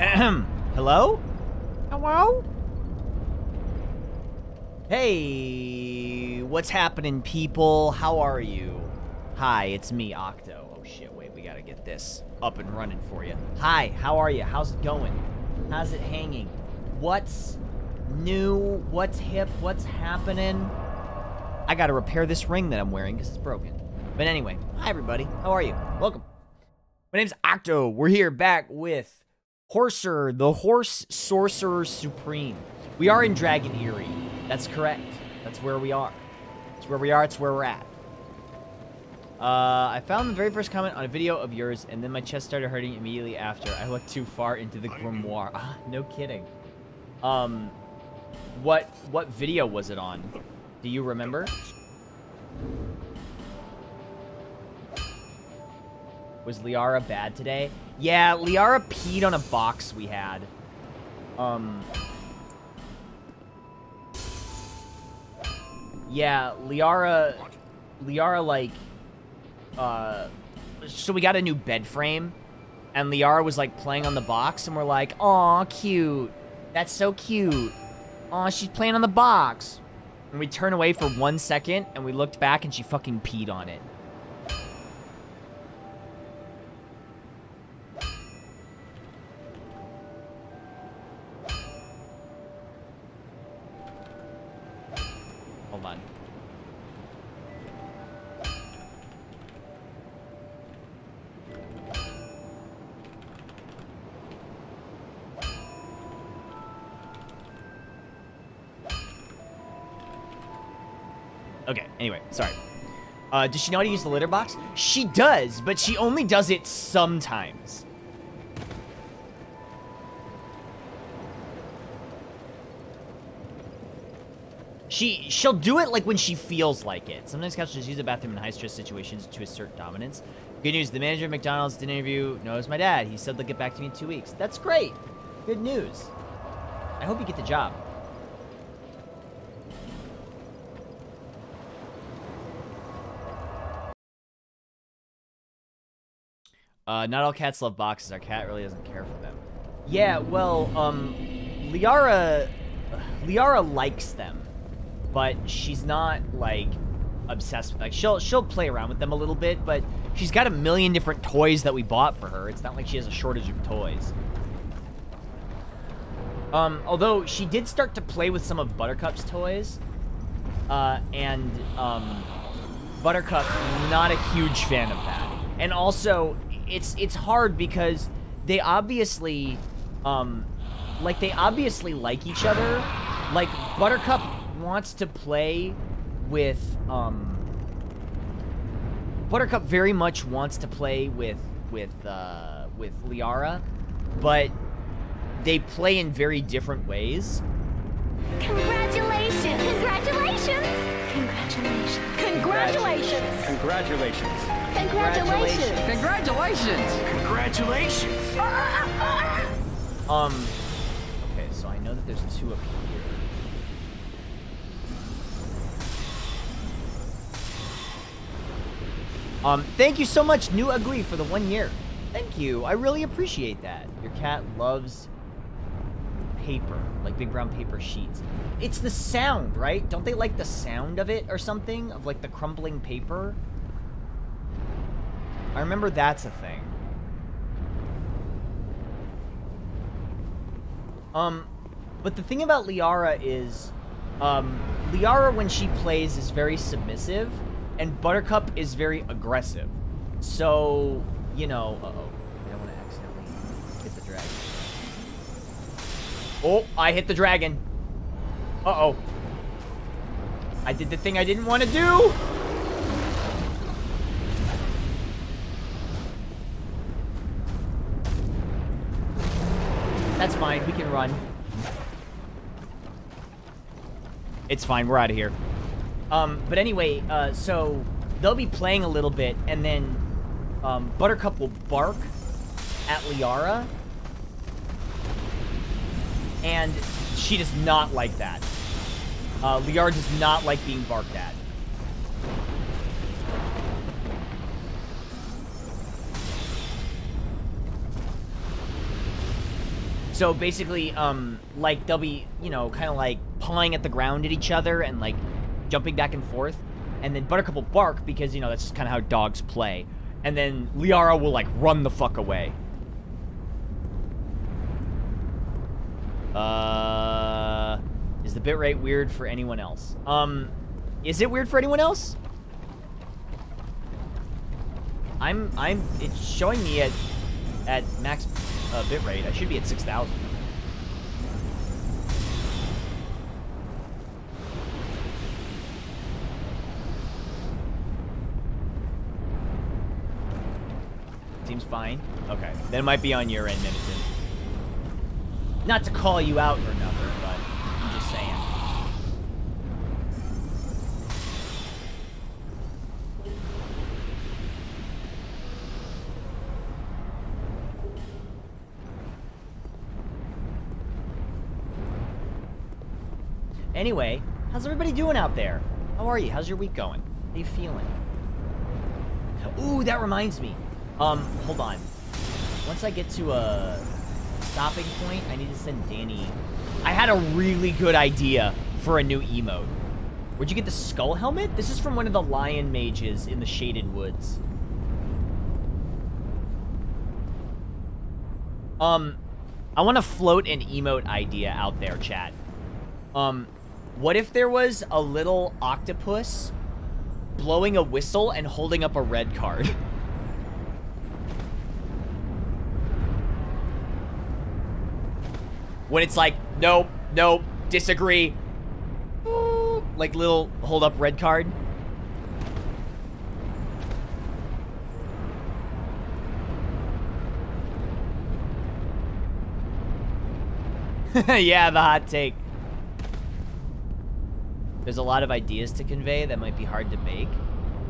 Hello? Hello? Hey, what's happening, people? How are you? Hi, it's me, Octo. Oh shit, wait, we gotta get this up and running for you. Hi, how are you? How's it going? How's it hanging? What's new? What's hip? What's happening? I gotta repair this ring that I'm wearing because it's broken. But anyway, hi everybody. How are you? Welcome. My name's Octo. We're here back with Horser, the Horse Sorcerer Supreme. We are in Dragon Aerie. That's correct. That's where we are. It's where we are. It's where we're at. Uh, I found the very first comment on a video of yours, and then my chest started hurting immediately after. I looked too far into the grimoire. Ah, no kidding. Um, what what video was it on? Do you remember? Was Liara bad today? Yeah, Liara peed on a box we had. Um. Yeah, Liara, Liara like, uh, so we got a new bed frame, and Liara was like playing on the box, and we're like, "Aw, cute, that's so cute. Aw, she's playing on the box." And we turn away for one second, and we looked back, and she fucking peed on it. Uh, does she know how to use the litter box? She does, but she only does it sometimes. She she'll do it like when she feels like it. Sometimes couches use the bathroom in high stress situations to assert dominance. Good news, the manager of McDonald's did an interview knows my dad. He said they'll get back to me in two weeks. That's great. Good news. I hope you get the job. Uh, not all cats love boxes. Our cat really doesn't care for them. Yeah, well, um, Liara, Liara likes them, but she's not like obsessed with. Like she'll she'll play around with them a little bit, but she's got a million different toys that we bought for her. It's not like she has a shortage of toys. Um, although she did start to play with some of Buttercup's toys, uh, and um, Buttercup not a huge fan of that. And also, it's it's hard because they obviously, um, like they obviously like each other. Like Buttercup wants to play with um. Buttercup very much wants to play with with uh, with Liara, but they play in very different ways. Congratulations! Congratulations! Congratulations! Congratulations! Congratulations. Congratulations! Congratulations! Congratulations. Um, okay, so I know that there's two up here. Um, thank you so much, New Ugly, for the one year. Thank you. I really appreciate that. Your cat loves paper, like big brown paper sheets. It's the sound, right? Don't they like the sound of it or something? Of like the crumbling paper? I remember that's a thing. Um, but the thing about Liara is, um, Liara when she plays is very submissive, and Buttercup is very aggressive. So, you know, uh-oh. I don't want to accidentally hit the dragon. Oh, I hit the dragon. Uh-oh. I did the thing I didn't want to do! That's fine. We can run. It's fine. We're out of here. Um, but anyway, uh, so they'll be playing a little bit, and then um, Buttercup will bark at Liara, and she does not like that. Uh, Liara does not like being barked at. So basically, um, like they'll be, you know, kind of like pawing at the ground at each other and like jumping back and forth, and then Buttercup will bark because you know that's just kind of how dogs play, and then Liara will like run the fuck away. Uh, is the bitrate weird for anyone else? Um, is it weird for anyone else? I'm, I'm, it's showing me at, at max uh, bitrate. I should be at 6,000. Seems fine. Okay. Then it might be on your end. Not to call you out or nothing, but I'm just saying. Anyway, how's everybody doing out there? How are you? How's your week going? How you feeling? Ooh, that reminds me. Um, hold on. Once I get to a stopping point, I need to send Danny. I had a really good idea for a new emote. Where'd you get the skull helmet? This is from one of the lion mages in the Shaded Woods. Um, I want to float an emote idea out there, chat. Um, what if there was a little octopus blowing a whistle and holding up a red card? when it's like, nope, nope, disagree. Like little hold up red card. yeah, the hot take. There's a lot of ideas to convey that might be hard to make.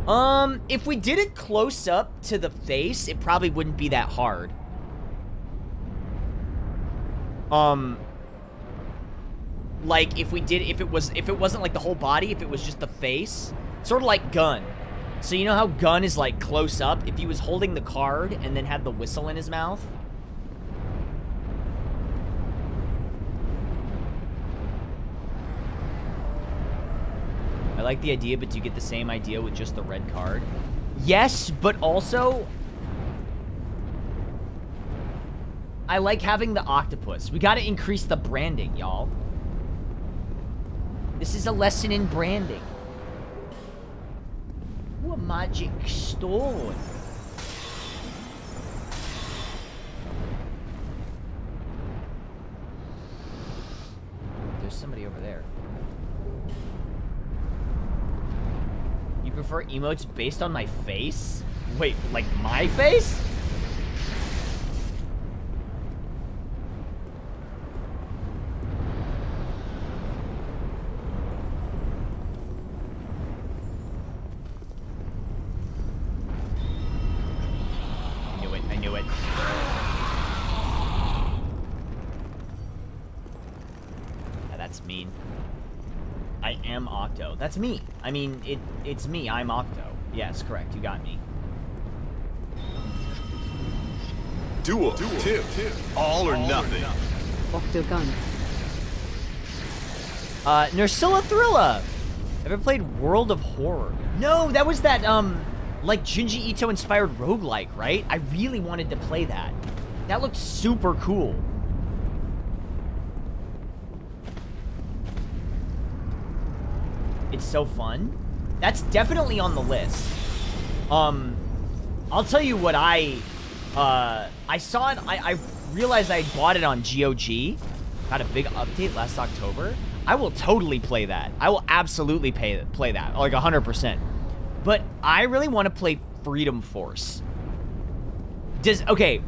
Um, if we did it close up to the face, it probably wouldn't be that hard. Um, like if we did, if it was, if it wasn't like the whole body, if it was just the face, sort of like Gun. So you know how Gun is like close up? If he was holding the card and then had the whistle in his mouth? I like the idea, but do you get the same idea with just the red card? Yes, but also... I like having the octopus. We gotta increase the branding, y'all. This is a lesson in branding. Ooh, a magic stone. There's somebody over there. You prefer emotes based on my face? Wait, like my face? I knew it, I knew it. Yeah, that's mean. I am Octo. That's me. I mean, it it's me. I'm Octo. Yes, correct. You got me. Duel, two, all or nothing. Octagon. Uh, Nursilla Thrilla. Ever played World of Horror? No, that was that, um, like Junji Ito inspired roguelike, right? I really wanted to play that. That looked super cool. It's so fun. That's definitely on the list. Um, I'll tell you what I, uh, I saw it, I, I realized I bought it on GOG. Got a big update last October. I will totally play that. I will absolutely pay, play that, like 100%. But I really want to play Freedom Force. Does, okay,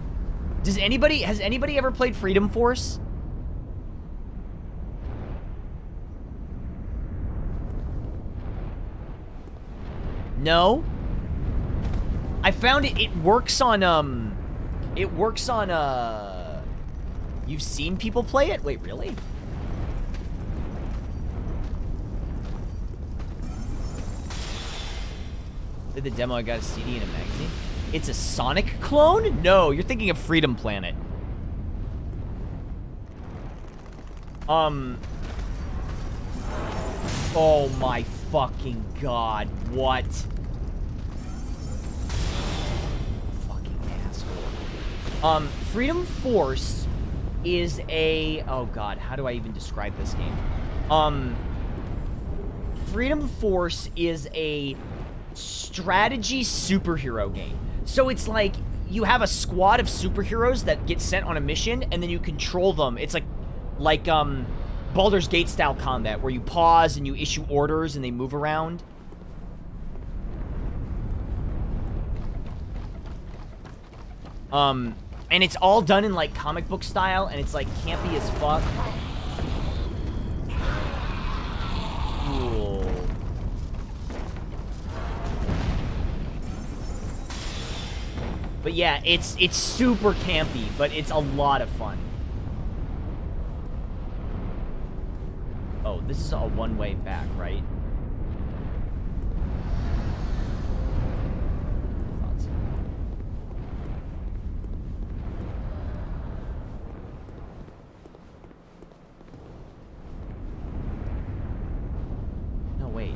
does anybody, has anybody ever played Freedom Force? No? I found it, it works on, um, it works on, uh, you've seen people play it? Wait, really? Did the demo, I got a CD and a magazine. It's a Sonic clone? No, you're thinking of Freedom Planet. Um. Oh my fucking god! What? Um, Freedom Force is a oh god, how do I even describe this game? Um, Freedom Force is a strategy superhero game. So it's like you have a squad of superheroes that get sent on a mission and then you control them. It's like like um Baldur's Gate style combat where you pause and you issue orders and they move around. Um and it's all done in like comic book style and it's like campy as fuck. But yeah, it's it's super campy, but it's a lot of fun. Oh, this is a one-way back, right? Thought so. No, wait.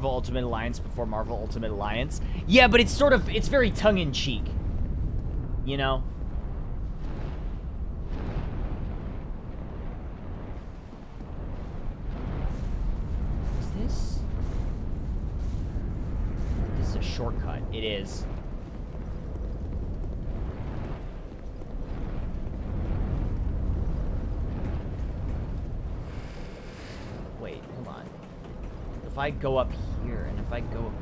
Marvel Ultimate Alliance before Marvel Ultimate Alliance? Yeah, but it's sort of, it's very tongue-in-cheek. You know? Is this? This is a shortcut. It is. Wait, hold on. If I go up here, and if I go...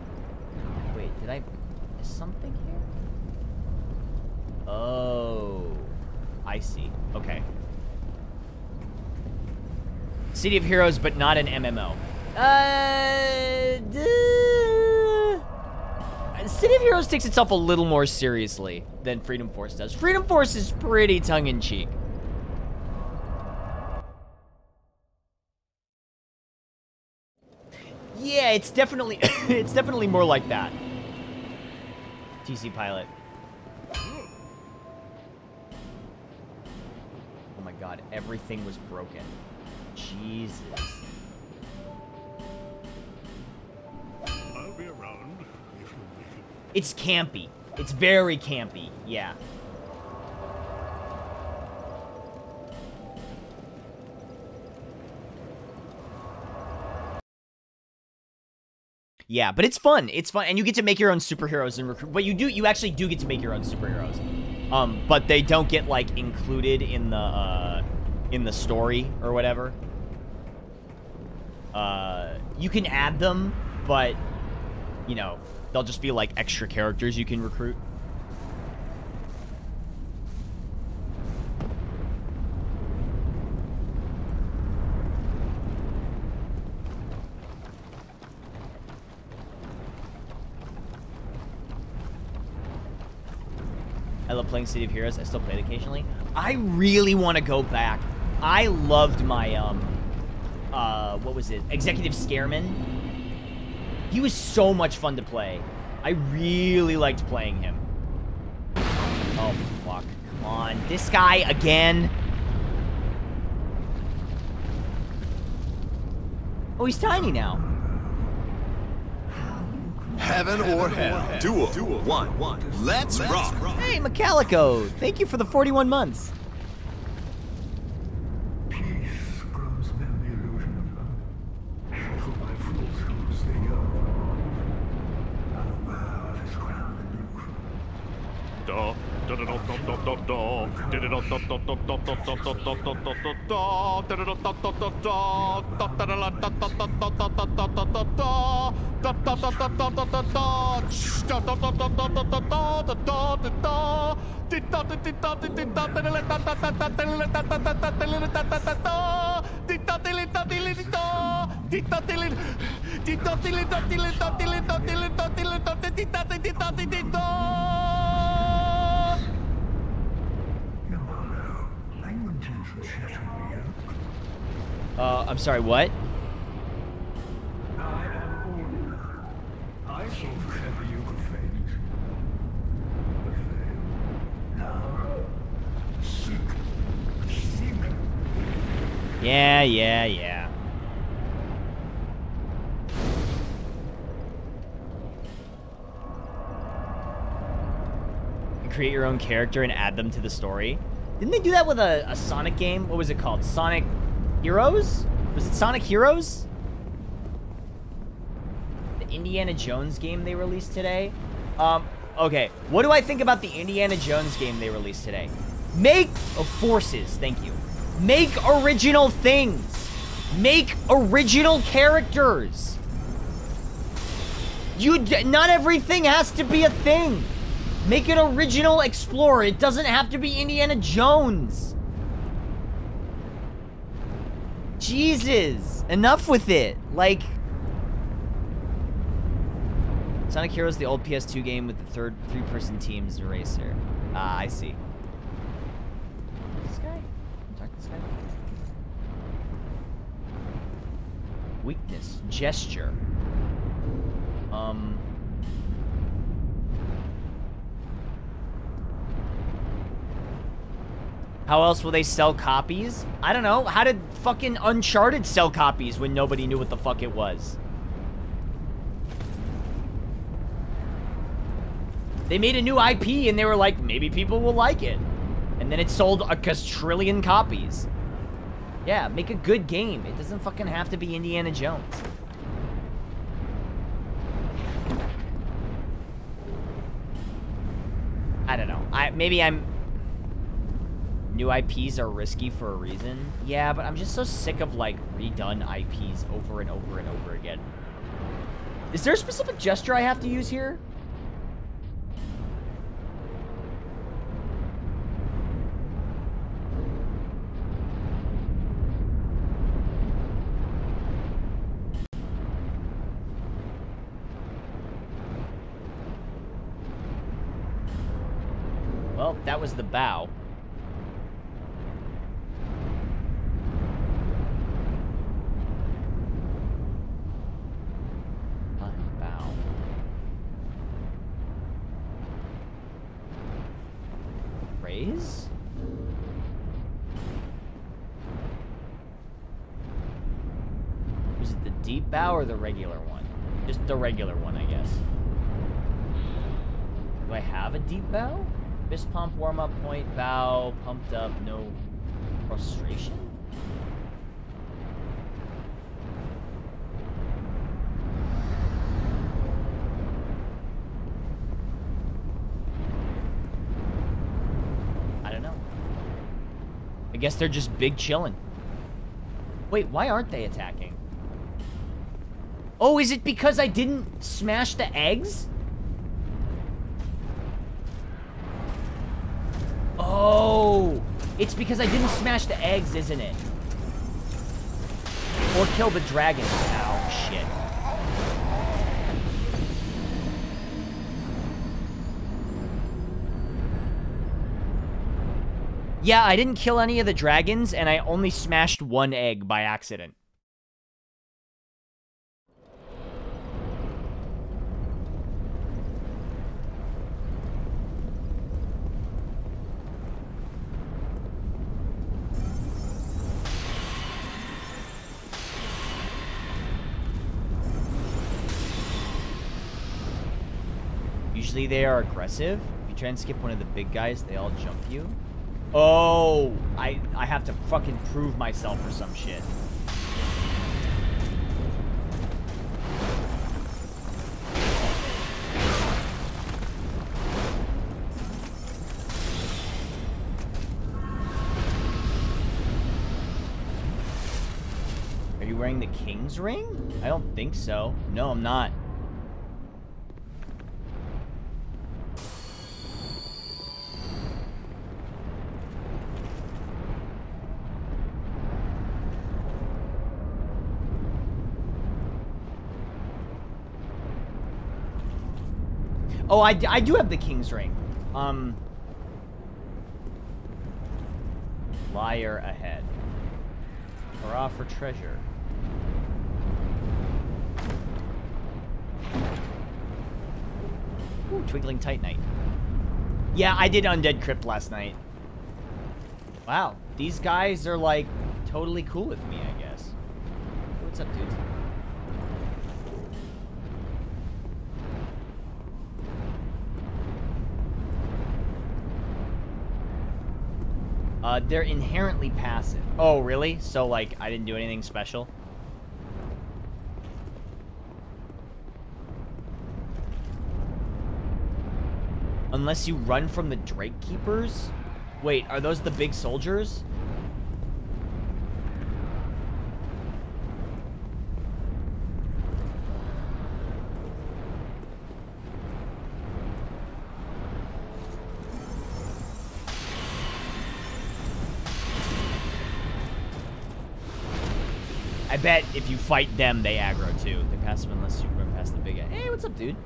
Wait, did I... Is something here? Oh. I see. Okay. City of Heroes, but not an MMO. Uh... City of Heroes takes itself a little more seriously than Freedom Force does. Freedom Force is pretty tongue-in-cheek. Yeah, it's definitely it's definitely more like that. TC pilot. God, everything was broken. Jesus. I'll be around if you need. It's campy. It's very campy. Yeah. Yeah, but it's fun. It's fun, and you get to make your own superheroes and recruit. But you do, you actually do get to make your own superheroes. Um, but they don't get like included in the uh, in the story or whatever. Uh, you can add them, but you know they'll just be like extra characters you can recruit. I love playing City of Heroes. I still play it occasionally. I really want to go back. I loved my um uh what was it? Executive Scareman. He was so much fun to play. I really liked playing him. Oh fuck. Come on. This guy again. Oh, he's tiny now. Heaven or hell. Duel. Duel. One. One. Let's rock. Hey, Metallico. Thank you for the 41 months. Titta tillitta tillitta tillitta tillitta tillitta tillitta tillitta tillitta Uh, I'm sorry, what? Yeah, yeah, yeah. Create your own character and add them to the story. Didn't they do that with a, a Sonic game? What was it called? Sonic Heroes? Was it Sonic Heroes? The Indiana Jones game they released today? Um, okay. What do I think about the Indiana Jones game they released today? Make oh, forces, thank you. Make original things. Make original characters. You not everything has to be a thing. Make an original explorer. It doesn't have to be Indiana Jones. Jesus. Enough with it. Like Sonic Heroes, the old PS2 game with the third three-person teams eraser. Ah, I see. This guy? This guy. Weakness, gesture. Um. How else will they sell copies? I don't know. How did fucking Uncharted sell copies when nobody knew what the fuck it was? They made a new IP and they were like, maybe people will like it. And then it sold a quadrillion copies. Yeah, make a good game. It doesn't fucking have to be Indiana Jones. I don't know. I maybe I'm new IPs are risky for a reason. Yeah, but I'm just so sick of like redone IPs over and over and over again. Is there a specific gesture I have to use here? Well, that was the bow. Unbow. Raise? Was it the bow or the regular one? Just the regular one, I guess. Do I have a deep bow? Fist pump, warm up point, bow, pumped up, no frustration? I don't know. I guess they're just big chillin'. Wait, why aren't they attacking? Oh, is it because I didn't smash the eggs? Oh, it's because I didn't smash the eggs, isn't it? Or kill the dragon. Ow, shit. Yeah, I didn't kill any of the dragons, and I only smashed one egg by accident. Usually they are aggressive. If you try and skip one of the big guys, they all jump you. Oh, I I have to fucking prove myself for some shit. Are you wearing the king's ring? I don't think so. No, I'm not. Oh, I, I do have the king's ring. Um. Liar ahead. Hurrah for treasure. Ooh, Twinkling Titanite. Yeah, I did Undead Crypt last night. Wow, these guys are like totally cool with me, I guess. What's up, dudes? Uh, they're inherently passive. Oh, really? So, like, I didn't do anything special? Unless you run from the Drake Keepers? Wait, are those the big soldiers? Bet if you fight them, they aggro too. They passive unless you run past the big guy. Hey, what's up, dude?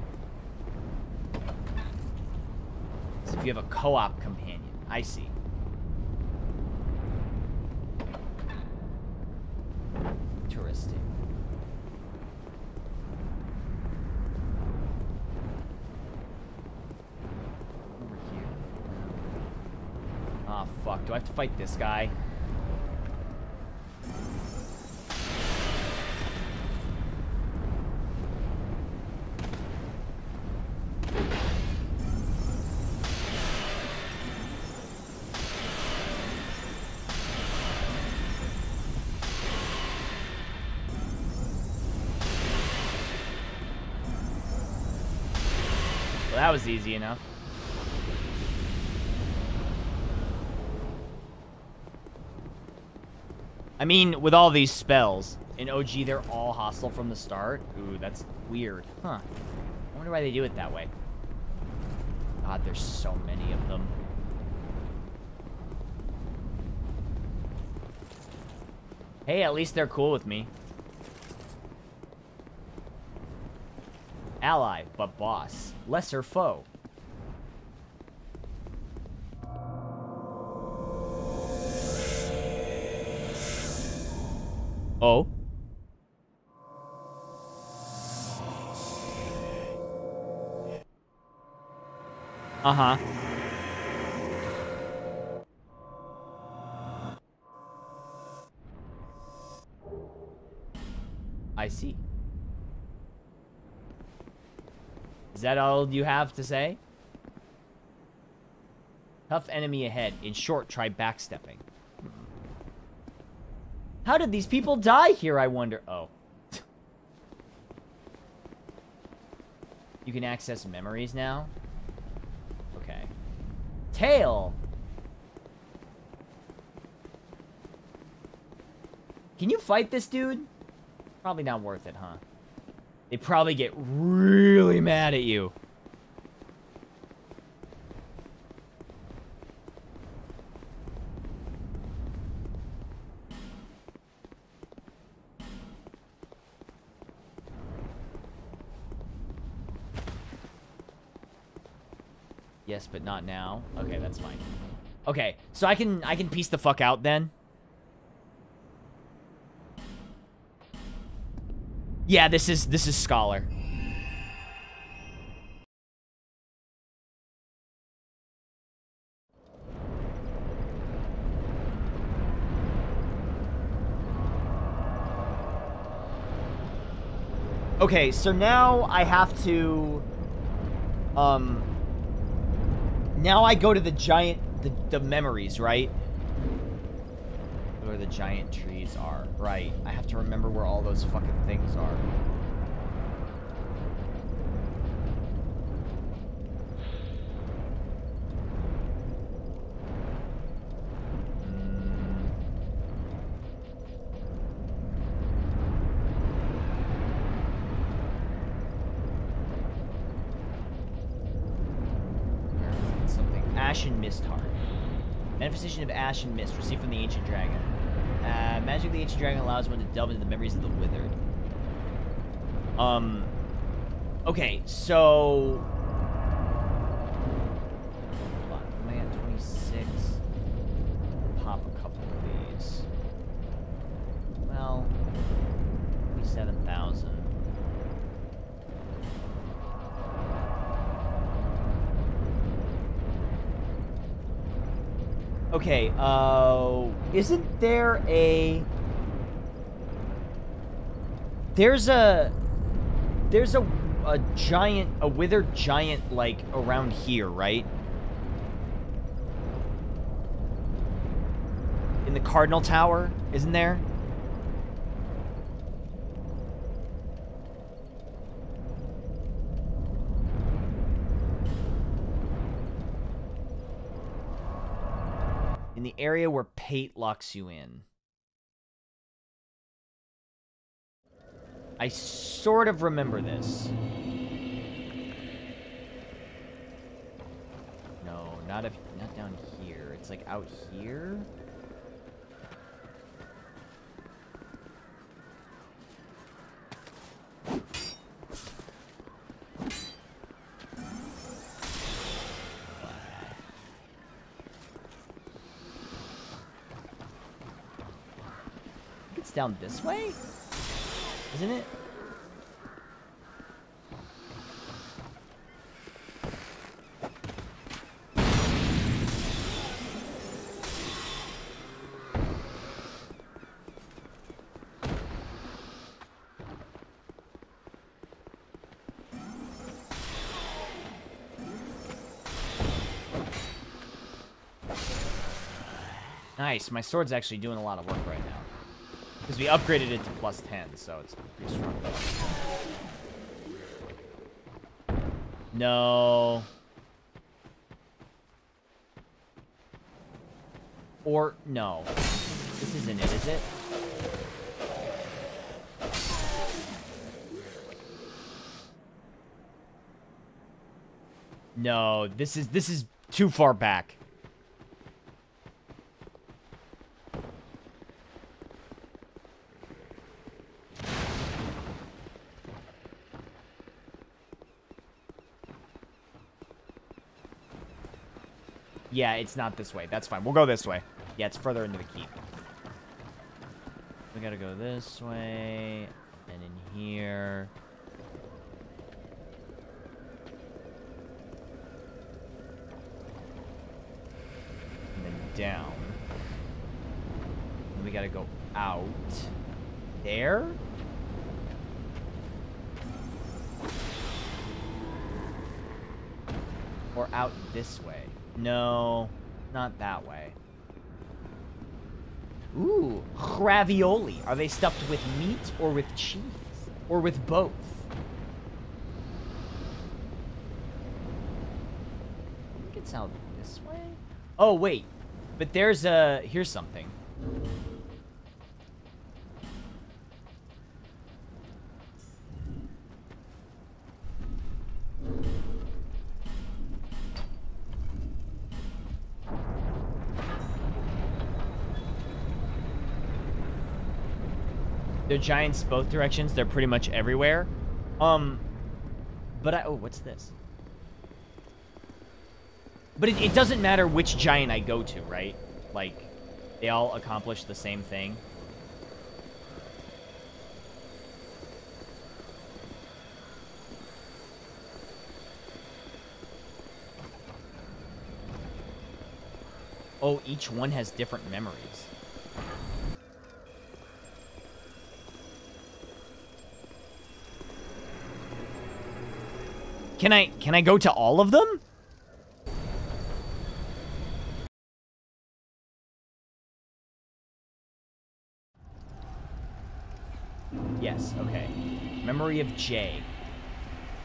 So if you have a co-op companion. I see. Interesting. Over here. Ah, fuck. Do I have to fight this guy? Was easy enough. I mean, with all these spells, in OG, they're all hostile from the start. Ooh, that's weird. Huh. I wonder why they do it that way. God, there's so many of them. Hey, at least they're cool with me. Ally, but boss. Lesser foe. Oh. Uh-huh. Is that all you have to say? Tough enemy ahead. In short, try backstepping. How did these people die here, I wonder? Oh. you can access memories now? Okay. Tail! Can you fight this dude? Probably not worth it, huh? They probably get really mad at you. Yes, but not now. Okay, that's fine. Okay, so I can I can piece the fuck out then. Yeah, this is this is scholar. Okay, so now I have to um now I go to the giant the, the memories, right? The giant trees are. Right. I have to remember where all those fucking things are. Mm. Is it? Ashen Mist Heart. Manifestation of Ashen Mist, received from the Ancient Dragon. Magic the Ancient Dragon allows one to delve into the memories of the Withered. Um. Okay, so. At 26? Pop a couple of these. Well. 27,000. Okay, uh, isn't there a... There's a... There's a, a giant, a withered giant, like, around here, right? In the Cardinal Tower, isn't there? in the area where Pate locks you in. I sort of remember this. No, not if not down here. It's like out here. It's down this way? Isn't it? Nice, my sword's actually doing a lot of work right now. Because we upgraded it to plus 10, so it's pretty strong. No. Or, no. This isn't it, is it? No, this is this is too far back. Yeah, it's not this way. That's fine. We'll go this way. Yeah, it's further into the keep. We gotta go this way. And in here. And then down. And we gotta go out. There? Or out this way. No, not that way. Ooh, ravioli. Are they stuffed with meat or with cheese? Or with both? I think it's out this way. Oh, wait. But there's a... Here's something. Giants both directions. They're pretty much everywhere. Um, but I... Oh, what's this? But it, it doesn't matter which giant I go to, right? Like, they all accomplish the same thing. Oh, each one has different memories. Can I can I go to all of them? Yes, okay. Memory of Jeigh.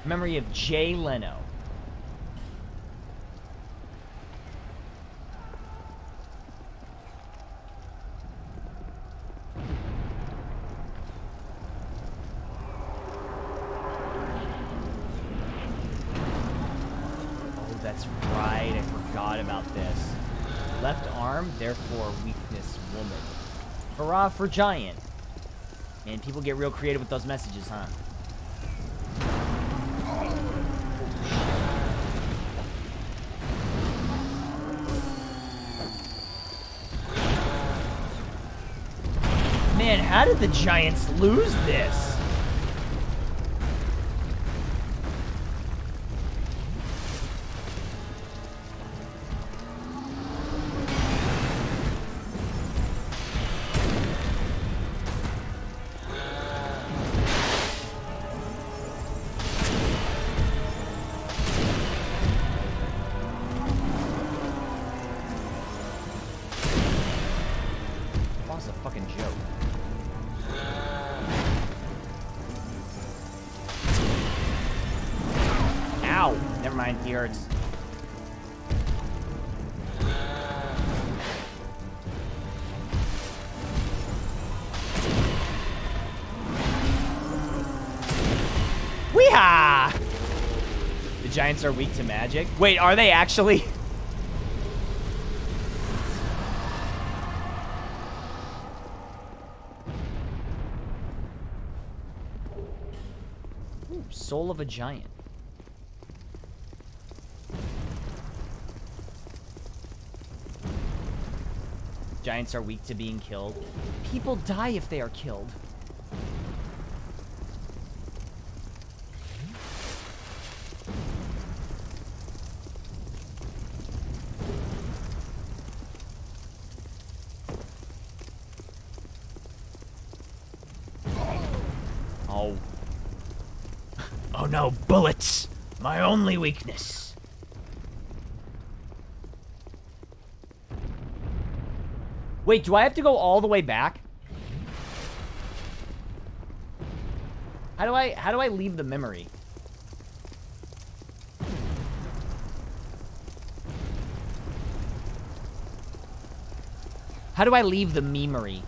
Memory of Jay Leno. Oh, that's right. I forgot about this. Left arm, therefore weakness woman. Hurrah for giant. Man, people get real creative with those messages, huh? Man, how did the Giants lose this? Are weak to magic. Wait, are they actually? Ooh, soul of a giant. Giants are weak to being killed. People die if they are killed. Oh. Oh no, bullets! My only weakness. Wait, do I have to go all the way back? How do I how do I leave the memory? How do I leave the memory?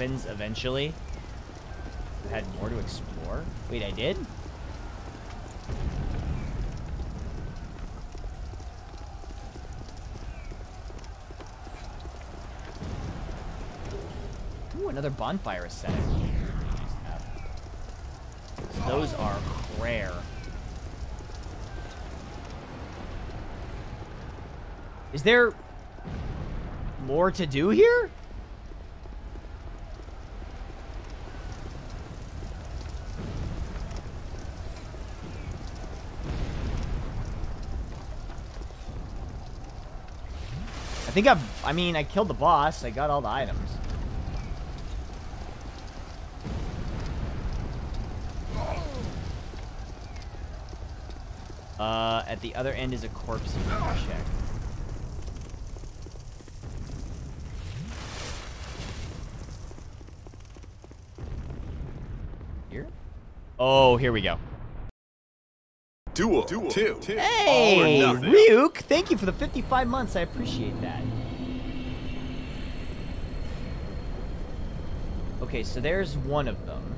Eventually. I had more to explore. Wait, I did? Ooh, another bonfire set. Those are rare. Is there more to do here? I think I've, I mean, I killed the boss. I got all the items. Uh, at the other end is a corpse you can check. Here? Oh, here we go. Duel. Duel. Two. Two. Hey, All. Ryuk, thank you for the 55 months. I appreciate that. Okay, so there's one of them.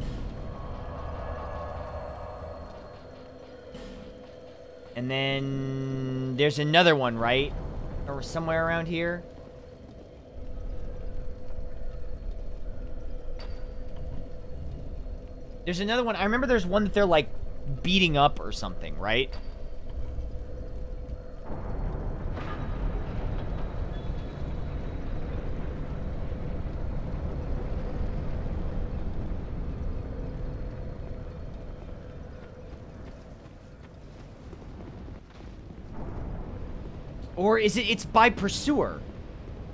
And then there's another one, right? Or somewhere around here. There's another one. I remember there's one that they're like beating up or something, right? Or is it it's by pursuer?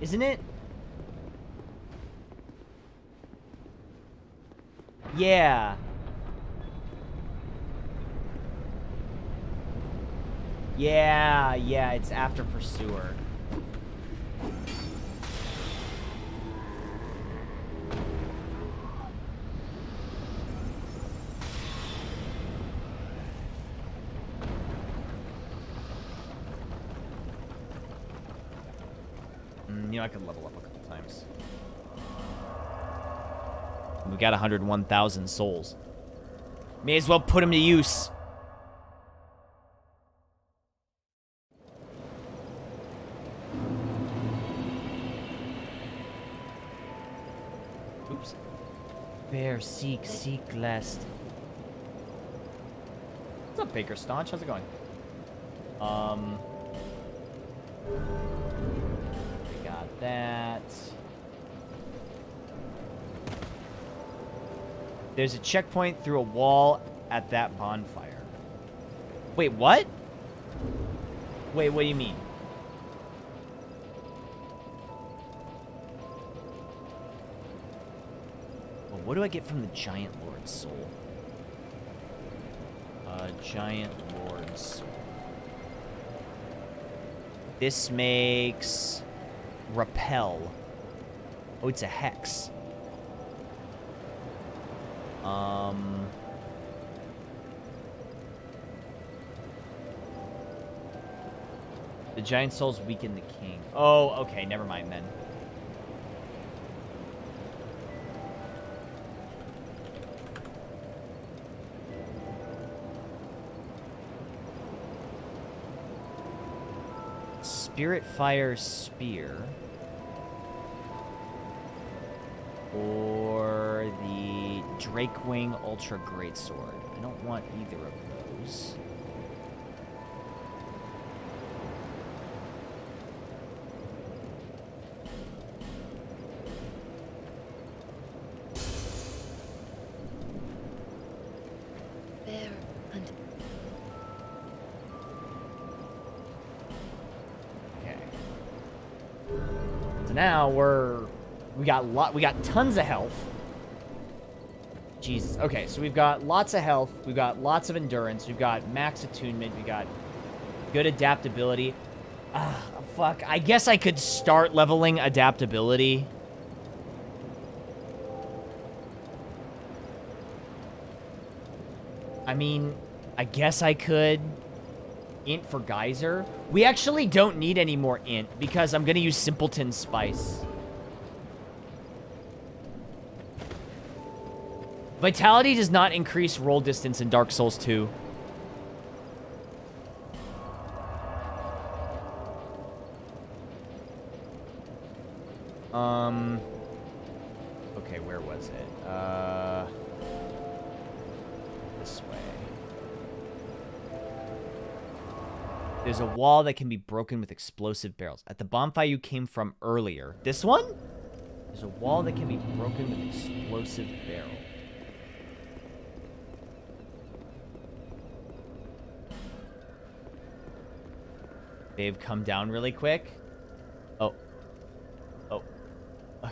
Isn't it? Yeah. Yeah, yeah, it's after pursuer. Mm, you know, I could level up a couple times. We got 101,000 souls. May as well put them to use. Oops. Bear, seek, seek, lest. What's up, Baker Staunch? How's it going? Um. We got that. There's a checkpoint through a wall at that bonfire. Wait, what? Wait, what do you mean? I get from the Giant Lord Soul? Uh, Giant Lord Soul. This makes repel. Oh, it's a hex. Um. The giant souls weaken the king. Oh, okay, never mind then. Spirit Fire Spear. Or the Drakewing Ultra Greatsword. I don't want either of those. Got lot we got tons of health. Jesus. Okay, so we've got lots of health, we've got lots of endurance, we've got max attunement, we got good adaptability. Ah, fuck. I guess I could start leveling adaptability. I mean, I guess I could int for geyser. We actually don't need any more int because I'm gonna use simpleton spice. Vitality does not increase roll distance in Dark Souls 2. Um. Okay, where was it? Uh. This way. There's a wall that can be broken with explosive barrels. At the bonfire you came from earlier. This one? There's a wall that can be broken with explosive barrel. They've come down really quick. Oh. Oh.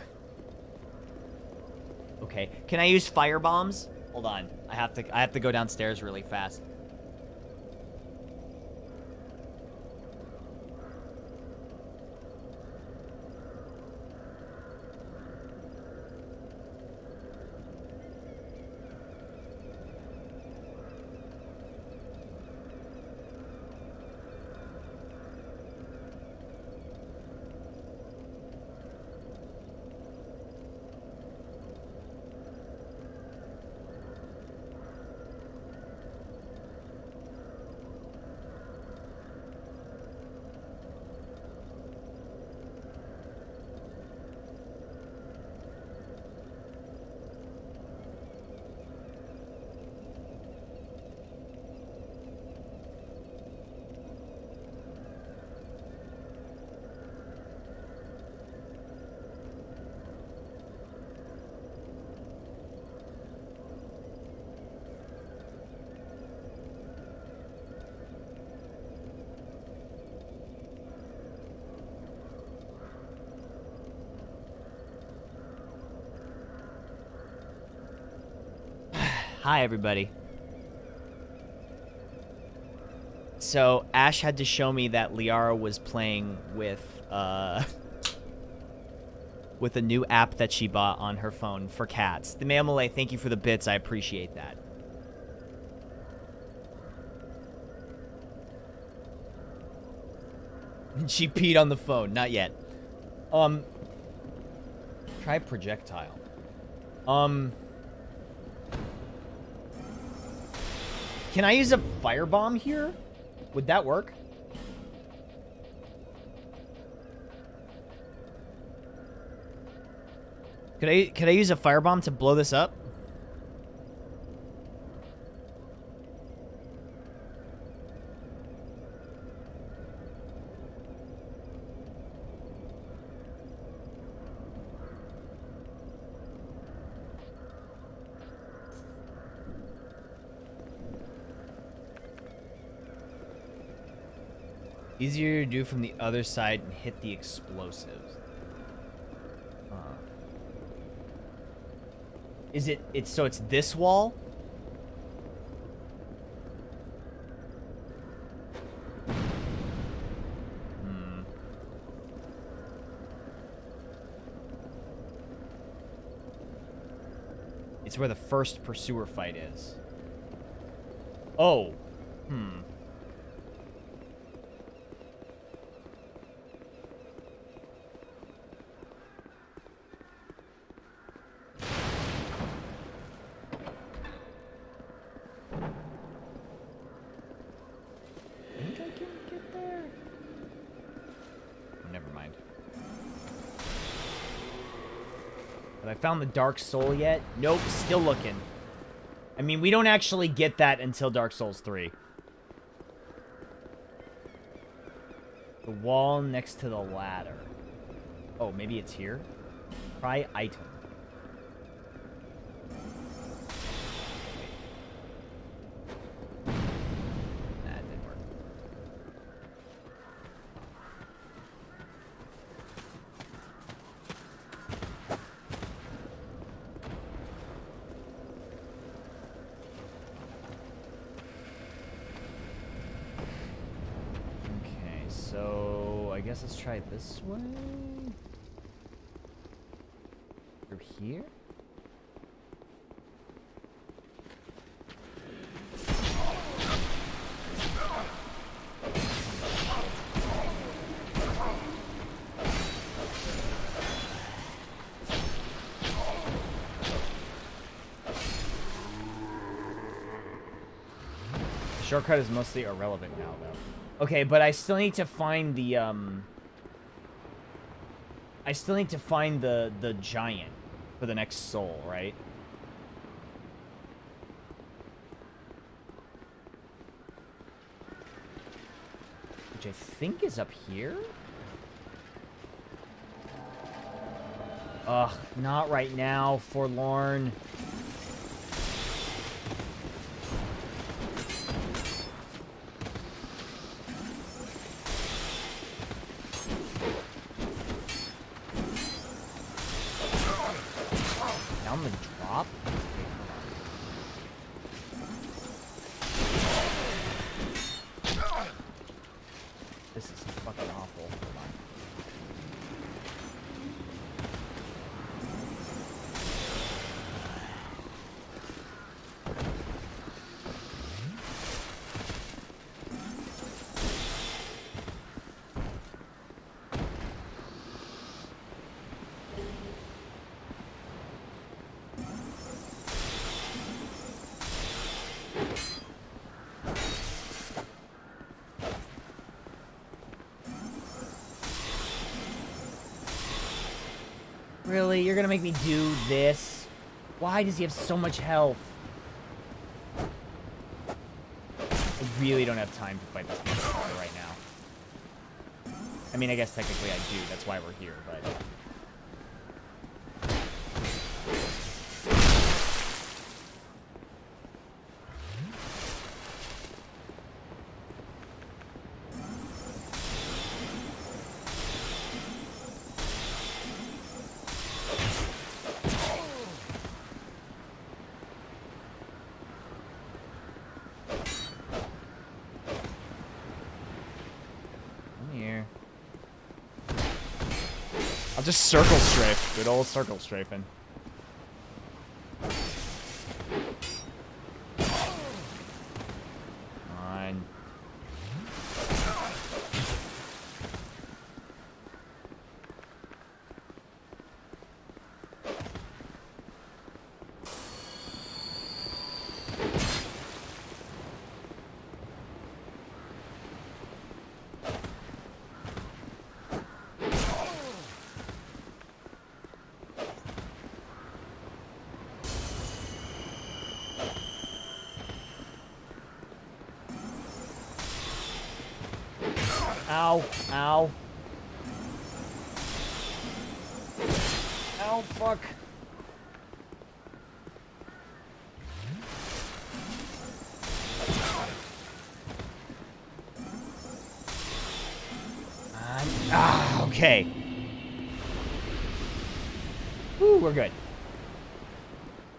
Okay. Can I use fire bombs? Hold on. I have to I have to go downstairs really fast. Hi, everybody. So, Ash had to show me that Liara was playing with, uh... with a new app that she bought on her phone for cats. The Mammalay, thank you for the bits. I appreciate that. And she peed on the phone. Not yet. Um... Try projectile. Um... Can I use a firebomb here? Would that work? Could I could I use a firebomb to blow this up? Easier to do from the other side and hit the explosives. Huh. Is it, it's, so it's this wall? Hmm. It's where the first pursuer fight is. Oh. Hmm. think I can get there? Oh, never mind. Have I found the Dark Soul yet? Nope, still looking. I mean, we don't actually get that until Dark Souls 3. The wall next to the ladder. Oh, maybe it's here? Try item. Nah, it didn't work. Okay, so I guess let's try it this way. Through here? Shortcut is mostly irrelevant now, though. Okay, but I still need to find the, um... I still need to find the, the giant for the next soul, right? Which I think is up here? Ugh, not right now, forlorn. Down the drop? This is fucking awful. Hold on. Really? You're gonna make me do this? Why does he have so much health? I really don't have time to fight this monster right now. I mean, I guess technically I do. That's why we're here, but... I'm here. I'll just circle strafe. Good old circle strafing. Fine. Ow. Ow. Ow, fuck. Ah, okay. Woo, we're good.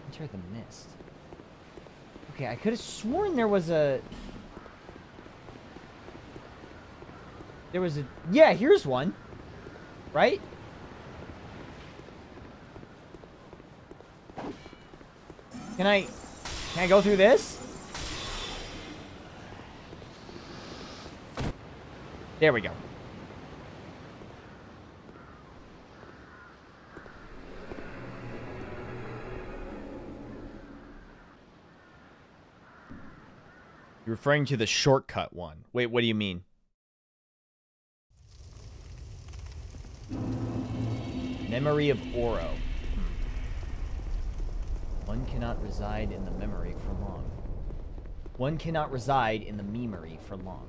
Enter the mist. Okay, I could have sworn there was a... There was a... Yeah, here's one. Right? Can I... Can I go through this? There we go. You're referring to the shortcut one. Wait, what do you mean? Memory of Orro. One cannot reside in the memory for long. One cannot reside in the memory for long.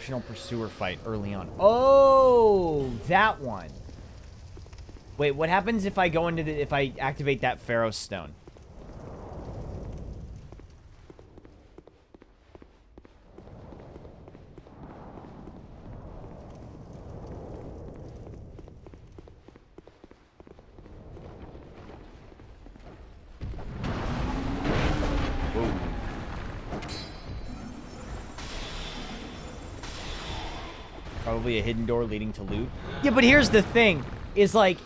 Optional pursuer fight early on. Oh, that one. Wait, what happens if I go into the if I activate that Pharros stone? A hidden door leading to loot. Yeah, but here's the thing. Is like,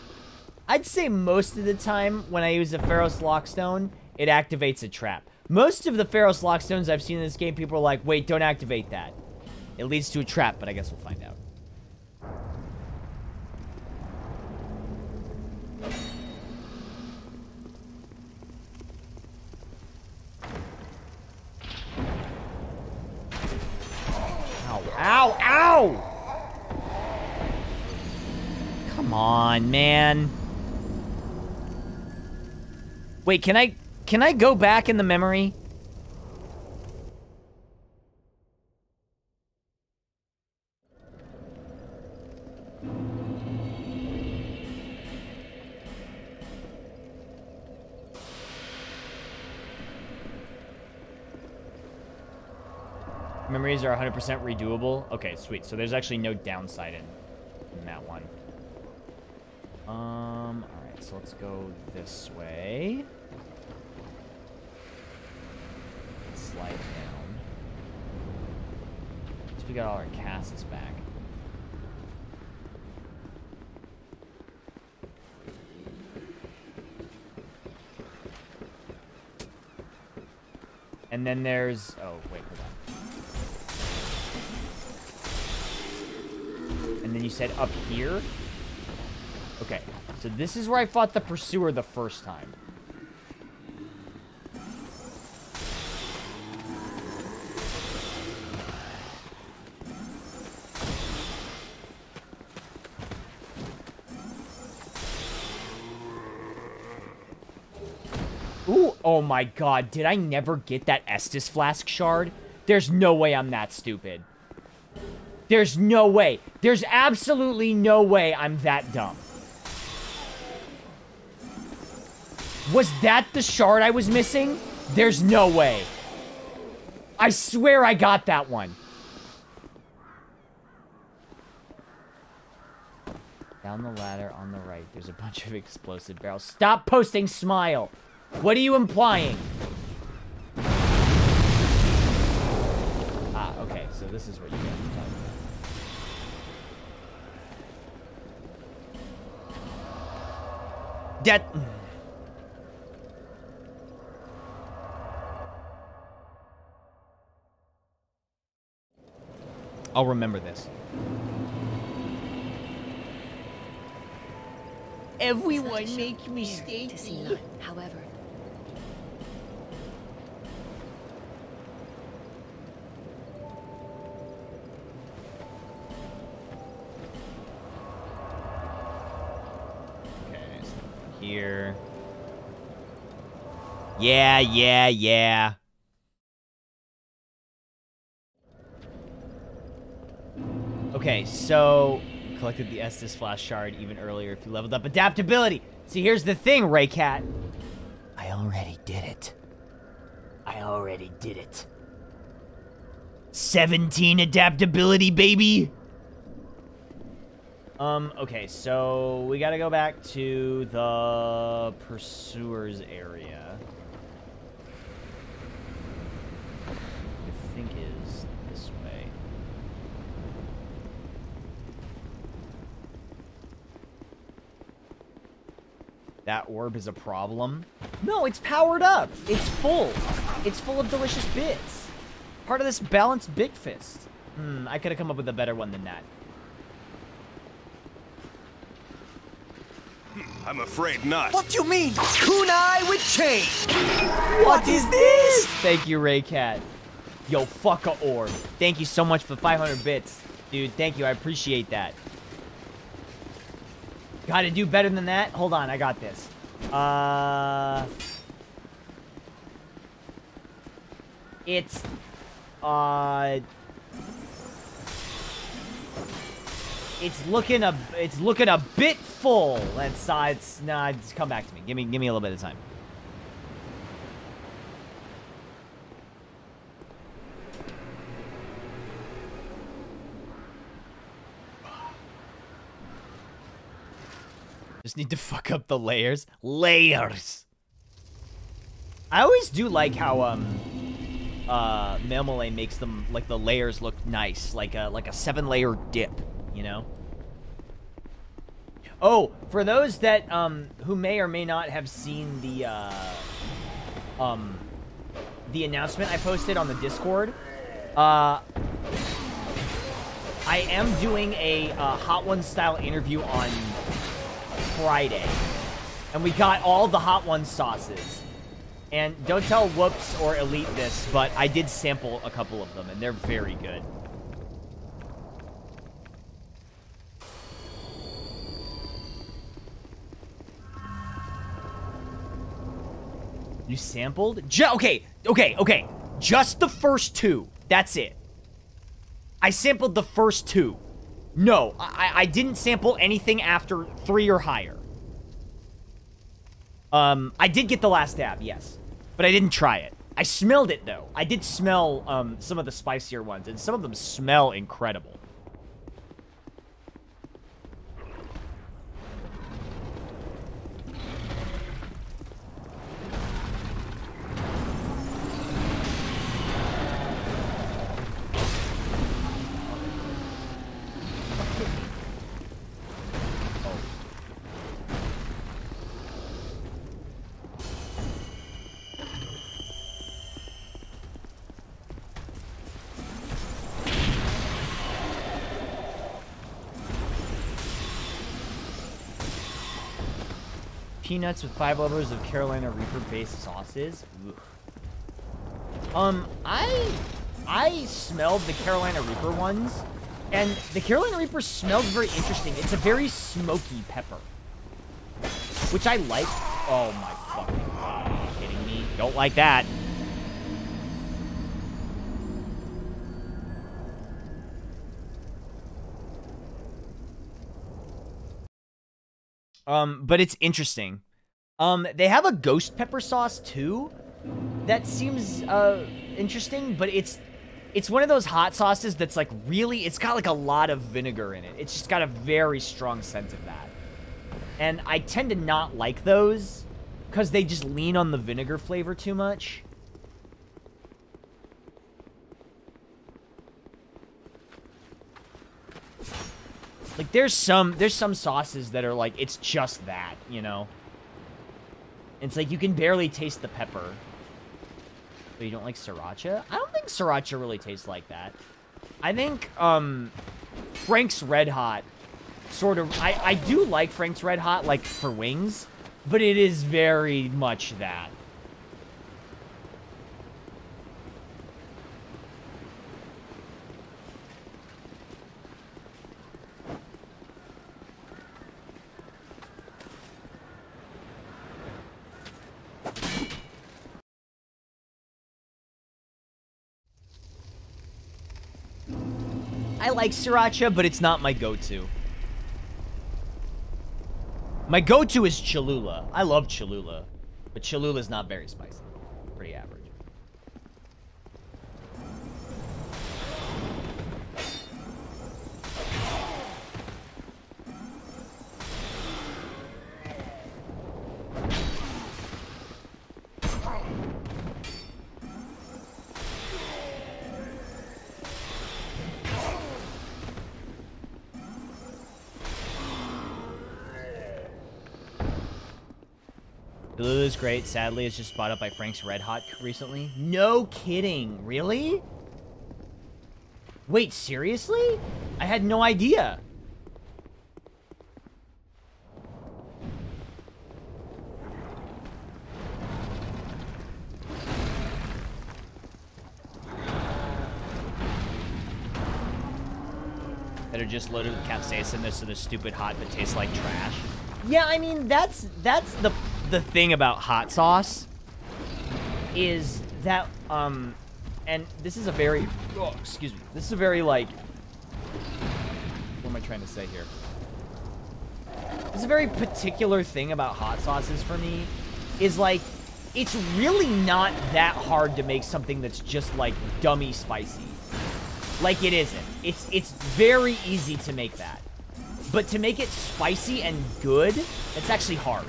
I'd say most of the time when I use a Pharros' Lockstone, it activates a trap. Most of the Pharros' Lockstones I've seen in this game, people are like, wait, don't activate that. It leads to a trap, but I guess we'll find out. Ow, ow, ow! Come on, man. Wait, can I can I go back in the memory? Memories are 100% redoable. Okay, sweet. So there's actually no downside in, in that one. Um, alright, so let's go this way. Slide down. So we got all our casts back. And then there's... Oh, wait, hold on. And then you said up here? Okay, so this is where I fought the Pursuer the first time. Ooh, oh my god, did I never get that Estus Flask shard? There's no way I'm that stupid. There's no way. There's absolutely no way I'm that dumb. Was that the shard I was missing? There's no way. I swear I got that one. Down the ladder on the right, there's a bunch of explosive barrels. Stop posting smile. What are you implying? Ah, okay, so this is what you about. That... I'll remember this. Everyone makes To mistakes. see none, however. Okay, so here. Yeah, yeah, yeah. Okay, so collected the Estus flask shard even earlier if you leveled up adaptability. See, here's the thing, Raycat. I already did it. I already did it. 17 adaptability, baby. Um, okay, so we gotta go back to the pursuers area. I think is this way. That orb is a problem? No, it's powered up. It's full. It's full of delicious bits. Part of this balanced big fist. Hmm, I could have come up with a better one than that. I'm afraid not. What do you mean? Kunai with chain! What is this? Thank you, Raycat. Yo, fuck a orb. Thank you so much for 500 bits. Dude, thank you. I appreciate that. Gotta do better than that? Hold on, I got this. Uh... It's... Uh... It's looking a... It's looking a bit full. Let's, uh, it's... Nah, just come back to me. Give me, give me a little bit of time. Just need to fuck up the layers. Layers! I always do like how, um, uh, Melmole makes them, like, the layers look nice. Like a, like a seven-layer dip, you know? Oh, for those that, um, who may or may not have seen the, uh, um, the announcement I posted on the Discord, uh, I am doing a, uh, Hot One style interview on Friday. And we got all the Hot One sauces. And don't tell Whoops or Elite this, but I did sample a couple of them, and they're very good. You sampled? Ju okay, okay, okay. Just the first two. That's it. I sampled the first two. No, I, I didn't sample anything after three or higher. Um, I did get the last dab, yes. But I didn't try it. I smelled it, though. I did smell um, some of the spicier ones, and some of them smell incredible. Peanuts with five levels of Carolina Reaper-based sauces. Um, I I smelled the Carolina Reaper ones, and the Carolina Reaper smells very interesting. It's a very smoky pepper, which I like. Oh my fucking god! Are you kidding me? Don't like that. Um, but it's interesting. Um, they have a ghost pepper sauce too. That seems uh interesting, but it's it's one of those hot sauces that's like really it's got like a lot of vinegar in it. It's just got a very strong scent of that. And I tend to not like those because they just lean on the vinegar flavor too much. Like there's some there's some sauces that are like it's just that, you know. It's like you can barely taste the pepper. But you don't like sriracha? I don't think sriracha really tastes like that. I think um Frank's Red Hot sort of I I do like Frank's Red Hot like for wings, but it is very much that. I like sriracha, but it's not my go-to. My go-to is Cholula. I love Cholula, but Cholula's not very spicy. Pretty average. Cholula's great. Sadly, it's just bought up by Frank's Red Hot recently. No kidding. Really? Wait, seriously? I had no idea. That are just loaded with capsaicin, so they're stupid hot but taste like trash. Yeah, I mean that's that's the the thing about hot sauce is that um and this is a very oh, excuse me. This is a very like what am I trying to say here? This is a very particular thing about hot sauces for me is like it's really not that hard to make something that's just like dummy spicy. Like it isn't. It's it's very easy to make that. But to make it spicy and good, it's actually hard.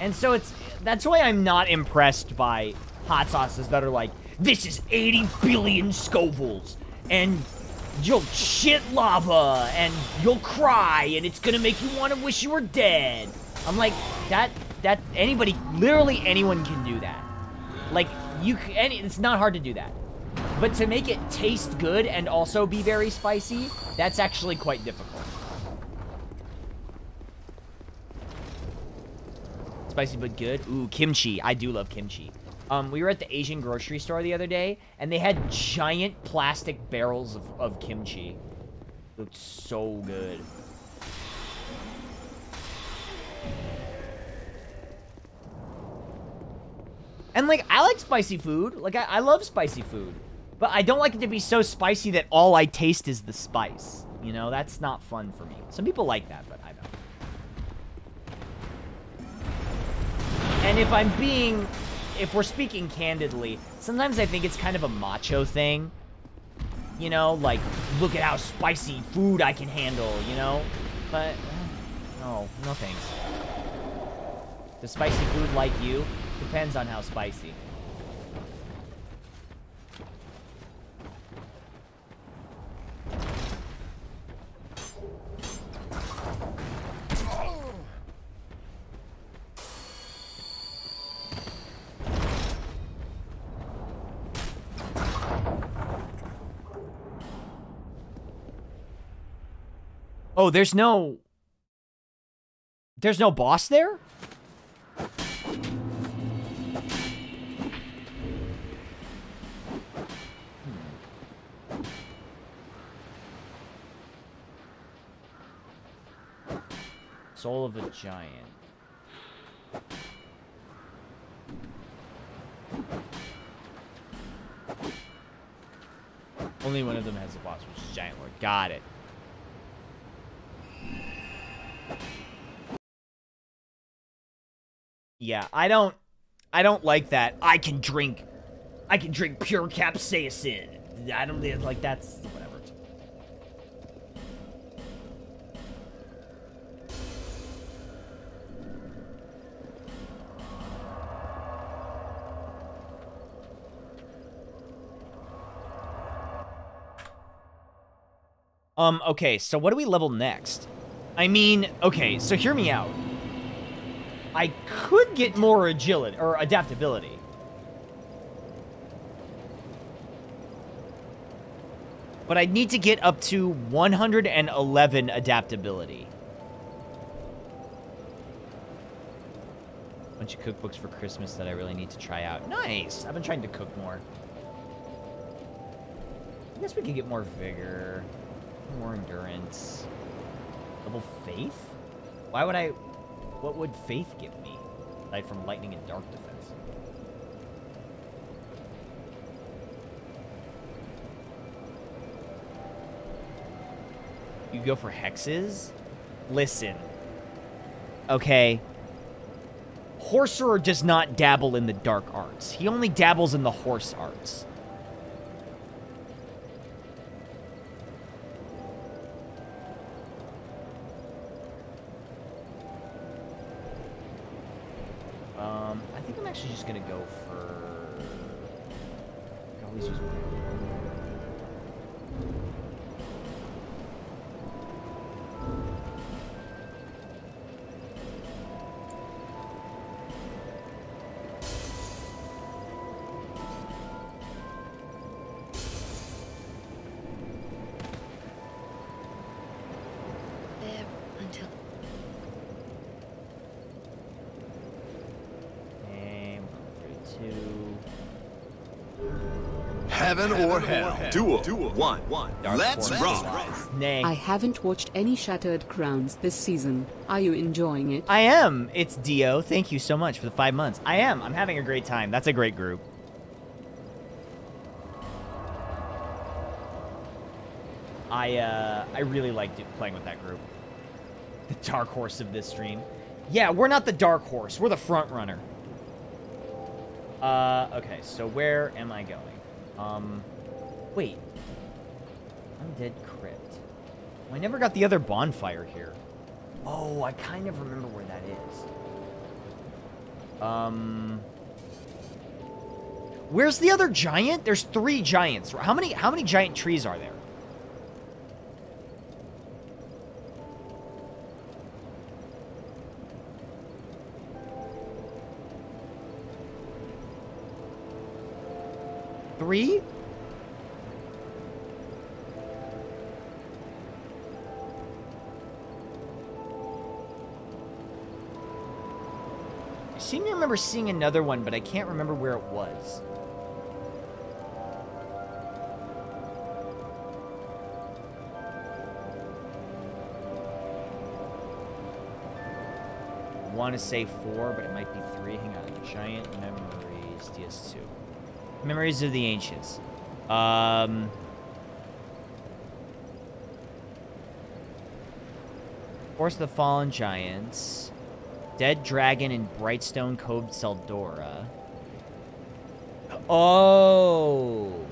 And so it's that's why I'm not impressed by hot sauces that are like, this is 80 billion Scovilles, and you'll shit lava, and you'll cry, and it's gonna make you want to wish you were dead. I'm like, that, that, anybody, literally anyone can do that. Like, you, any, it's not hard to do that. But to make it taste good and also be very spicy, that's actually quite difficult. Spicy but good. Ooh, kimchi. I do love kimchi. Um, we were at the Asian grocery store the other day, and they had giant plastic barrels of, of kimchi. Looked so good. And, like, I like spicy food. Like, I, I love spicy food. But I don't like it to be so spicy that all I taste is the spice. You know, that's not fun for me. Some people like that, but I don't. And if I'm being, if we're speaking candidly, sometimes I think it's kind of a macho thing. You know, like, look at how spicy food I can handle, you know? But, eh, no, no thanks. The spicy food like you? Depends on how spicy. Oh, there's no... There's no boss there? Hmm. Soul of a Giant. Only one of them has a boss, which is Giant Lord. Got it. Yeah, I don't... I don't like that. I can drink... I can drink pure capsaicin. I don't... Like, that's... Whatever. Um, okay, so what do we level next? I mean, okay, so hear me out. I could get more agility, or adaptability. But I'd need to get up to 111 adaptability. Bunch of cookbooks for Christmas that I really need to try out. Nice! I've been trying to cook more. I guess we could get more vigor. More endurance. Double faith? Why would I... What would faith give me? Aside from lightning and dark defense. You go for hexes? Listen. Okay. Horserer does not dabble in the dark arts. He only dabbles in the horse arts. Hell. Duel. Duel. One. One. Dark Let's Forces rock. Nay. I haven't watched any Shattered Crowns this season. Are you enjoying it? I am. It's Dio. Thank you so much for the five months. I am. I'm having a great time. That's a great group. I uh, I really like do- playing with that group. The dark horse of this stream. Yeah, we're not the dark horse. We're the front runner. Uh, okay. So where am I going? Um, wait. Undead crypt. I never got the other bonfire here. Oh, I kind of remember where that is. Um, where's the other giant? There's three giants. How many? How many giant trees are there? Three? Remember seeing another one, but I can't remember where it was. want to say four, but it might be three. Hang on. Giant Memories, DS2. Memories of the Ancients. Um... Forest of the Fallen Giants. Dead Dragon in Brightstone Cove, Tseldora. Oh!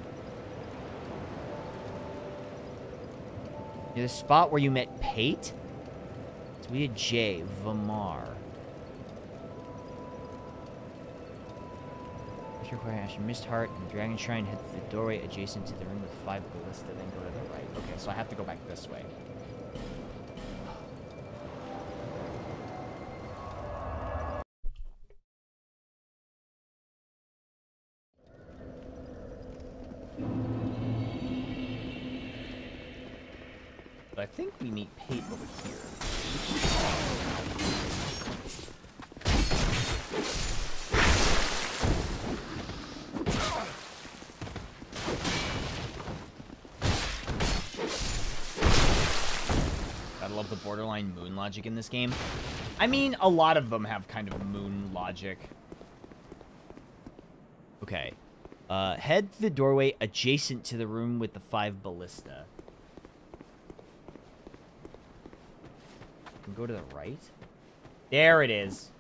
The spot where you met Pate? So we did Jeigh, Vammar. Require Ashen Mist Heart and Dragon Shrine head to the doorway adjacent to the room with five ballista, then go to the right. Okay, so I have to go back this way. Logic in this game. I mean, a lot of them have kind of moon logic. Okay. Uh, head the doorway adjacent to the room with the five ballista. Go to the right? There it is.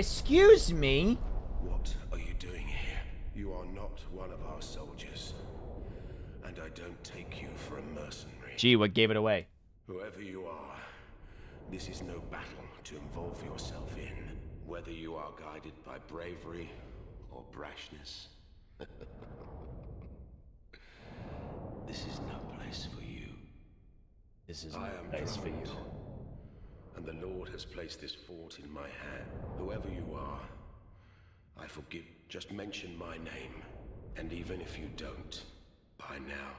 Excuse me? What are you doing here? You are not one of our soldiers. And I don't take you for a mercenary. Gee, what gave it away? Whoever you are, this is no battle to involve yourself in. Whether you are guided by bravery or brashness. this is no place for you. This is no place for you. And the Lord has placed this fort in my hand. Whoever you are, I forgive. Just mention my name. And even if you don't, by now,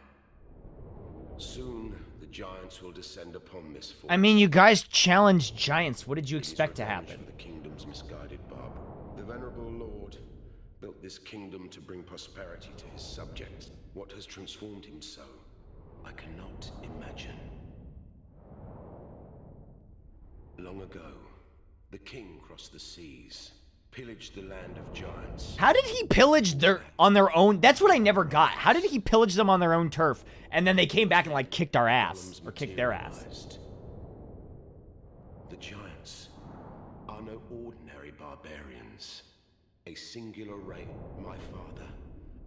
Soon, the giants will descend upon this force. I mean, you guys challenged giants. What did you expect to happen? the kingdom's misguided barb. The venerable lord built this kingdom to bring prosperity to his subjects. What has transformed him so? I cannot imagine. Long ago, the king crossed the seas, pillaged the land of giants. How did he pillage their on their own? That's what I never got. How did he pillage them on their own turf, and then they came back and like kicked our ass or kicked their ass? The giants are no ordinary barbarians. A singular race, my father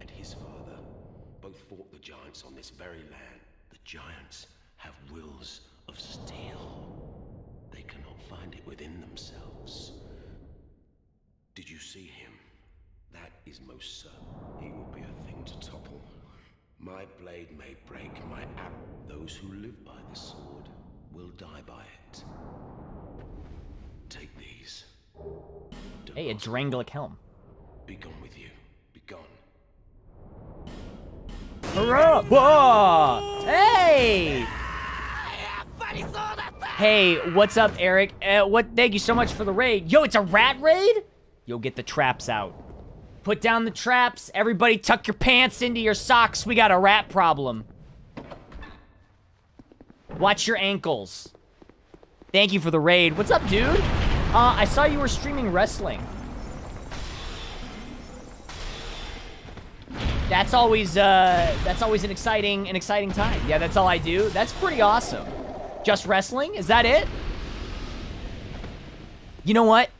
and his father, both fought the giants on this very land. The giants have wills of steel. They cannot find it within themselves. Did you see him? That is most certain. He will be a thing to topple. My blade may break, my app. Those who live by the sword will die by it. Take these. Do Hey, a not Drangleic helm. be gone with you. Be gone. Hurrah! Whoa! Hey! Hey, what's up, Eric? Uh, what? Thank you so much for the raid. Yo, it's a rat raid. Yo, get the traps out. Put down the traps. Everybody, tuck your pants into your socks. We got a rat problem. Watch your ankles. Thank you for the raid. What's up, dude? Uh, I saw you were streaming wrestling. That's always uh that's always an exciting an exciting time. Yeah, that's all I do. That's pretty awesome. Just wrestling? Is that it? You know what?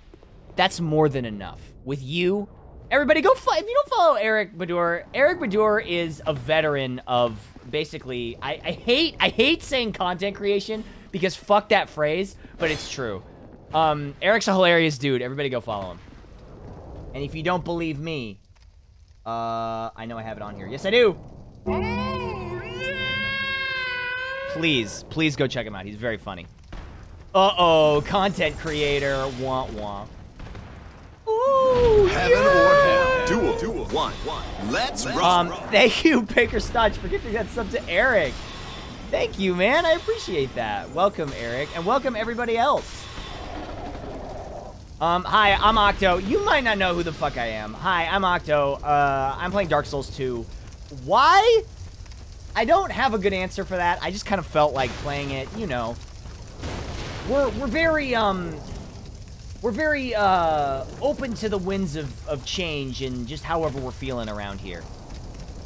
That's more than enough. With you, everybody go fo- if you don't follow Eric Badur, Eric Badur is a veteran of basically I, I hate I hate saying content creation because fuck that phrase, but it's true. Um Eric's a hilarious dude. Everybody go follow him. And if you don't believe me, uh, I know I have it on here. Yes, I do. Please, please go check him out. He's very funny. Uh-oh, content creator. Wah wah. Ooh, Heaven yeah. or hell. Duel. Duel. One. One. Let's rock. Um, thank you, Baker Stodge, for giving that sub to Eric. Thank you, man. I appreciate that. Welcome, Eric, and welcome everybody else. Um, hi, I'm Octo. You might not know who the fuck I am. Hi, I'm Octo. Uh, I'm playing Dark Souls 2. Why? I don't have a good answer for that. I just kind of felt like playing it, you know. We're, we're very, um, we're very, uh, open to the winds of, of change and just however we're feeling around here.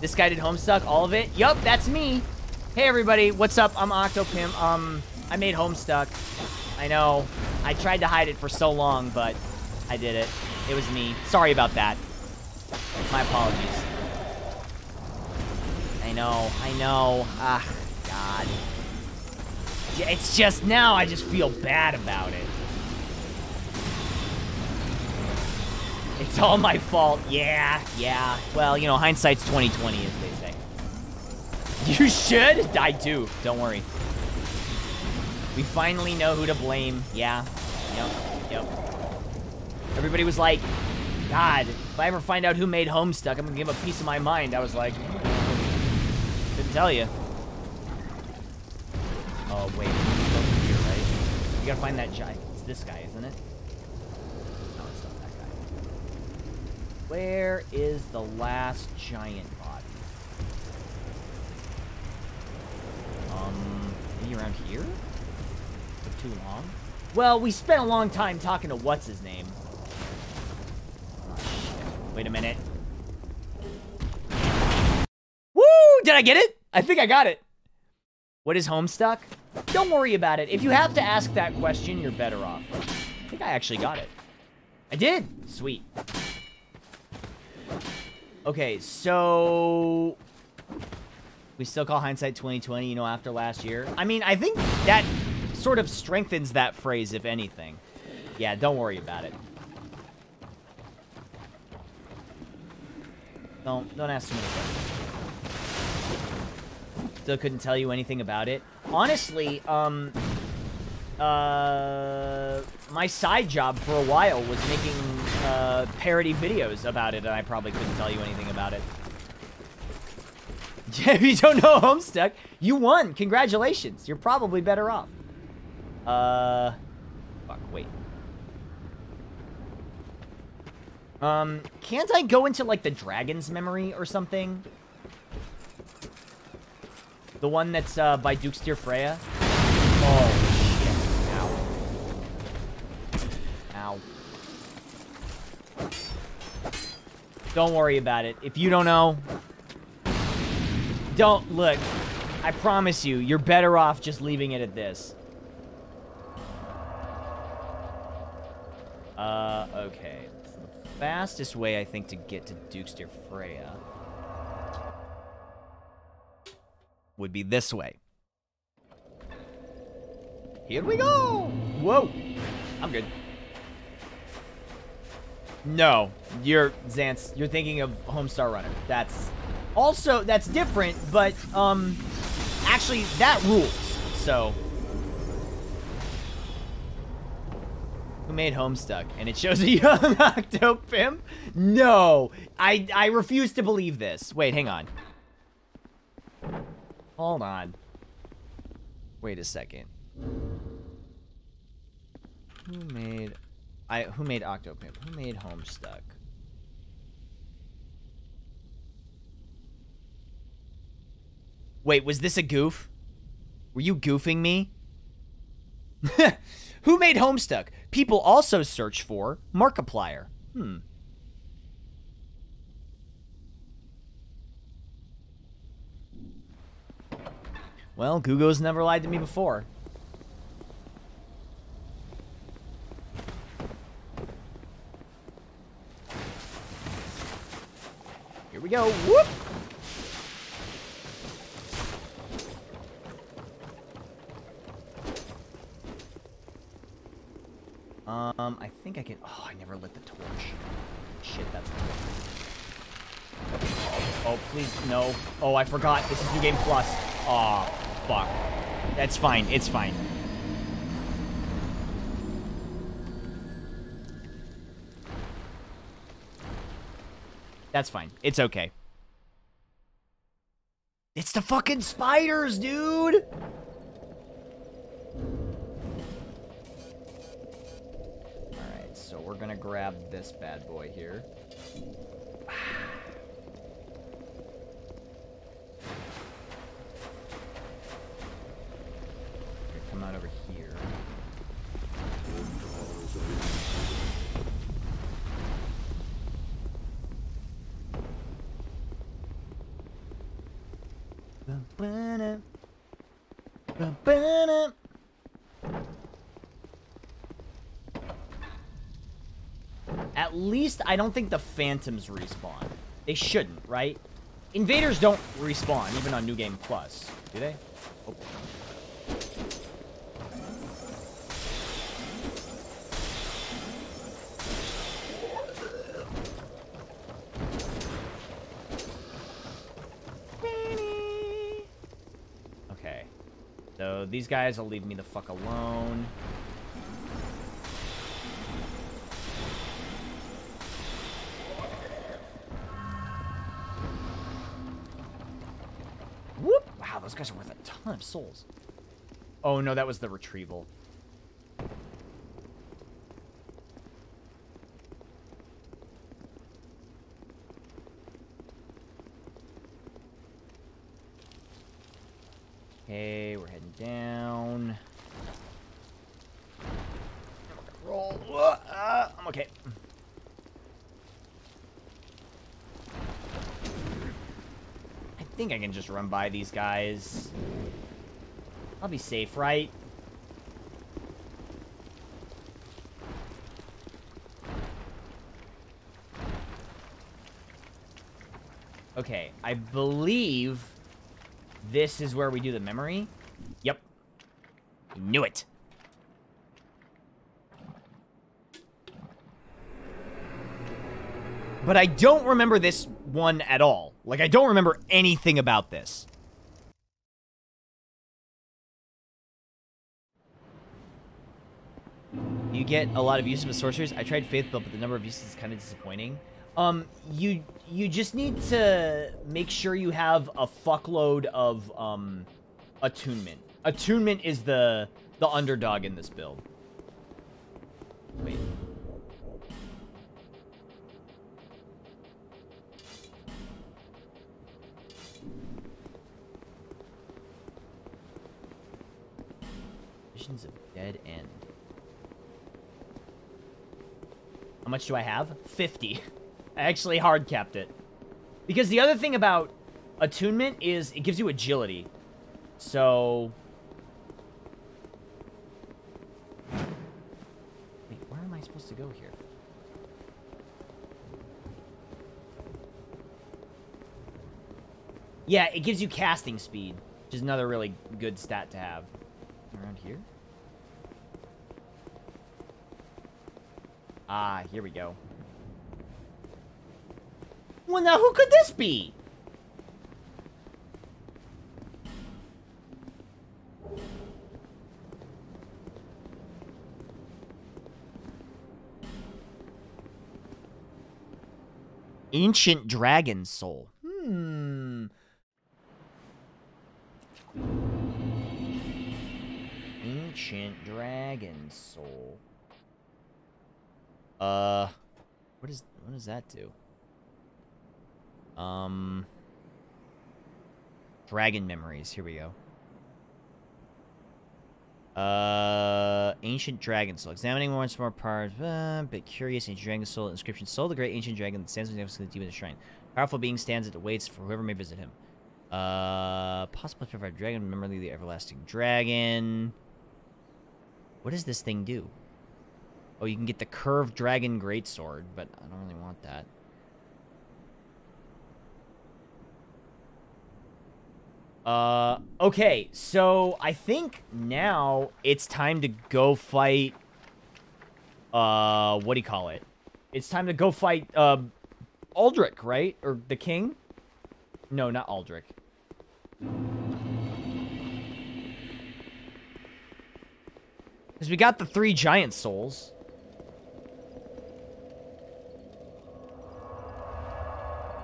This guy did Homestuck, all of it? Yup, that's me. Hey, everybody. What's up? I'm Octopimp. Um, I made Homestuck. I know. I tried to hide it for so long, but I did it. It was me. Sorry about that. My apologies. I know. I know. Ah, God. It's just now I just feel bad about it. It's all my fault. Yeah, yeah. Well, you know, hindsight's 2020, as they say. You should? I do. Don't worry. We finally know who to blame. Yeah. Yep. Yep. Everybody was like, God, if I ever find out who made Homestuck, I'm gonna give a piece of my mind. I was like, tell you. Oh, wait. Over here, right? You gotta find that giant. It's this guy, isn't it? No, it's not that guy. Where is the last giant body? Um, maybe around here? For too long? Well, we spent a long time talking to what's his name. Oh. Wait a minute. Woo! Did I get it? I think I got it. What is Homestuck? Don't worry about it. If you have to ask that question, you're better off. I think I actually got it. I did. Sweet. Okay, so we still call hindsight 2020, you know, after last year. I mean, I think that sort of strengthens that phrase, if anything. Yeah, don't worry about it. Don't don't ask too many questions. Still couldn't tell you anything about it. Honestly, um, uh, my side job for a while was making uh, parody videos about it, and I probably couldn't tell you anything about it. if you don't know Homestuck, you won. Congratulations. You're probably better off. Uh, fuck, wait. Um, can't I go into, like, the dragon's memory or something? The one that's, uh, by Duke's Dear Freja? Oh, shit. Ow. Ow. Don't worry about it. If you don't know, don't, look, I promise you, you're better off just leaving it at this. Uh, okay. The fastest way, I think, to get to Duke's Dear Freja would be this way. Here we go! Whoa! I'm good. No, you're, Zance, you're thinking of Homestar Runner. That's also, that's different, but, um, actually, that rules, so. Who made Homestuck? And it shows a young Octopimp? No, I, I refuse to believe this. Wait, hang on. Hold on. Wait a second. Who made... I who made Octopimp? Who made Homestuck? Wait, was this a goof? Were you goofing me? Who made Homestuck? People also search for Markiplier. Hmm. Well, Google's never lied to me before. Here we go. Whoop! Um, I think I can... Oh, I never lit the torch. Shit, that's... Oh, oh, please, no. Oh, I forgot. This is New Game Plus. Oh, fuck. That's fine. It's fine. That's fine. It's okay. It's the fucking spiders, dude! Alright, so we're gonna grab this bad boy here. Come out over here. At least I don't think the Phantoms respawn. They shouldn't, right? Invaders don't respawn, even on New Game Plus. Do they? Oh. So these guys will leave me the fuck alone. Whoop! Wow, those guys are worth a ton of souls. Oh no, that was the retrieval. Okay, we're down. Roll. Uh, I'm okay. I think I can just run by these guys. I'll be safe, right? Okay, I believe this is where we do the memory. Knew it. But I don't remember this one at all. Like, I don't remember anything about this. You get a lot of uses with sorceries. I tried Faith Build, but the number of uses is kind of disappointing. Um, you you just need to make sure you have a fuckload of um attunement. Attunement is the the underdog in this build. Wait. Visions of Dead End. How much do I have? 50. I actually hard capped it. Because the other thing about attunement is it gives you agility. So... go here? Yeah, it gives you casting speed, which is another really good stat to have. Around here? Ah, here we go. Well, now who could this be? Ancient Dragon Soul. Hmm. Ancient Dragon Soul. Uh, what is what does that do? Um, Dragon Memories. Here we go. Uh, Ancient Dragon Soul. Examining once more parts. Uh, bit curious. Ancient Dragon Soul. Inscription. Soul of the great ancient dragon that stands next the demon shrine. Powerful being stands at waits for whoever may visit him. Uh, possible to provide dragon. Memory the everlasting dragon. What does this thing do? Oh, you can get the curved dragon greatsword, but I don't really want that. Uh, okay, so I think now it's time to go fight, uh, what do you call it? It's time to go fight, uh, Aldrich, right? Or the king? No, not Aldrich. Because we got the three giant souls.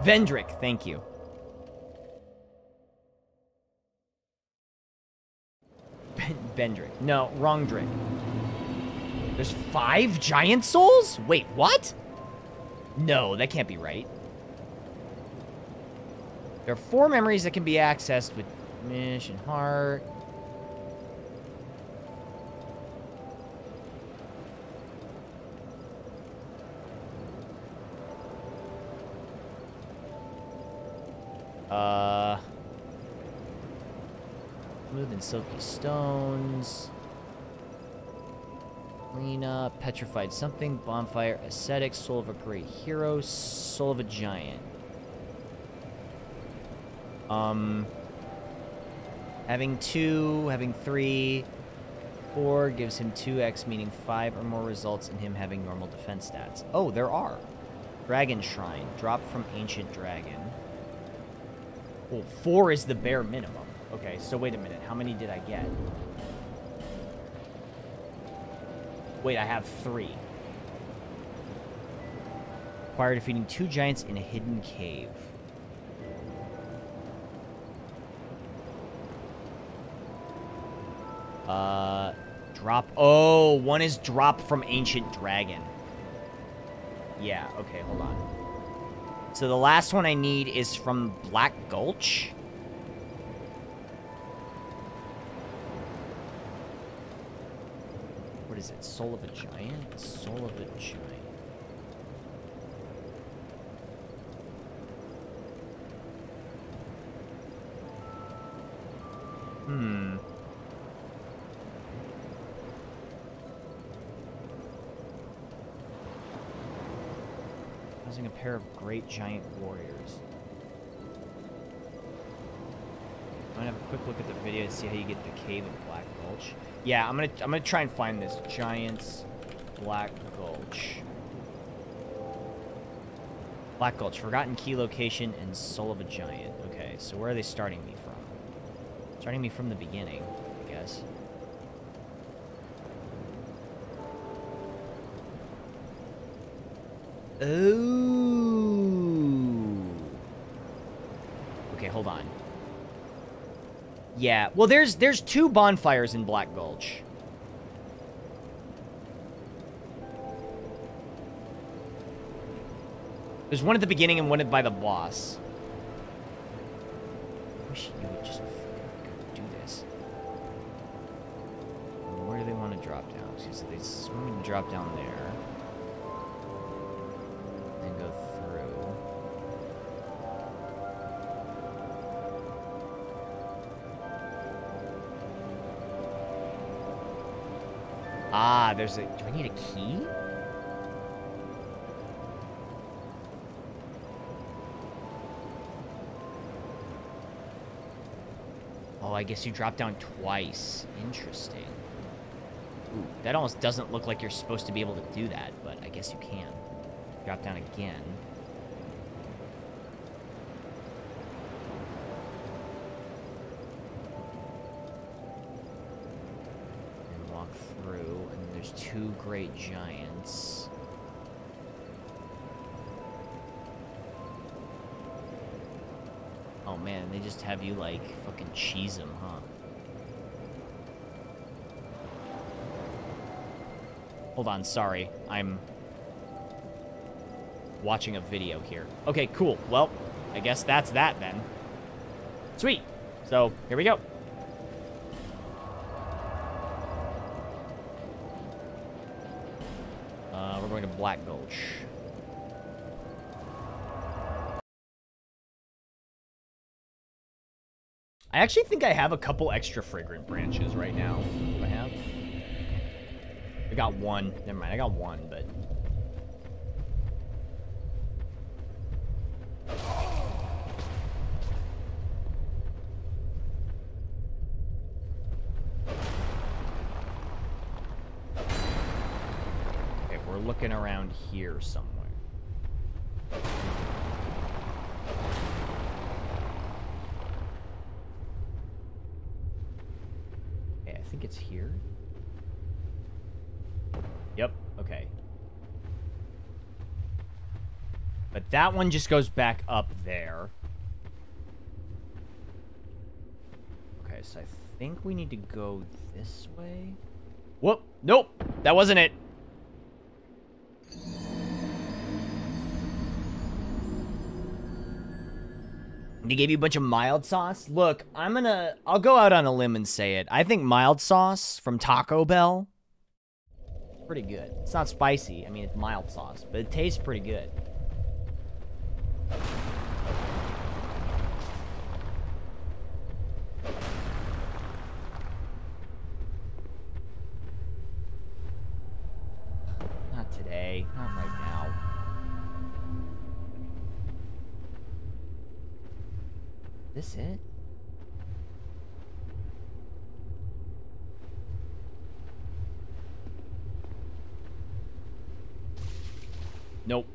Vendrick, thank you. Bendrick. No, wrong Drick. There's five giant souls? Wait, what? No, that can't be right. There are four memories that can be accessed with Mission Heart. Uh, smooth and silky stones. Up, petrified something, bonfire, ascetic, soul of a great hero, soul of a giant. Um, having two, having three, four gives him 2x, meaning five or more results in him having normal defense stats. Oh, there are. Dragon Shrine, drop from Ancient Dragon. Well, four is the bare minimum. Okay, so wait a minute. How many did I get? Wait, I have three. Require defeating two giants in a hidden cave. Uh, drop. Oh, one is drop from Ancient Dragon. Yeah, okay, hold on. So the last one I need is from Black Gulch. What is it? Soul of a Giant? Soul of a Giant. Hmm. Using a pair of great giant warriors. I'm gonna have a quick look at the video to see how you get the cave of Black Gulch. Yeah, I'm gonna I'm gonna try and find this Giants Black Gulch. Black Gulch, forgotten key location, and Soul of a Giant. Okay, so where are they starting me from? Starting me from the beginning, I guess. Oh. Yeah. Well, there's there's two bonfires in Black Gulch. There's one at the beginning and one by the boss. I wish you would just do this. Where do they want to drop down? So they want me to drop down there. There's a... Do I need a key? Oh, I guess you drop down twice. Interesting. Ooh, that almost doesn't look like you're supposed to be able to do that, but I guess you can. Drop down again. And walk through, and there's great giants. Oh man, they just have you like fucking cheese them, huh? Hold on, sorry. I'm watching a video here. Okay, cool. Well, I guess that's that then. Sweet. So, here we go. Black Gulch. I actually think I have a couple extra fragrant branches right now. Do I have? I got one. Never mind, I got one, but... Okay, we're looking around here somewhere. Okay, I think it's here. Yep, okay. But that one just goes back up there. Okay, so I think we need to go this way. Whoop! Nope! That wasn't it! They gave you a bunch of mild sauce? Look, I'm gonna... I'll go out on a limb and say it. I think mild sauce from Taco Bell... Pretty good. It's not spicy. I mean, it's mild sauce. But it tastes pretty good. Not today. Not right now. This it? Nope.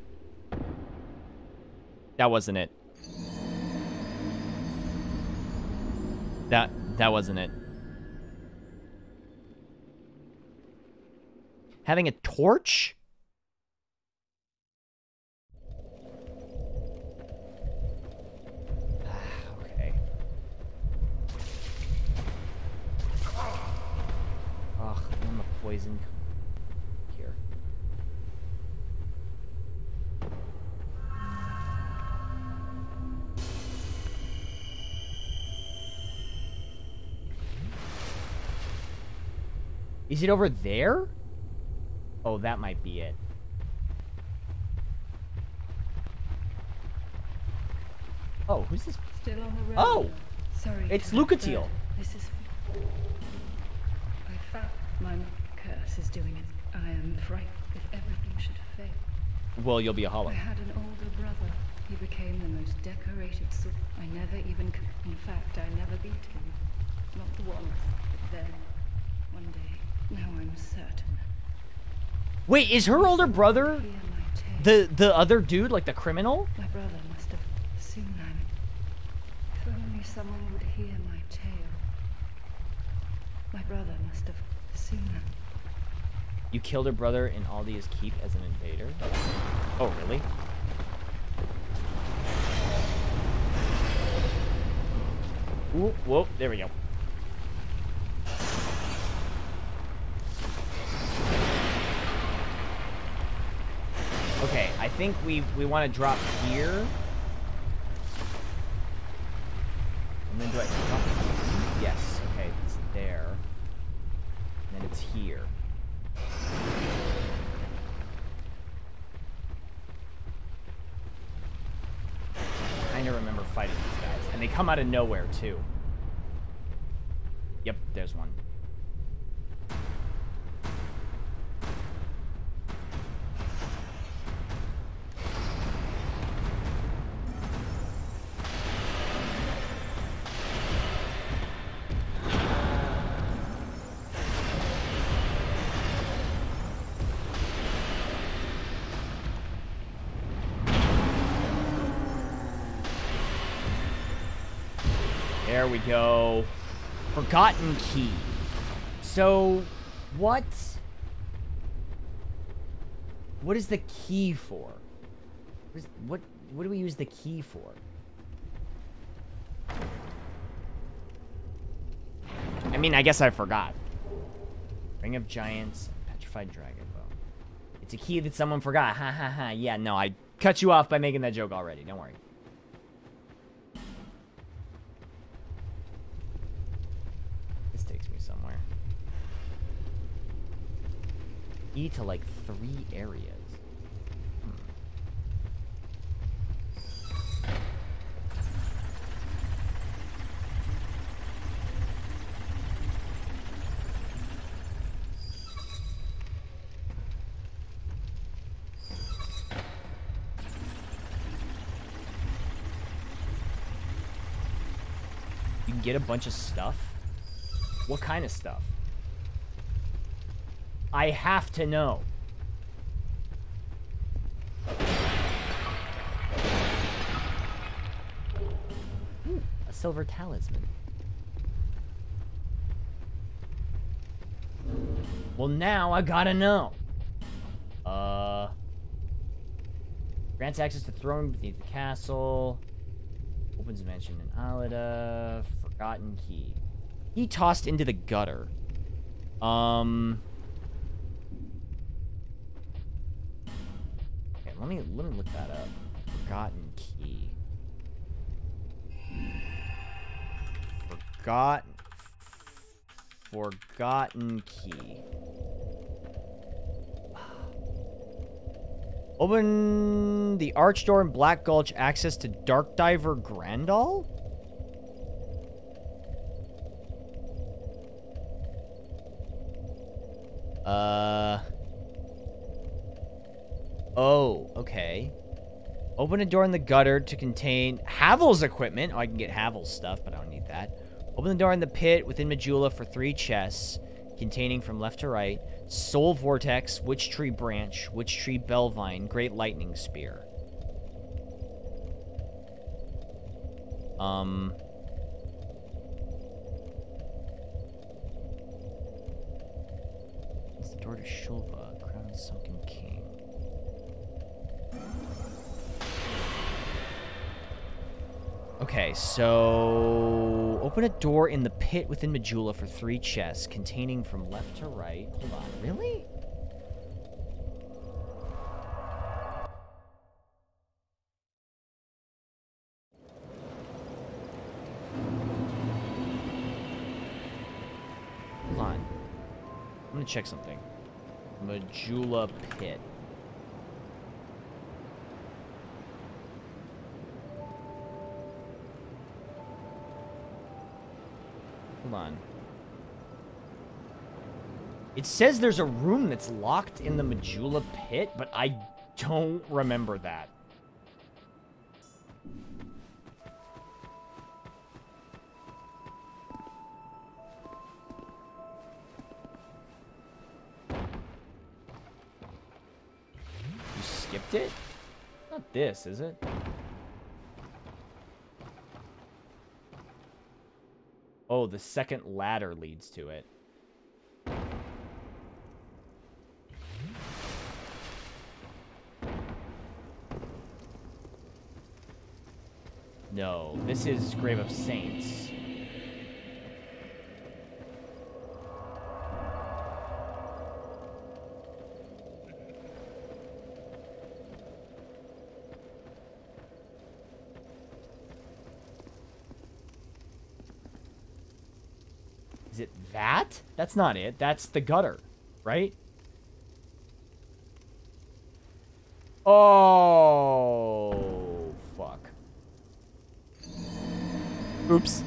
That wasn't it. That that wasn't it. Having a torch? Ah, okay. I'm a poison Is it over there? Oh, that might be it. Oh, who's this? Still on the road. Oh! Sorry. It's. Lucatiel. This is. I found my curse is doing it. I am frightened if everything should fail. Well, you'll be a hollow. I had an older brother. He became the most decorated sword. I never even. In fact, I never beat him. Not once. But then, one day. Now I'm certain. Wait, is her older brother Hear my tale. the the other dude, like the criminal? My brother must have seen them. If only someone would hear my tale. My brother must have seen them. You killed her brother in Aldia's keep as an invader? Oh, really? Ooh, whoa, there we go. Okay, I think we, we want to drop here. And then do I drop? Yes, okay, it's there. And then it's here. I kind of remember fighting these guys. And they come out of nowhere, too. Yep, there's one. There we go. Forgotten key. So, what? What is the key for? What, is, what, what do we use the key for? I mean, I guess I forgot. Ring of Giants, Petrified Dragon Bow. It's a key that someone forgot. Ha ha ha. Yeah, no, I cut you off by making that joke already. Don't worry. This takes me somewhere. E to like three areas. You can get a bunch of stuff? What kind of stuff? I have to know. Ooh, a silver talisman. Well, now I gotta know. Uh, grants access to throne beneath the castle. Opens mansion in Alida. Forgotten key. He tossed into the gutter. Um. Let me let me look that up. Forgotten key. Forgotten. Forgotten key. Open the arch door in Black Gulch. Access to Dark Diver Grandal. Uh. Oh, okay. Open a door in the gutter to contain Havel's equipment. Oh, I can get Havel's stuff, but I don't need that. Open the door in the pit within Majula for three chests, containing from left to right Soul Vortex, Witch Tree Branch, Witch Tree Bellvine, Great Lightning Spear. Um. It's the door to Shulva, Crown Sunken Okay, so open a door in the pit within Majula for three chests, containing from left to right. Hold on, really? Hold on. I'm gonna check something. Majula pit. Hold on. It says there's a room that's locked in the Majula pit, but I don't remember that. You skipped it? Not this, is it? Oh, the second ladder leads to it. No, this is Grave of Saints. that? That's not it. That's the gutter, right? Oh, fuck. Oops.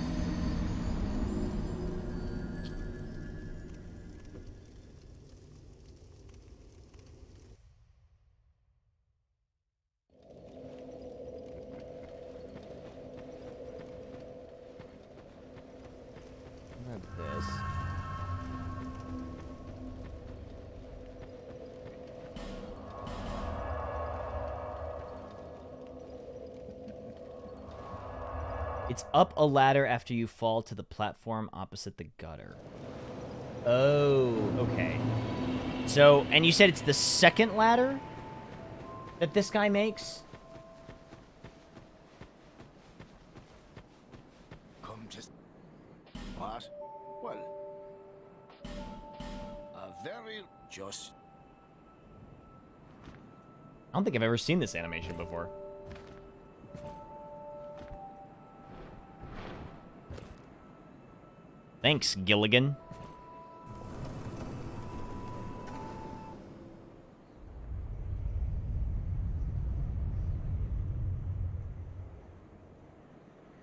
Up a ladder after you fall to the platform opposite the gutter. Oh, okay. So, and you said it's the second ladder that this guy makes? Come just. What? Well. A very just. I don't think I've ever seen this animation before. Thanks, Gilligan.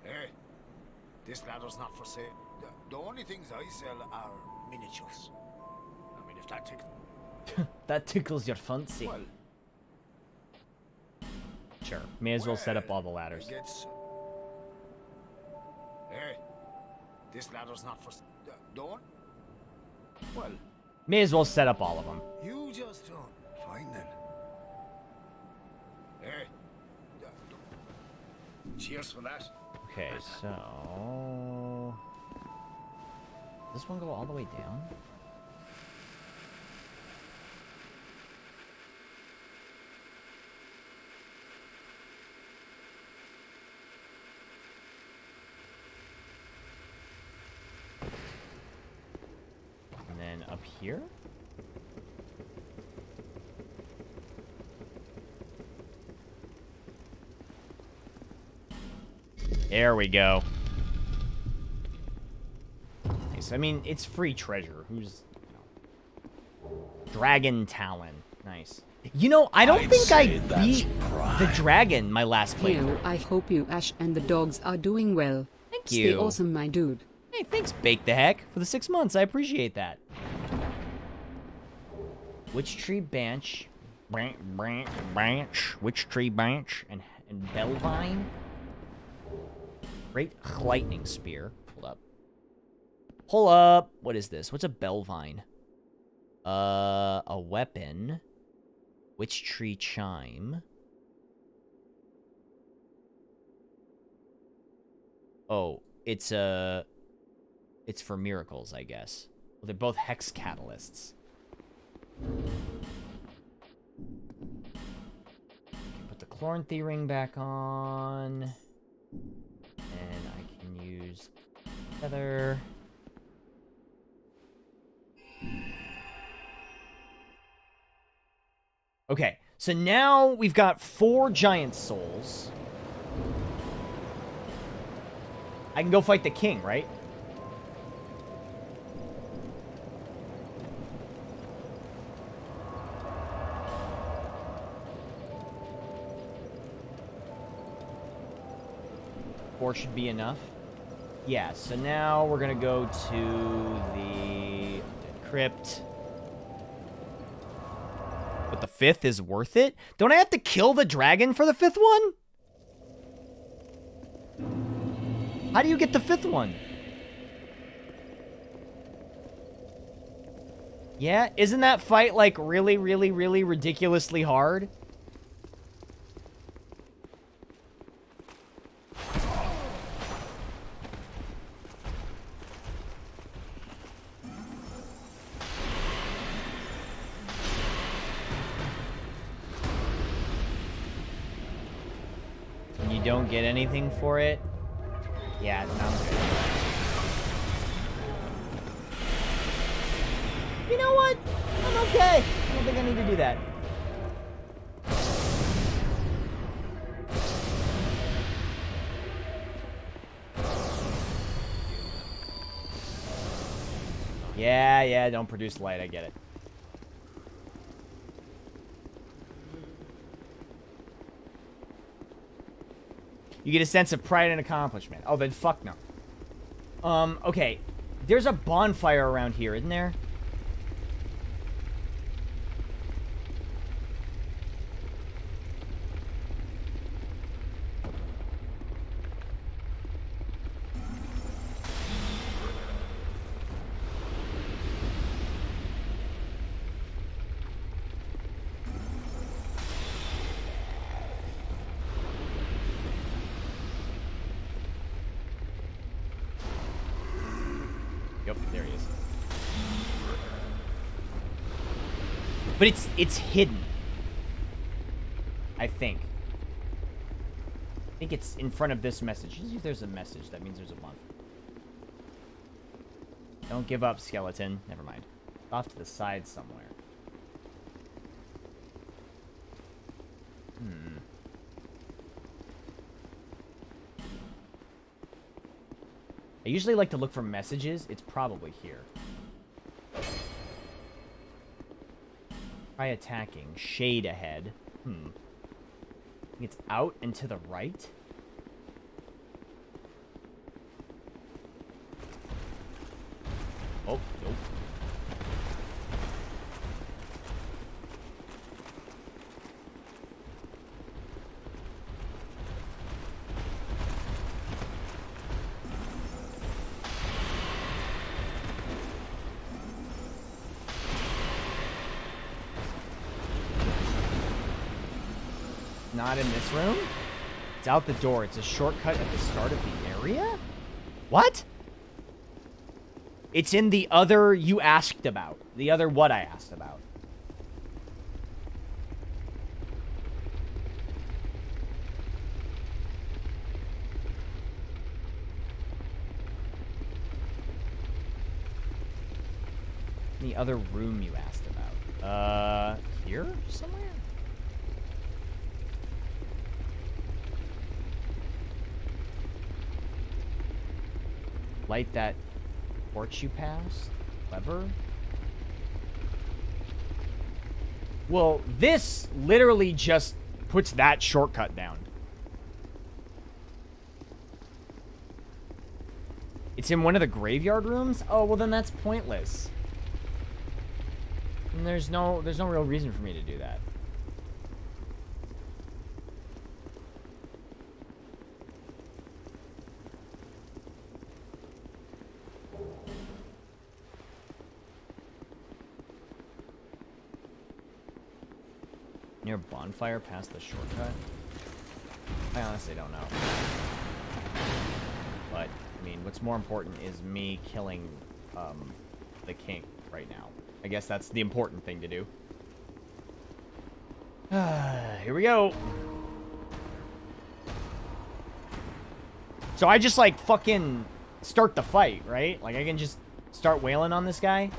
Hey, this ladder's not for sale. The, the only things I sell are miniatures. I mean, if that takes. that tickles your fancy. Well, Sure. May as well set up all the ladders. This ladder's not for. the- uh, Don't. Well, May as well set up all of them. you just don't. Fine then. Hey. Cheers for that. Okay, so... Does this one go all the way down? And then up here? There we go. Nice. I mean, it's free treasure. Who's... you know. Dragon Talon. Nice. You know, I don't I'd think I say that's beat the dragon my last playthrough. Yo, I hope you, Ash, and the dogs are doing well. Thank Stay you. awesome, my dude. Hey, thanks, Bake the Heck, for the six months. I appreciate that. Witch Tree Branch, branch, branch, branch, Witch Tree Branch, and and Bellvine. Great Lightning Spear. Hold up. Hold up. What is this? What's a Bellvine? Uh, a weapon. Witch Tree Chime. Oh, it's a. It's for miracles, I guess. Well, they're both hex catalysts. Put the Chloranthy ring back on. And I can use feather. Okay, so now we've got four giant souls. I can go fight the king, right? Four should be enough. Yeah, so now we're gonna go to the crypt. But the fifth is worth it? Don't I have to kill the dragon for the fifth one? How do you get the fifth one? Yeah, isn't that fight like really, really, really ridiculously hard? Don't get anything for it? Yeah, sounds good. You know what? I'm okay. I don't think I need to do that. Yeah, yeah, don't produce light. I get it. You get a sense of pride and accomplishment. Oh, then fuck no. Um, okay. There's a bonfire around here, isn't there? But it's it's hidden. I think. I think it's in front of this message. If there's a message, that means there's a month. Don't give up, skeleton. Never mind. Off to the side somewhere. Hmm. I usually like to look for messages. It's probably here. Try attacking. Shade ahead. Hmm. It's out and to the right? Out the door. It's a shortcut at the start of the area? What? It's in the other you asked about. The other what I asked about. The other room you asked about. Uh, here somewhere? Light that torch you passed? Lever? Well, this literally just puts that shortcut down. It's in one of the graveyard rooms? Oh, well then that's pointless. And there's no there's no real reason for me to do that. Bonfire past the shortcut? I honestly don't know. But, I mean, what's more important is me killing um, the king right now. I guess that's the important thing to do. Here we go. So I just, like, fucking start the fight, right? Like, I can just start wailing on this guy?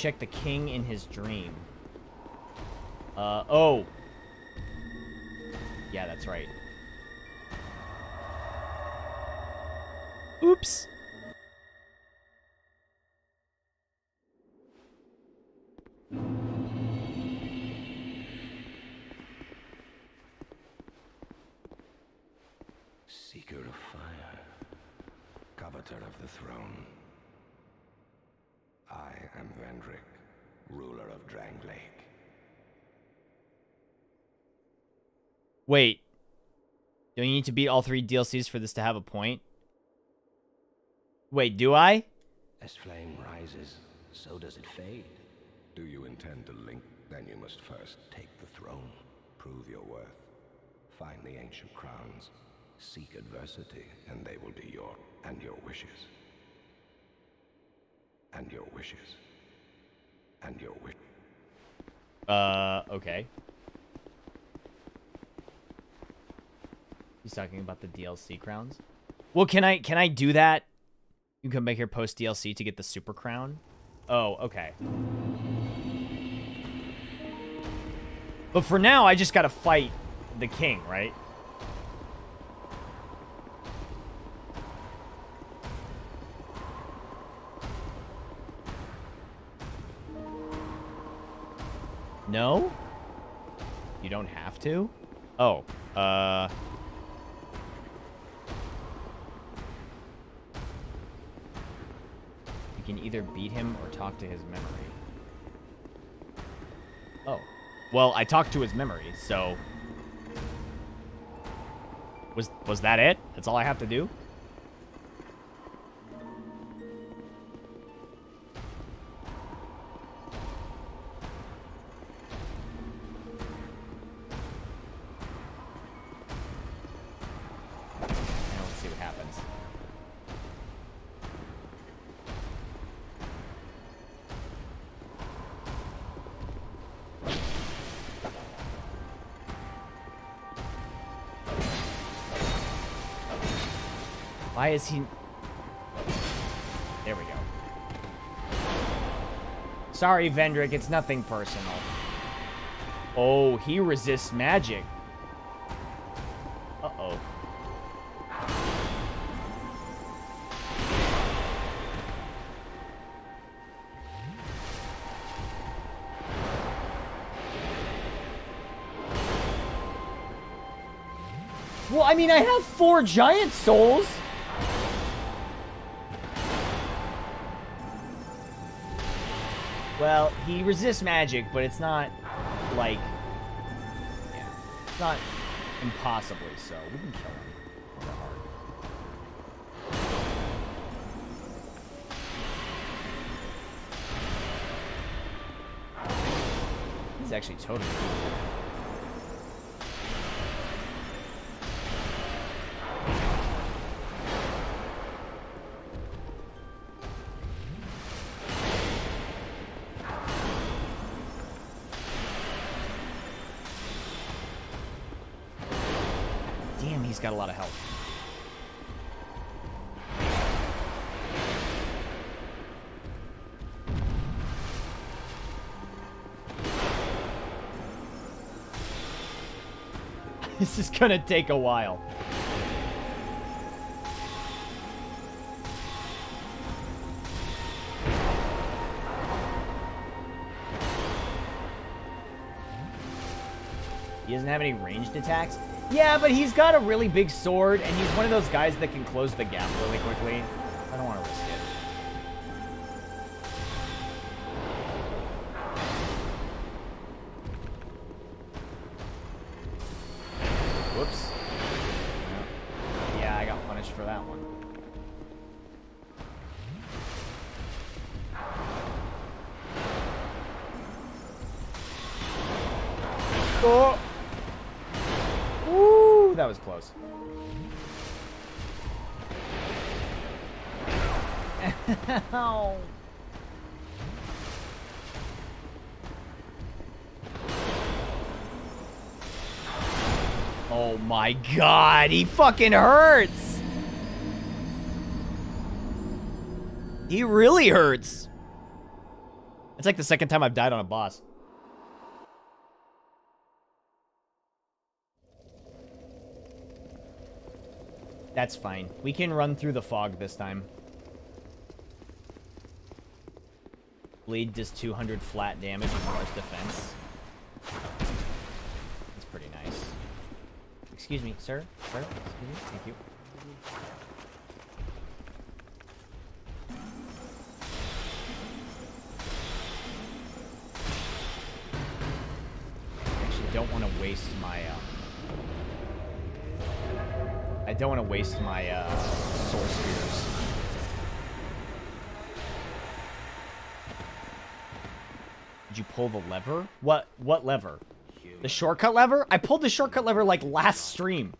Check the king in his dream? Uh, oh. Yeah, that's right. Oops. Need to beat all three DLCs for this to have a point? Wait, do I? As flame rises, so does it fade. Do you intend to link? Then you must first take the throne, prove your worth, find the ancient crowns, seek adversity, and they will be your and your wishes. And your wishes. And your wish. Uh, okay. He's talking about the DLC crowns. Well, can I can I do that You can come back here post DLC to get the super crown. Oh, okay. But for now, I just gotta fight the king, right? No? You don't have to? Oh, uh... can either beat him or talk to his memory. Oh. Well, I talked to his memory, so... Was, was that it? That's all I have to do? Why is he... There we go. Sorry, Vendrick, it's nothing personal. Oh, he resists magic. Uh-oh. Well, I mean, I have four giant souls. He resists magic, but it's not like yeah, it's not impossibly so. We can kill him. He's actually totally got a lot of health. this is gonna take a while. He doesn't have any ranged attacks? Yeah, but he's got a really big sword, and he's one of those guys that can close the gap really quickly. I don't want to my god, he fucking hurts! He really hurts! It's like the second time I've died on a boss. That's fine. We can run through the fog this time. Bleed does 200 flat damage and Mars defense. That's pretty nice. Excuse me, sir. Sir, excuse me. Thank you. Actually, don't want to waste my, um... I don't want to waste my uh, spears. Did you pull the lever? What? What lever? The shortcut lever? I pulled the shortcut lever like last stream.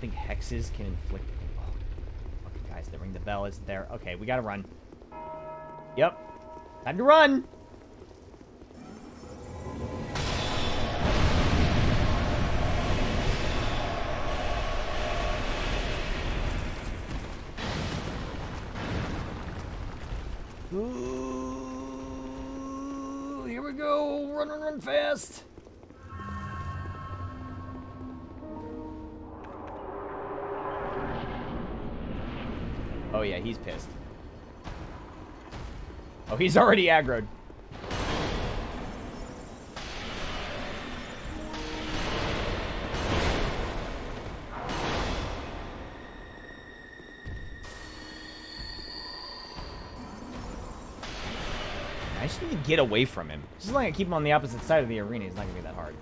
Think hexes can inflict. Oh, guys that ring the bell isn't there. Okay, we gotta run. Yep. Time to run! Ooh, here we go. Run, run, run fast. Oh yeah, he's pissed. Oh, he's already aggroed. I just need to get away from him. Just as long as I keep him on the opposite side of the arena, it's not gonna be that hard.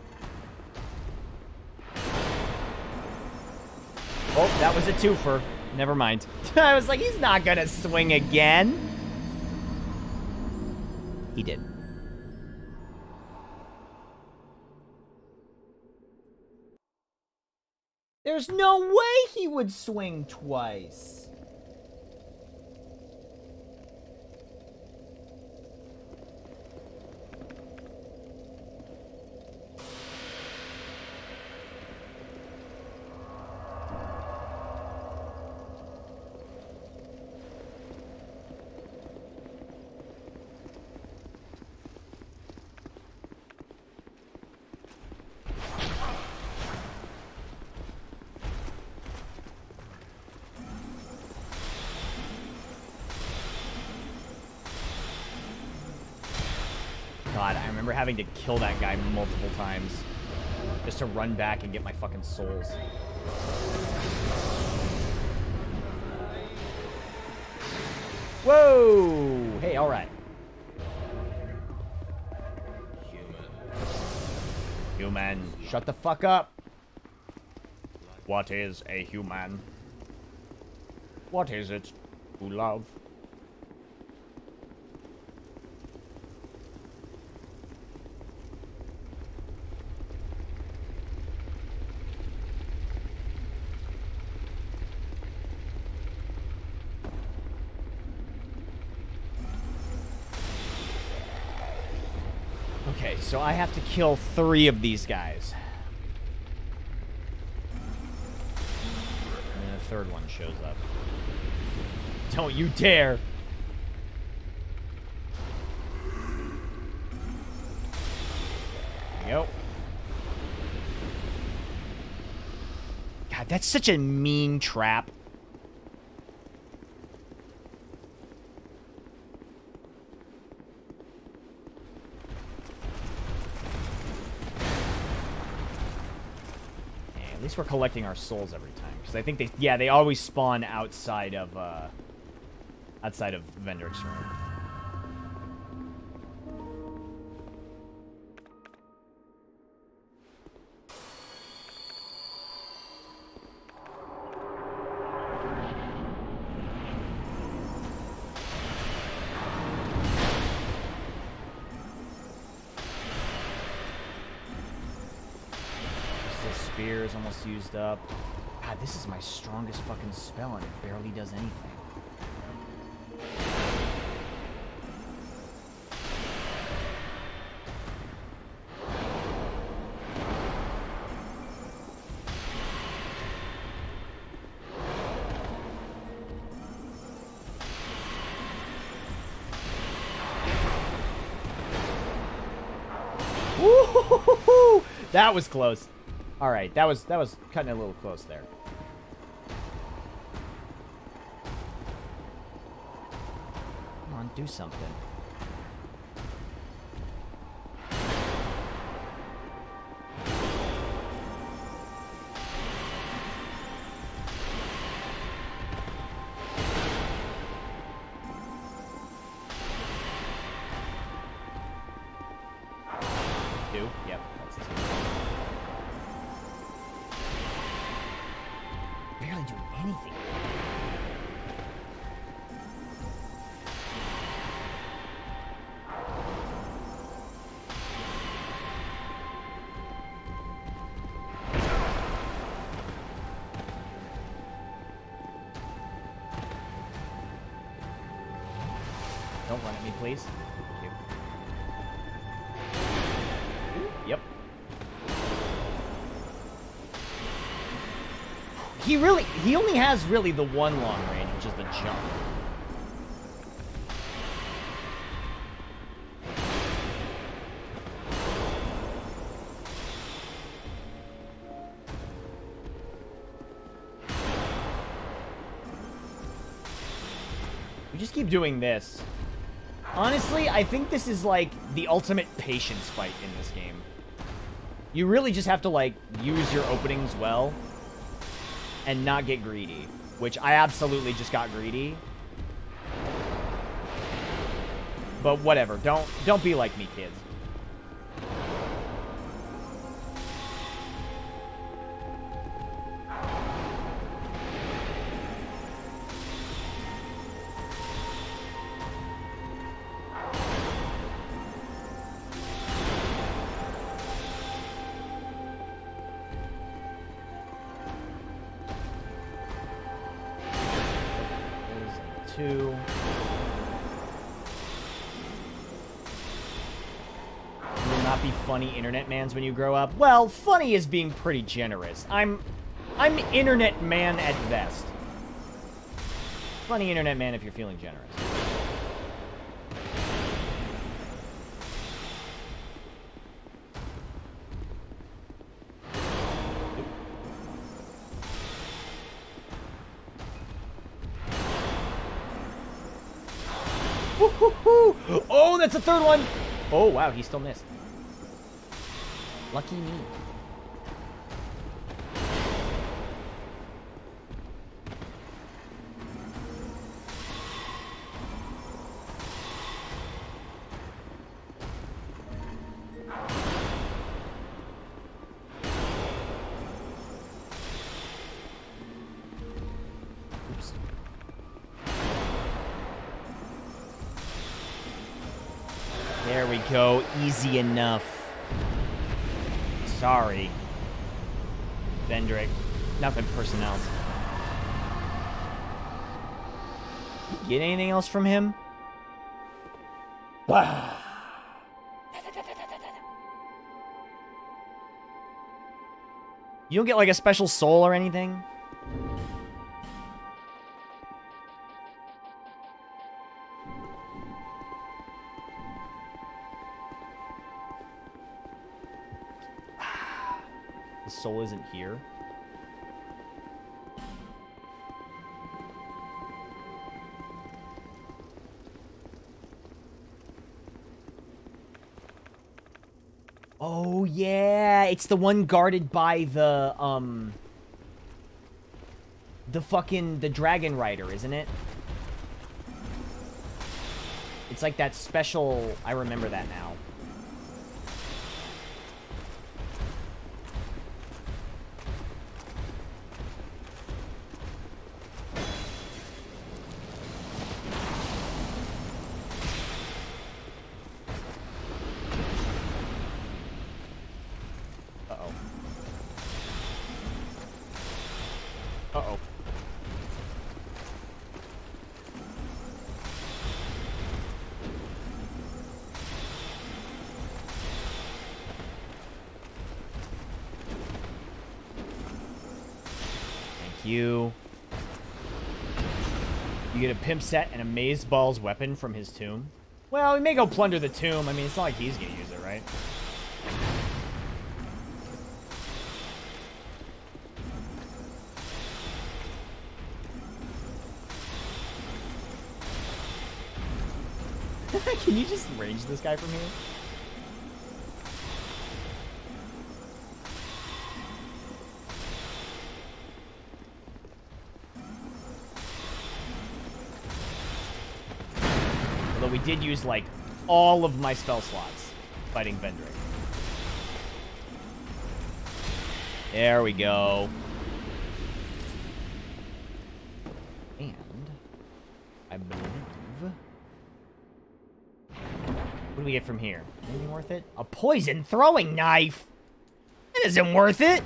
Oh, that was a twofer. Never mind. I was like, he's not gonna swing again. He did. There's no way he would swing twice. Kill that guy multiple times just to run back and get my fucking souls. Whoa! Hey, alright. Human. Shut the fuck up. What is a human? What is it to love? Okay, so I have to kill three of these guys. And then a third one shows up. Don't you dare! Go. God, that's such a mean trap. We're collecting our souls every time. Because I think they, yeah, they always spawn outside of, uh, outside of Vendrick's room. Used up. God, this is my strongest fucking spell and it barely does anything. That was close. All right, that was that was cutting a little close there. Come on, do something. He only has really the one long range, which is the jump. We just keep doing this. Honestly, I think this is like the ultimate patience fight in this game. You really just have to like use your openings well and not get greedy, which I absolutely just got greedy. But whatever, don't don't be like me, kids. Funny internet mans when you grow up. Well, funny is being pretty generous. I'm I'm internet man at best. Funny internet man if you're feeling generous. Oh, that's a third one. Oh, wow, he still missed. Lucky me. There we go. Easy enough. Sorry. Vendrick. Nothing personnel. Get anything else from him? You don't get like a special soul or anything? Isn't here. Oh yeah, it's the one guarded by the um the fucking the dragon rider, isn't it? It's like that special I remember that now. Pimp set an a maze balls weapon from his tomb. Well, we may go plunder the tomb. I mean, it's not like he's gonna use it, right? Can you just range this guy from here? Did use, like, all of my spell slots fighting Vendrick. There we go. And I believe what do we get from here? Anything worth it? A poison throwing knife? That isn't worth it.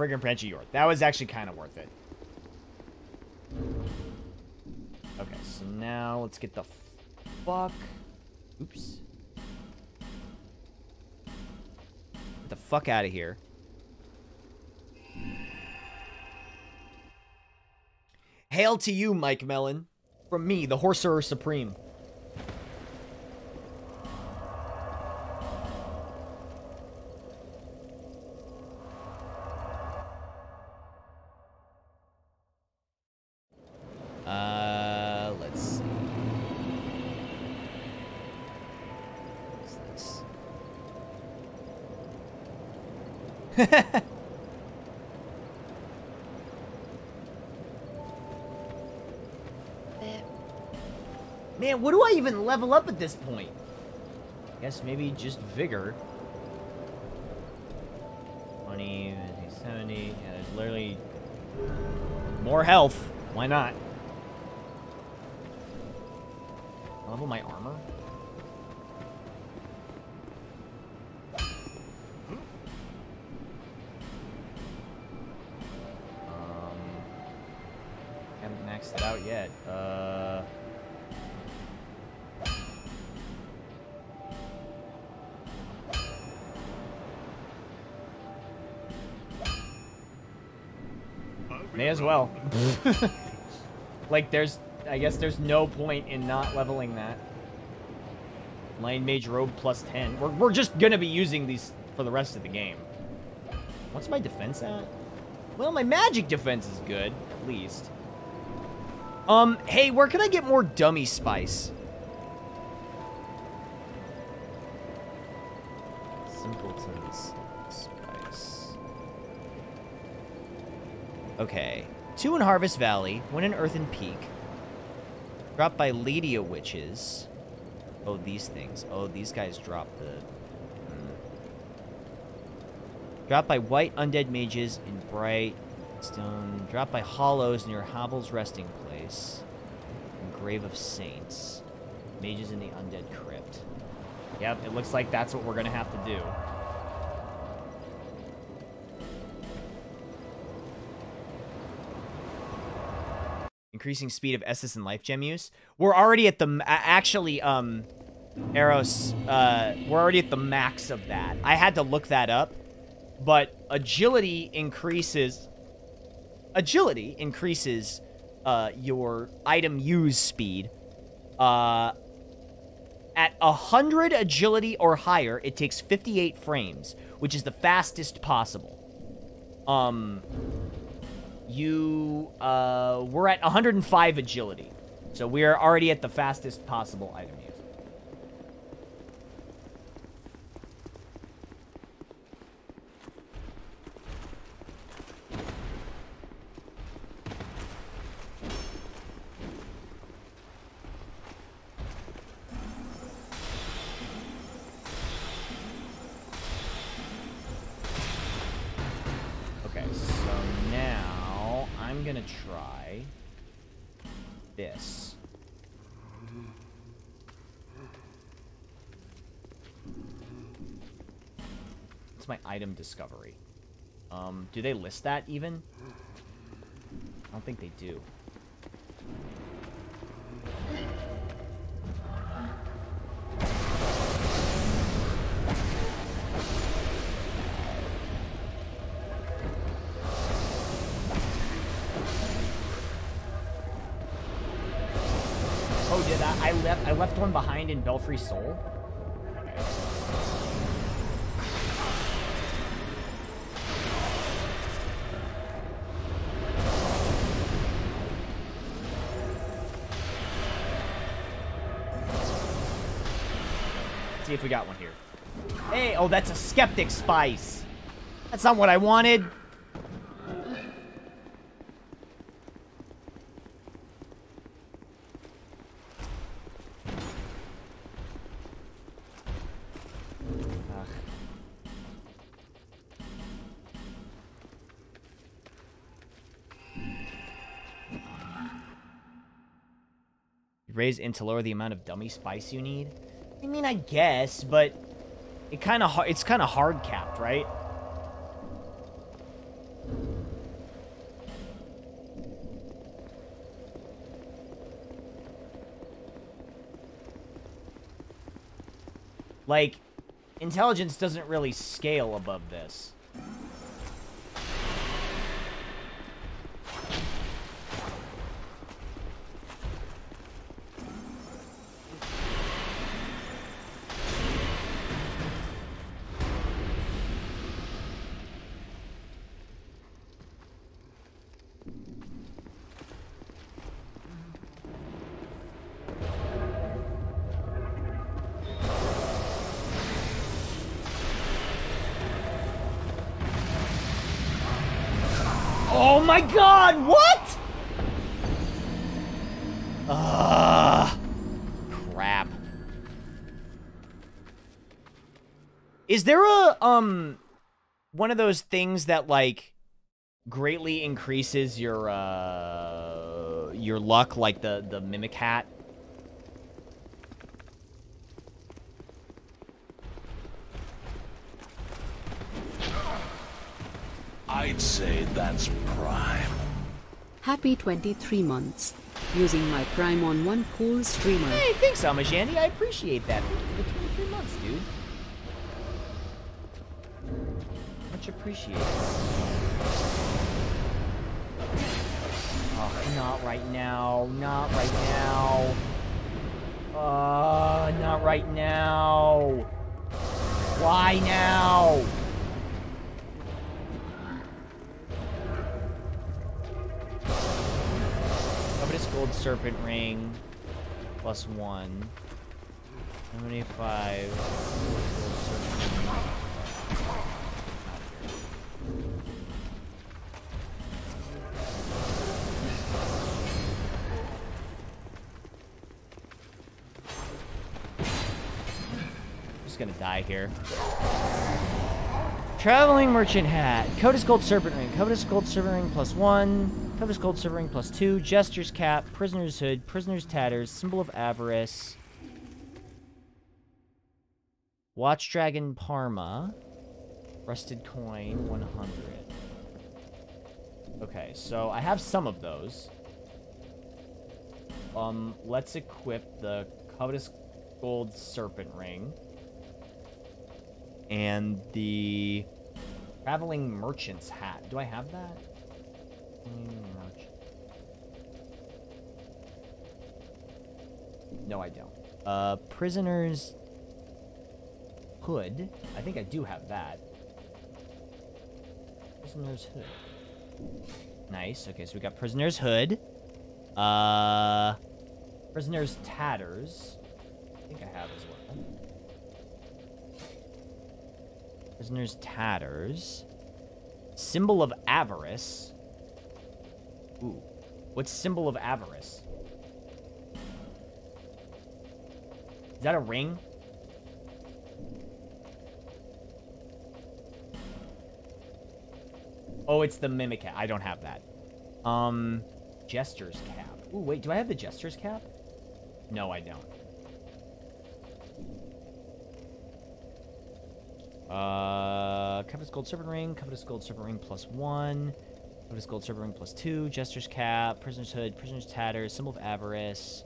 Ooh, a branch of Yore. That was actually kind of worth it. Okay, so now let's get the fuck. Oops. Get the fuck out of here. Hail to you, Mike Mellon. From me, the Horserer Supreme. Level up at this point? Guess maybe just vigor. 20, 70. Yeah, there's literally more health. Why not? like, there's... I guess there's no point in not leveling that. Lion Mage Robe plus 10. We're, we're just gonna be using these for the rest of the game. What's my defense at? Well, my magic defense is good, at least. Um, hey, where can I get more dummy spice? Two in Harvest Valley, one in Earthen Peak. Dropped by Ladia Witches. Oh, these things. Oh, these guys drop the... Hmm. Dropped by White Undead Mages in Bright Stone. Dropped by Hollows near Havel's Resting Place. And Grave of Saints. Mages in the Undead Crypt. Yep, it looks like that's what we're gonna have to do. Increasing speed of Estus and Life Gem use. We're already at the... Actually, um... Eros, uh... We're already at the max of that. I had to look that up. But agility increases... Agility increases uh, your item use speed. Uh, at 100 agility or higher, it takes 58 frames, which is the fastest possible. Um, you, uh, we're at 105 agility. So we're already at the fastest possible item discovery. Um, do they list that even? I don't think they do. Oh, did I? I left. I left one behind in Belfry Sol. See if we got one here. Hey, oh, that's a skeptic spice. That's not what I wanted. Raise in to lower the amount of dummy spice you need. I mean, I guess, but it kind of it's kind of hard capped, right? Like, intelligence doesn't really scale above this. Is there a, um, one of those things that, like, greatly increases your, uh, your luck, like the, the Mimic Hat? I'd say that's prime. Happy 23 months. Using my Prime on one cool streamer. Hey, thanks, Almajandi. I appreciate that. Thank you for 23 months, dude. Appreciated. Oh, not right now. Not right now. Uh, not right now. Why now? Covetous Gold Serpent Ring. Plus one. 75. Gold Serpent gonna die here. Traveling Merchant Hat. Covetous Gold Serpent Ring. Covetous Gold Serpent Ring plus one. Covetous Gold Serpent Ring plus two. Jester's Cap. Prisoner's Hood. Prisoner's Tatters. Symbol of Avarice. Watch Dragon Parma. Rusted Coin 100. Okay, so I have some of those. Um, let's equip the Covetous Gold Serpent Ring and the traveling merchant's hat. Do I have that? No, I don't. Uh, prisoner's hood. I think I do have that. Prisoner's hood. Nice. Okay, so we got prisoner's hood. Uh, prisoner's tatters. I think I have as well. Prisoner's Tatters. Symbol of Avarice. Ooh. What's Symbol of Avarice? Is that a ring? Oh, it's the Mimic. I don't have that. Um, Jester's Cap. Ooh, wait, do I have the Jester's Cap? No, I don't. Uh, Covetous Gold Serpent Ring, Covetous Gold Serpent Ring plus one, Covetous Gold Serpent Ring plus two, Jester's Cap, Prisoner's Hood, Prisoner's Tatters, Symbol of Avarice.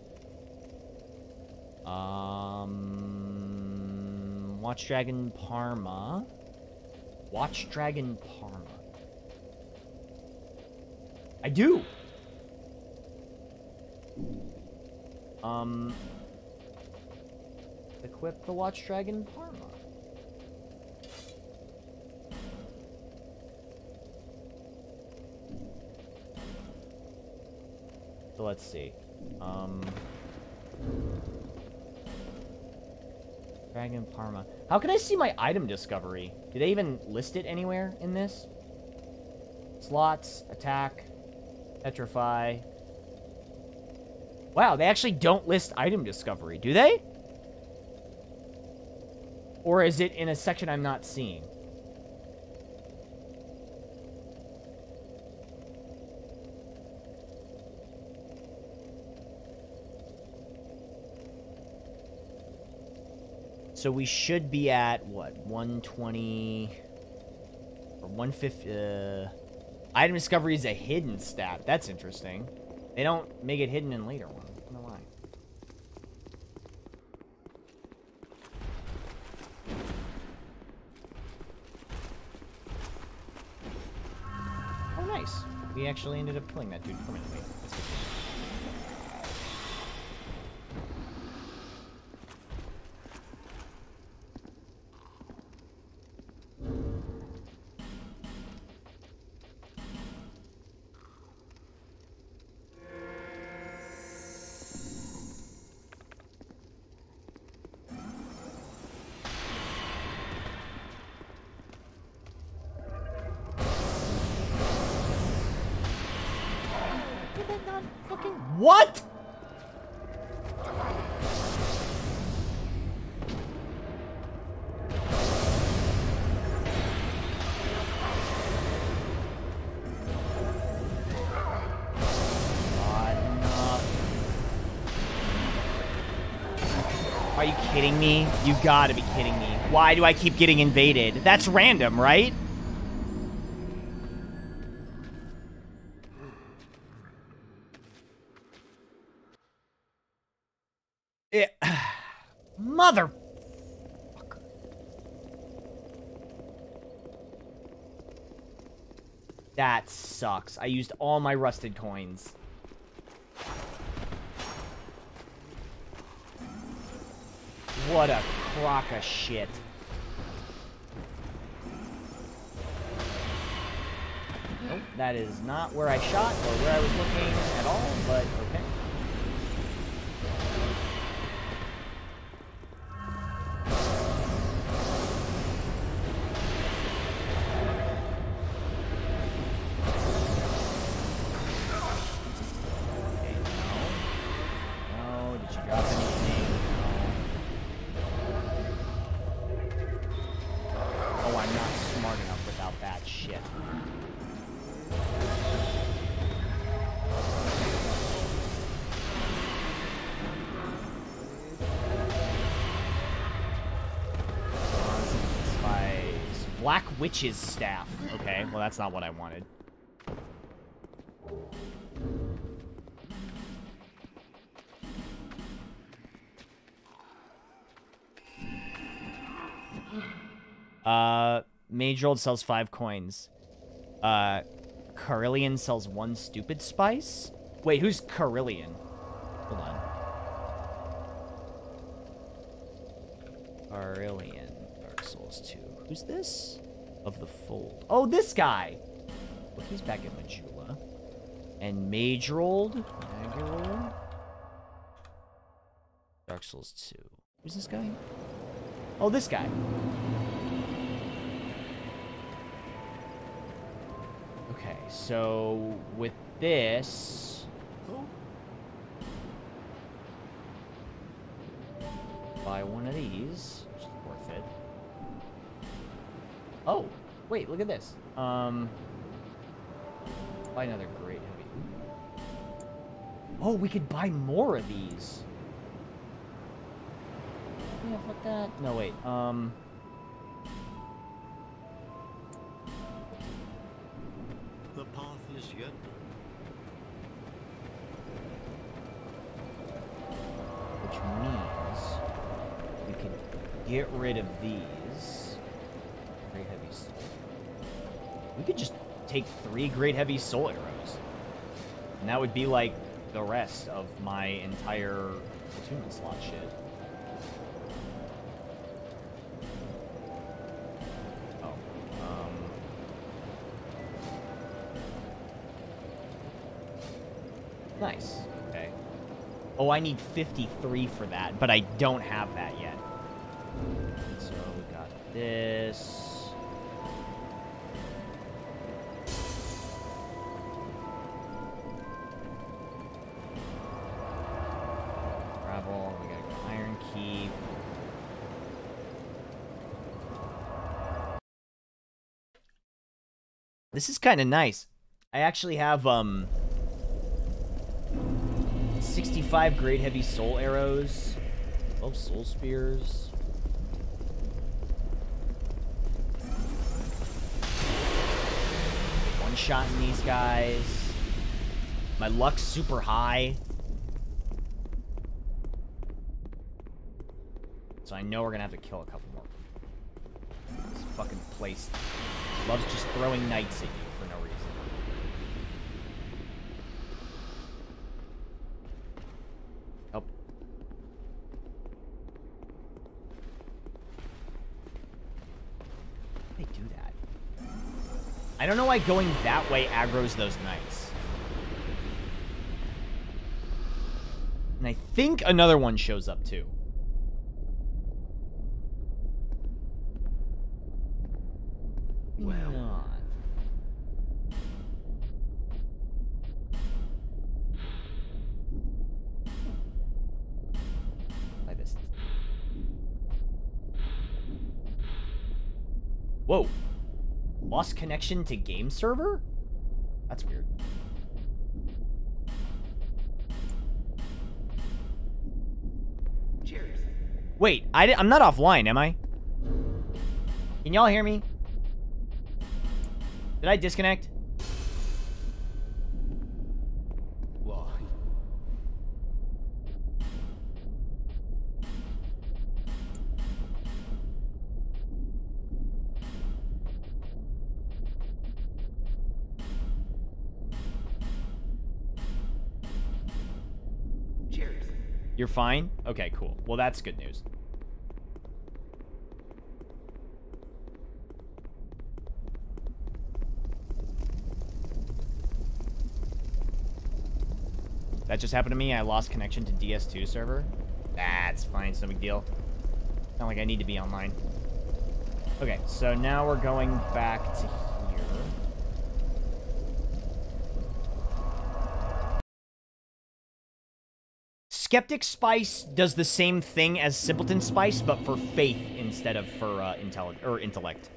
Um, Watch Dragon Parma. Watch Dragon Parma. I do! Um, equip the Watch Dragon Parma. Let's see. Um, Dragon Parma. How can I see my item discovery? Do they even list it anywhere in this? Slots, attack, petrify. Wow, they actually don't list item discovery, do they? Or is it in a section I'm not seeing? So we should be at, what, 120... Or 150... Uh, item discovery is a hidden stat. That's interesting. They don't make it hidden in later ones. I don't know why. Oh, nice. We actually ended up killing that dude permanently. Kidding me? You gotta be kidding me. Why do I keep getting invaded? That's random, right? Eh, it, mother. That sucks. I used all my rusted coins. What a crock of shit. Nope, that is not where I shot or where I was looking at all, but okay. Okay, Witch's Staff. Okay, well that's not what I wanted. Uh, Magerold sells five coins. Uh, Carhillion sells one stupid spice? Wait, who's Carhillion? Hold on. Carhillion. Dark Souls 2. Who's this? Oh, this guy! Well, he's back at Majula. And Magerold. Magerold. Dark Souls 2. Who's this guy? Oh, this guy. Okay, so with this... Buy one of these, which is worth it. Oh, wait, look at this. Um, buy another great heavy. Oh, we could buy more of these. Yeah, fuck that. No, wait. Um. The path is yet. Which means we can get rid of these. We could just take three great heavy soul arrows. And that would be like the rest of my entire attunement slot shit. Oh. Um. Nice. Okay. Oh, I need 53 for that, but I don't have that yet. So we got this. This is kind of nice. I actually have, um... 65 great heavy soul arrows. 12 soul spears. One shot in these guys. My luck's super high. So I know we're gonna have to kill a couple more. This fucking place loves just throwing knights at you for no reason. Help. They do that. I don't know why going that way aggroes those knights. And I think another one shows up too. Lost connection to game server? That's weird. Cheers. Wait, I, am not offline, am I? Can y'all hear me? Did I disconnect? You're fine? Okay, cool. Well, that's good news. That just happened to me. I lost connection to DS2 server. That's fine. It's no big deal. Not like I need to be online. Okay, so now we're going back to here. Skeptic Spice does the same thing as Simpleton Spice, but for faith instead of for uh, or intellect.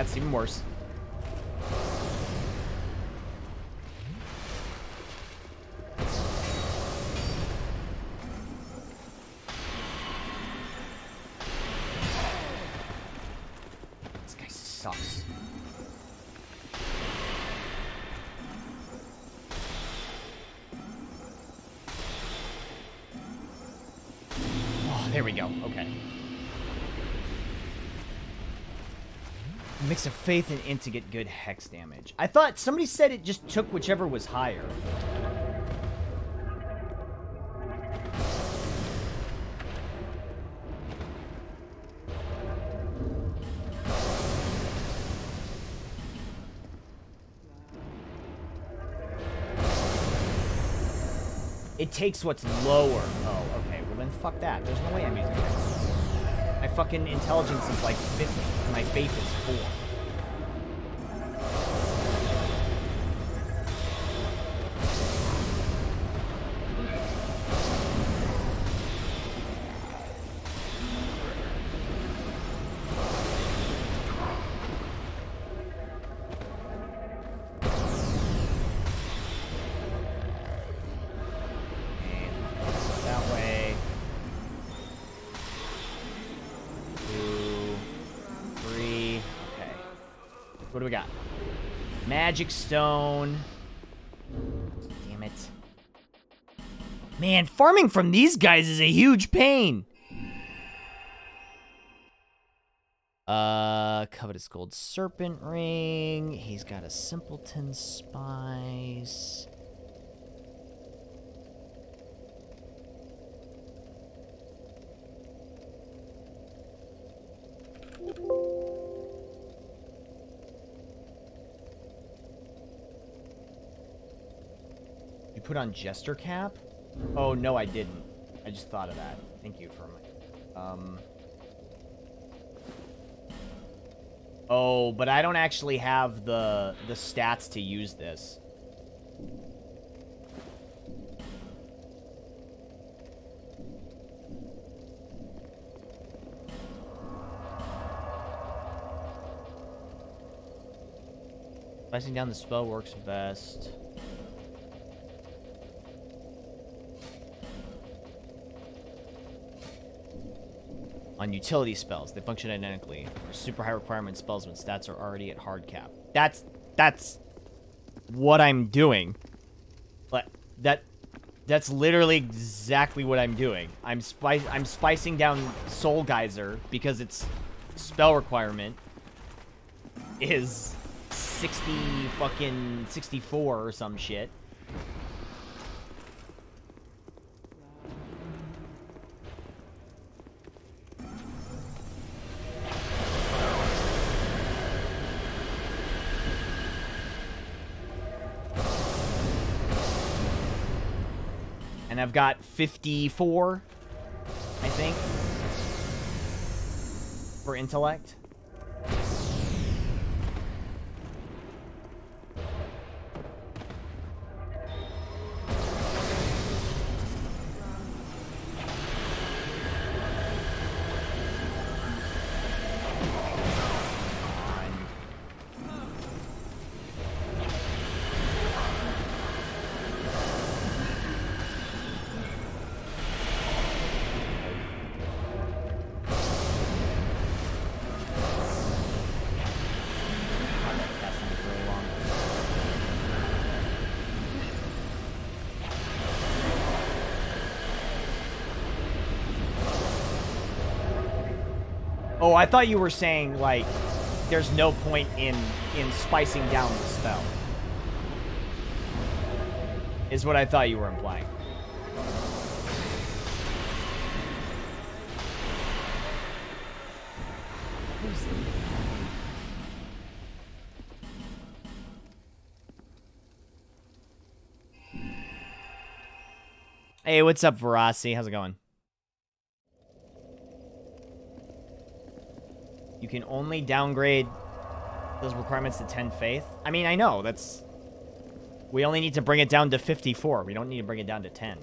That's even worse. Mix of faith and int to get good hex damage. I thought somebody said it just took whichever was higher. It takes what's lower. Oh, okay. Well, then fuck that. There's no way I'm using this. My fucking intelligence is like 50. and My faith is 4. Magic stone. Damn it. Man, farming from these guys is a huge pain. Uh, covetous gold serpent ring. He's got a simpleton spice. Put on Jester Cap? Oh, no, I didn't. I just thought of that. Thank you for my... Um... Oh, but I don't actually have the the stats to use this. Slicing down the spell works best. On utility spells, they function identically. Super high requirement spells when stats are already at hard cap. That's that's what I'm doing. But that that's literally exactly what I'm doing. I'm spice I'm spicing down Soul Geyser because its spell requirement is 60 fucking 64 or some shit. I've got 54, I think, for intellect. I thought you were saying, like, there's no point in in spicing down the spell. Is what I thought you were implying. Hey, what's up, Verasi? How's it going? Can only downgrade those requirements to 10 faith. I mean, I know, that's... We only need to bring it down to 54. We don't need to bring it down to 10.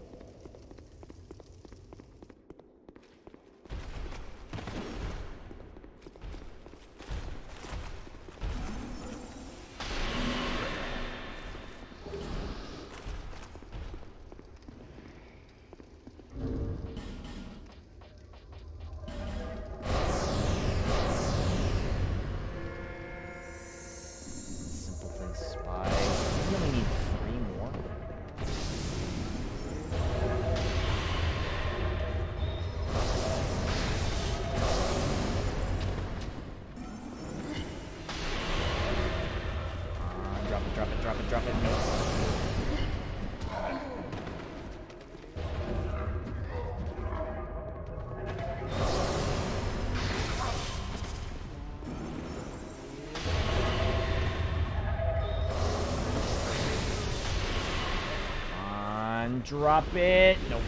Drop it. Nope.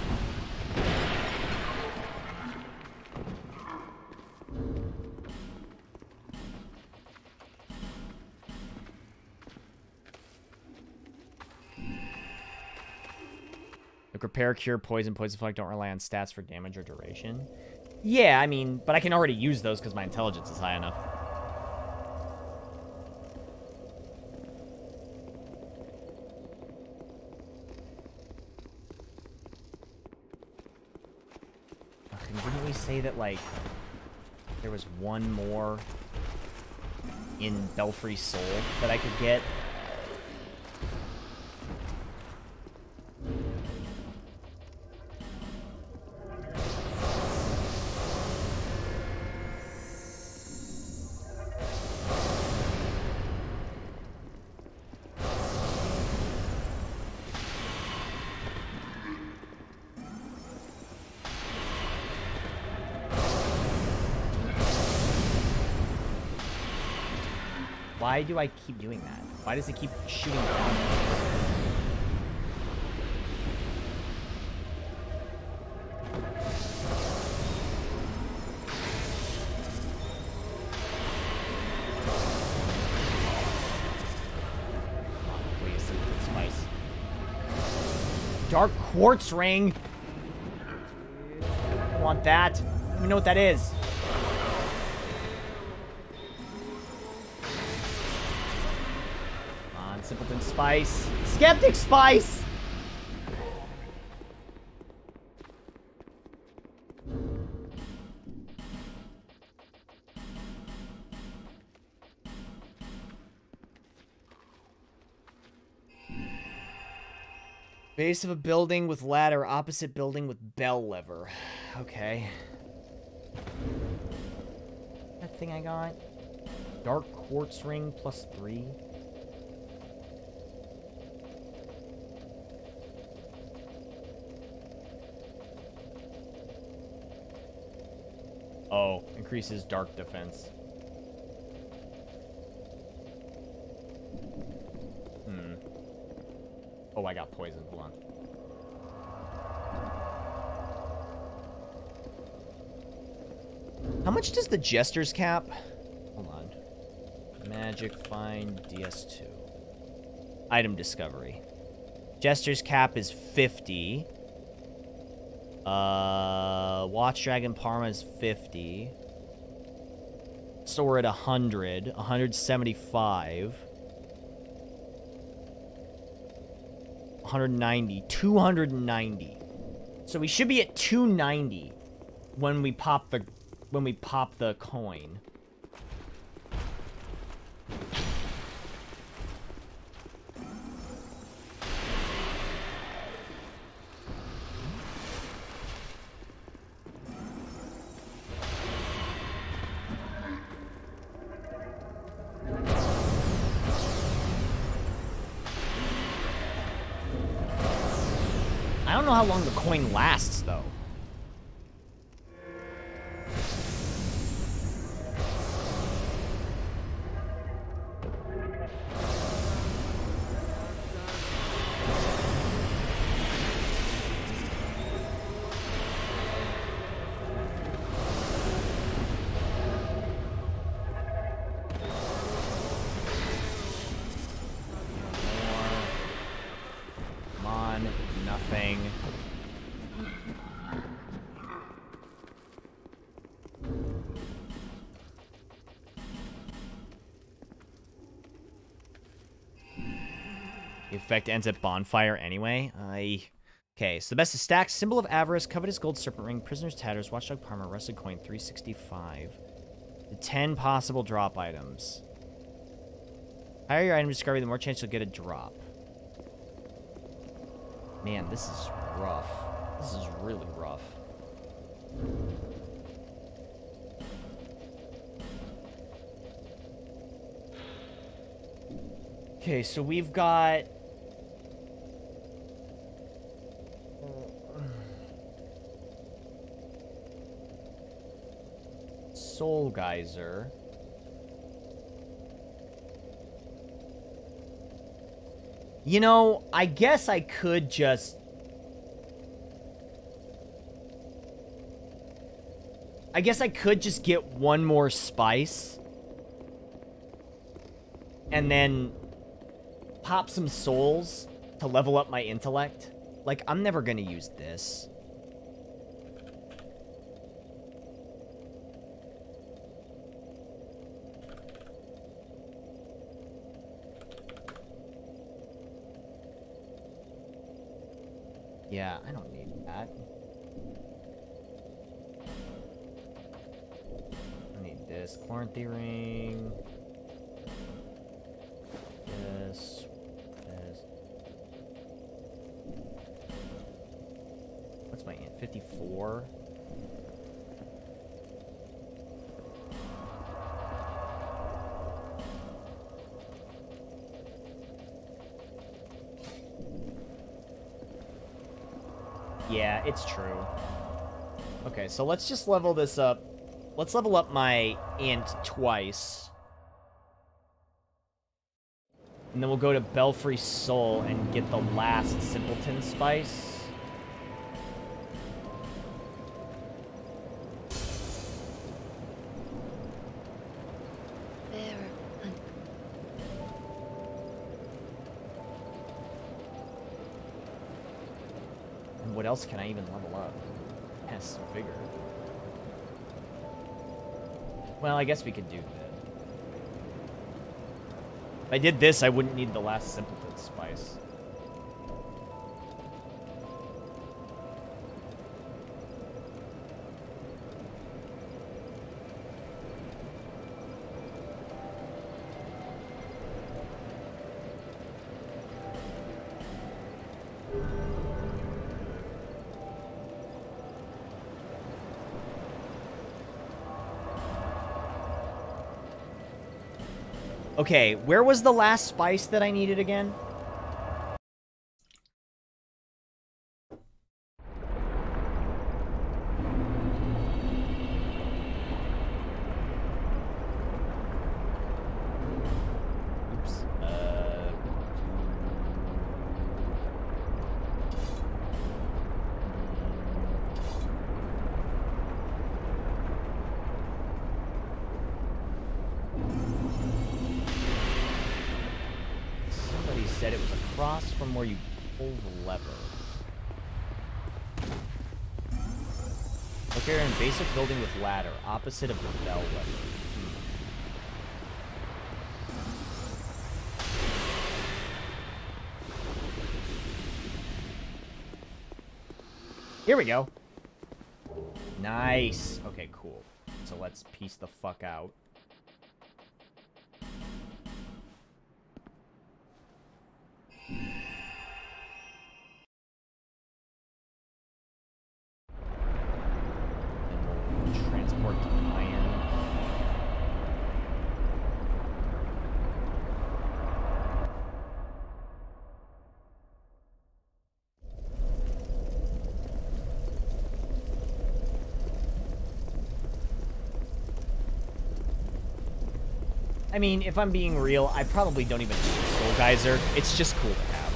Repair, cure, poison, poison flag don't rely on stats for damage or duration. Yeah, I mean, but I can already use those because my intelligence is high enough. Ugh, and didn't we say that, like, there was one more in Belfry Sol that I could get? Why do I keep doing that? Why does it keep shooting down? Dark Quartz Ring. I want that. Let me know what that is. Spice. Skeptic Spice! Base of a building with ladder, opposite building with bell lever. Okay. That thing I got. Dark quartz ring plus three. Oh, increases dark defense. Hmm. Oh, I got poisoned. Hold on. How much does the Jester's cap? Hold on. Magic find DS2. Item discovery. Jester's cap is 50. Uh, Watch Dragon Parma is 50. So we're at 100. 175. 190. 290. So we should be at 290 when we pop the when we pop the coin. Know how long the coin lasts, though. Effect ends at bonfire anyway. I. Okay, so the best is stacked. Symbol of avarice, covetous gold serpent ring, prisoner's tatters, watchdog parma, rusted coin, 365. The 10 possible drop items. Higher your item discovery, the more chance you'll get a drop. Man, this is rough. This is really rough. Okay, so we've got... Soul Geyser. You know, I guess I could just... I guess I could just get one more spice. And then pop some souls to level up my intellect. Like, I'm never gonna use this. Yeah, I don't need that. This. Quarantine ring. This. This. What's my int? 54? Yeah, it's true. Okay, so let's just level this up. Let's level up my int twice. And then we'll go to Belfry Sol and get the last Simpleton Spice. And what else can I even level up? Yes, vigor. Well, I guess we could do that. If I did this, I wouldn't need the last simpleton spice. Okay, where was the last spice that I needed again? Building with ladder, opposite of the bell. Hmm. Here we go. Nice. Okay, cool. So let's piece the fuck out. I mean, if I'm being real, I probably don't even need Soul Geyser. It's just cool to have.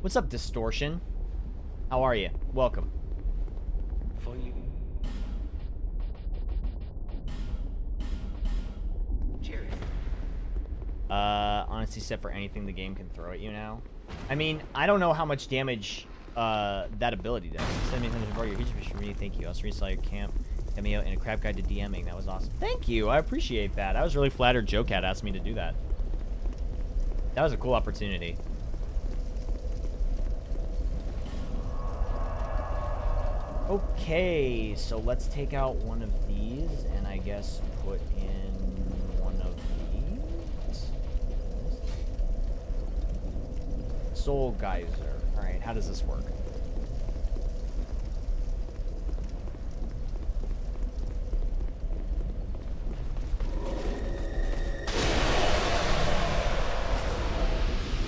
What's up, Distortion? How are you? Welcome. Honestly, set for anything the game can throw at you now. I mean, I don't know how much damage uh, that ability does. Send me something for your huge fish for me. Thank you. I also resaw your camp cameo and a crap guide to DMing. That was awesome. Thank you. I appreciate that. I was really flattered Jocat asked me to do that. That was a cool opportunity. Okay, so let's take out one of these and I guess put in one of these. Soul Geyser. Alright, how does this work?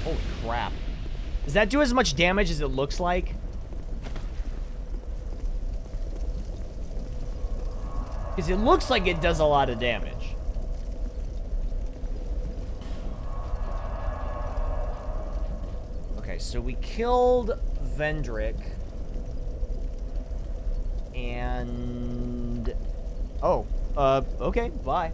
Holy crap. Does that do as much damage as it looks like? Because it looks like it does a lot of damage. Killed Vendrick. And... Oh, uh, okay, bye.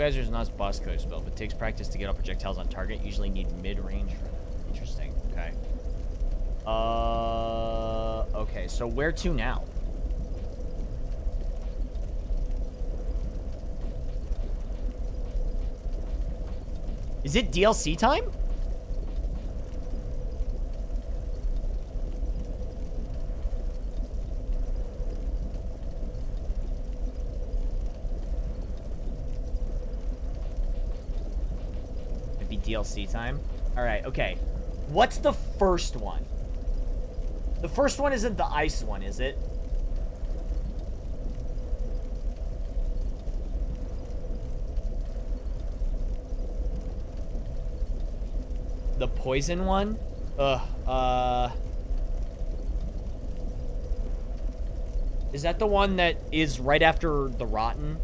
Geyser is not a boss killer spell, but takes practice to get all projectiles on target. Usually need mid-range. Interesting. Okay. Uh. Okay. So where to now? Is it DLC time? It'd be DLC time. All right. Okay. What's the first one? The first one isn't the ice one, is it? The poison one? Ugh, uh... Is that the one that is right after the rotten?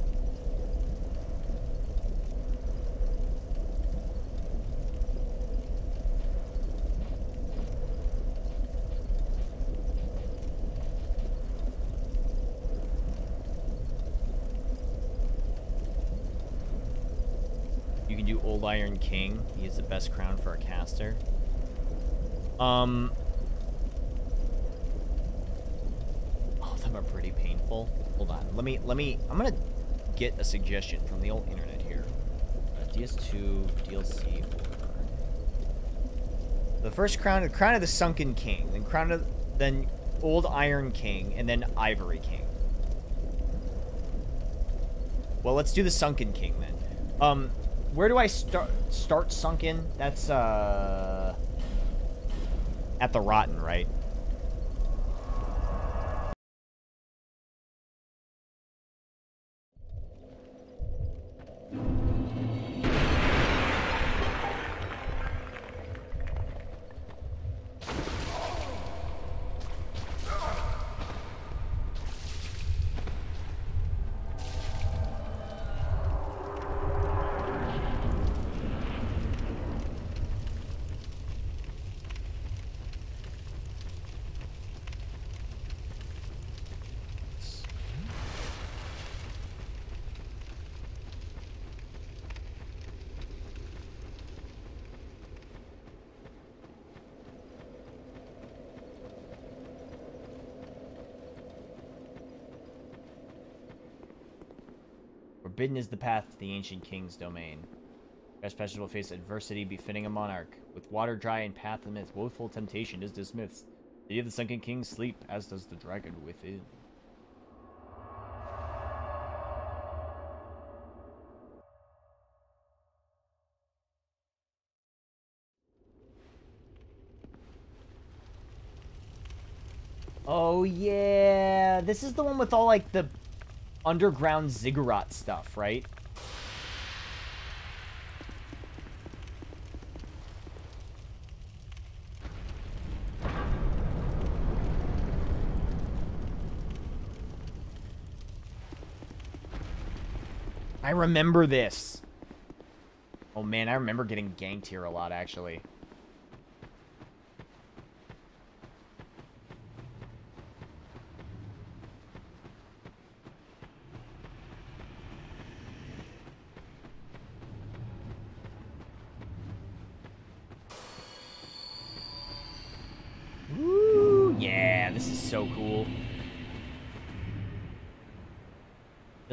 You can do Old Iron King. He is the best crown for a caster. Um... All of them are pretty painful. Hold on. Let me, let me, I'm gonna get a suggestion from the old internet here. Uh, DS2 DLC. The first crown, the Crown of the Sunken King, then Crown of, then Old Iron King, and then Ivory King. Well, let's do the Sunken King then. Um, where do I start start Sunken? That's uh at the Rotten, right? Forbidden is the path to the ancient king's domain. Especially will face adversity befitting a monarch. With water dry and path amidst woeful temptation is dismissed. The of the sunken king sleep, as does the dragon within. Oh yeah, this is the one with all like the underground ziggurat stuff, right? I remember this. Oh man, I remember getting ganked here a lot, actually.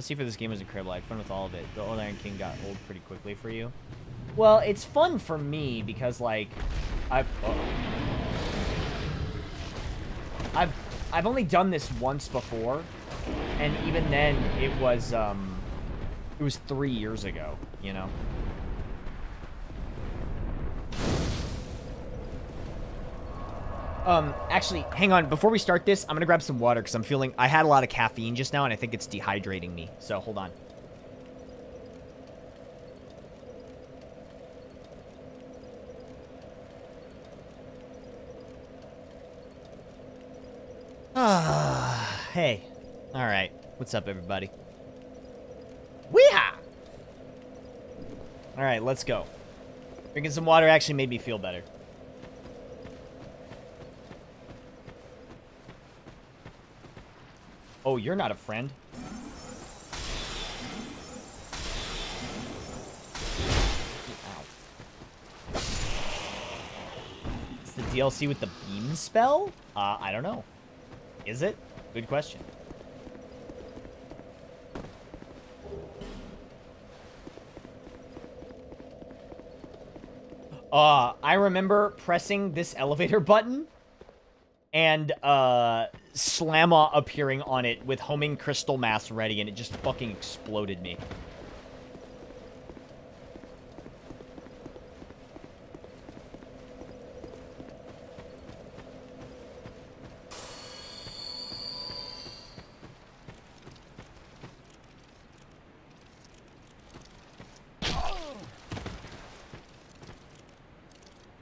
See for this game is incredible. I had fun with all of it. The Old Iron King got old pretty quickly for you. Well, it's fun for me because, like, I've... Uh I've I've only done this once before, and even then, it was, um... It was three years ago, you know? Um, actually, hang on. Before we start this, I'm gonna grab some water because I'm feeling... I had a lot of caffeine just now, and I think it's dehydrating me. So, hold on. Ah, hey. Alright. What's up, everybody? Weeha! Alright, let's go. Drinking some water actually made me feel better. Oh, you're not a friend. Ow. It's the DLC with the beam spell? Uh, I don't know. Is it? Good question. Uh, I remember pressing this elevator button and uh, Slamma appearing on it with homing crystal mass ready, and it just fucking exploded me.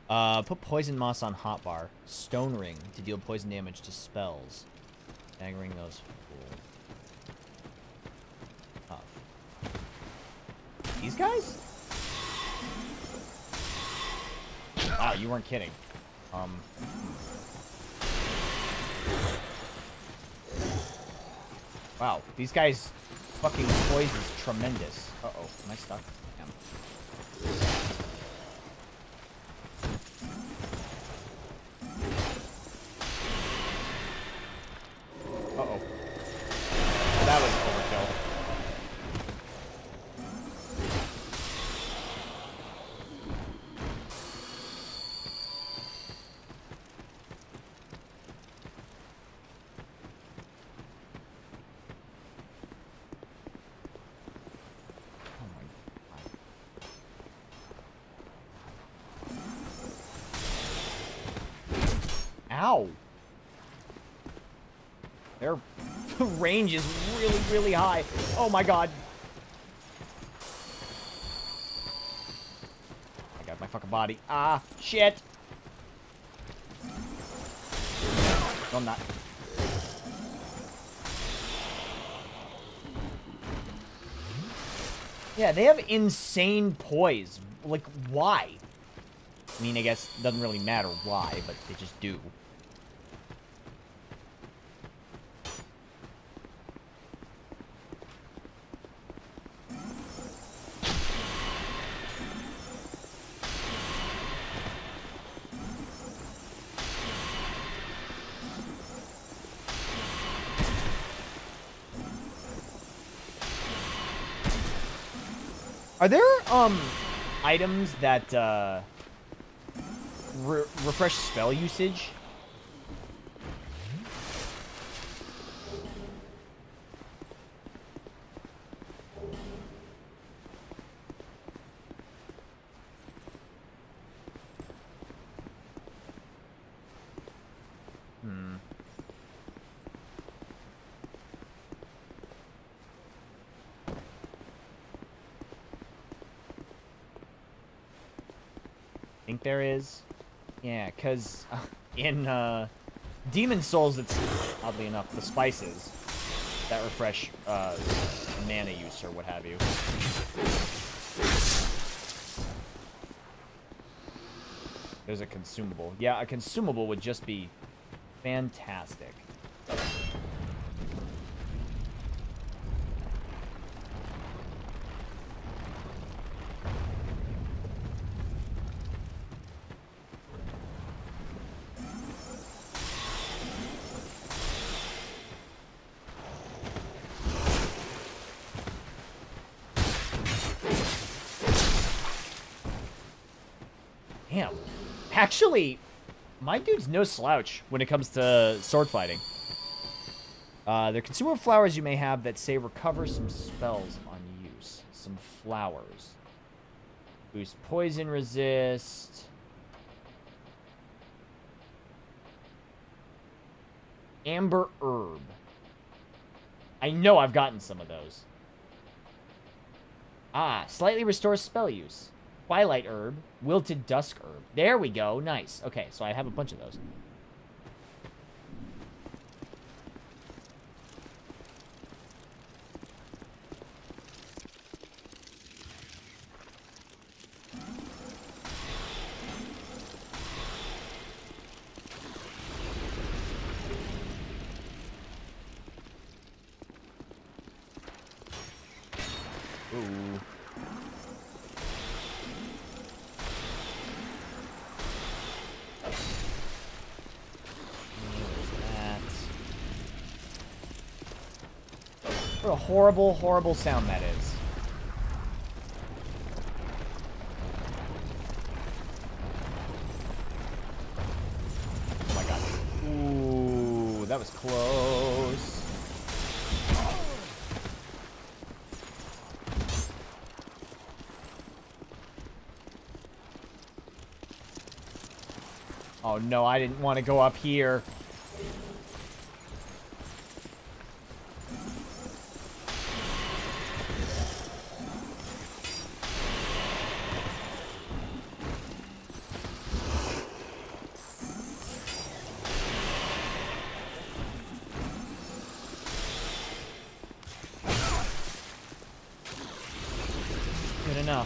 Uh, put poison moss on hotbar. Stone ring to deal poison damage to spells. Staggering those. Tough. These guys? Wow, you weren't kidding. Um. Wow, these guys fucking poise is tremendous. Uh-oh, am I stuck? Range is really, really high. Oh my god. I got my fucking body. Ah, shit. No, I'm not. Yeah, they have insane poise. Like, why? I mean, I guess it doesn't really matter why, but they just do. Are there, um, items that, uh, re refresh spell usage? Hmm. think there is. Yeah, because uh, in uh, Demon's Souls, it's oddly enough the spices that refresh uh, mana use or what have you. There's a consumable. Yeah, a consumable would just be fantastic. Damn. Actually, my dude's no slouch when it comes to sword fighting. Uh, they're consumer flowers you may have that say recover some spells on use. Some flowers. Boost poison resist. Amber herb. I know I've gotten some of those. Ah, slightly restores spell use. Twilight Herb, Wilted Dusk Herb. There we go. Nice. Okay, so I have a bunch of those. Ooh. What a horrible, horrible sound that is. Oh my god. Ooh, that was close. Oh no, I didn't want to go up here.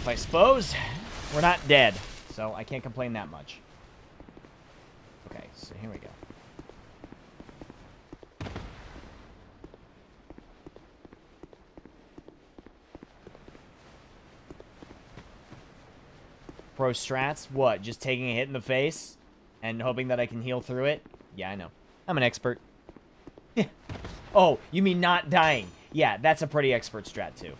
I suppose. We're not dead, so I can't complain that much. Okay, so here we go. Pro strats? What? Just taking a hit in the face and hoping that I can heal through it? Yeah, I know. I'm an expert. oh, you mean not dying? Yeah, that's a pretty expert strat too.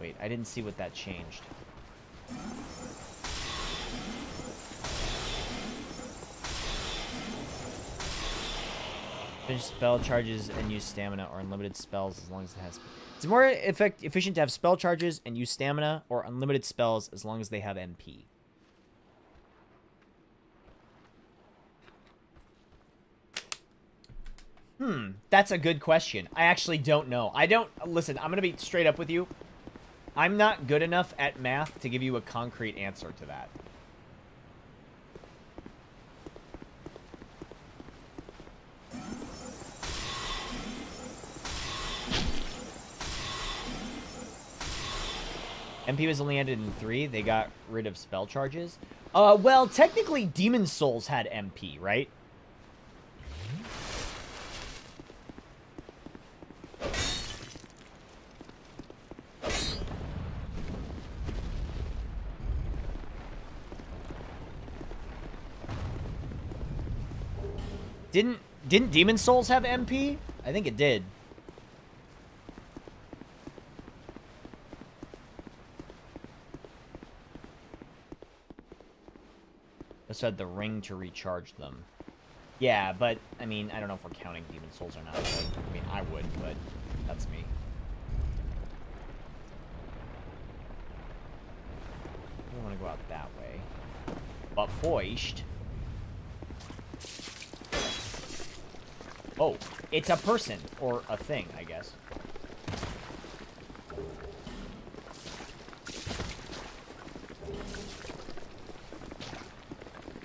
Wait, I didn't see what that changed. Finish spell charges and use stamina or unlimited spells as long as it has... It's more effect efficient to have spell charges and use stamina or unlimited spells as long as they have MP. Hmm, that's a good question. I actually don't know. I don't... Listen, I'm going to be straight up with you. I'm not good enough at math to give you a concrete answer to that. MP was only ended in three. They got rid of spell charges. Uh, well, technically, Demon's Souls had MP, right? Didn't didn't Demon's Souls have MP? I think it did. Also had the ring to recharge them. Yeah, but, I mean, I don't know if we're counting Demon's Souls or not. I mean, I would, but that's me. I don't want to go out that way. But foist. Oh, it's a person, or a thing, I guess.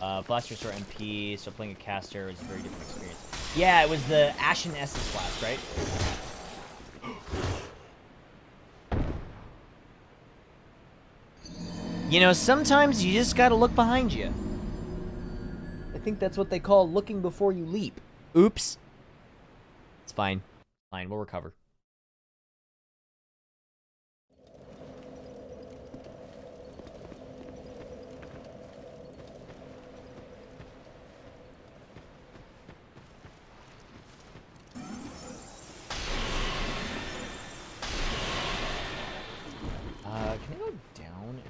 Uh, Blast Restore MP, so playing a caster is a very different experience. Yeah, it was the Ashen Estus Flask, right? You know, sometimes you just gotta look behind you. I think that's what they call looking before you leap. Oops. It's fine. Fine, we'll recover. Uh, can go down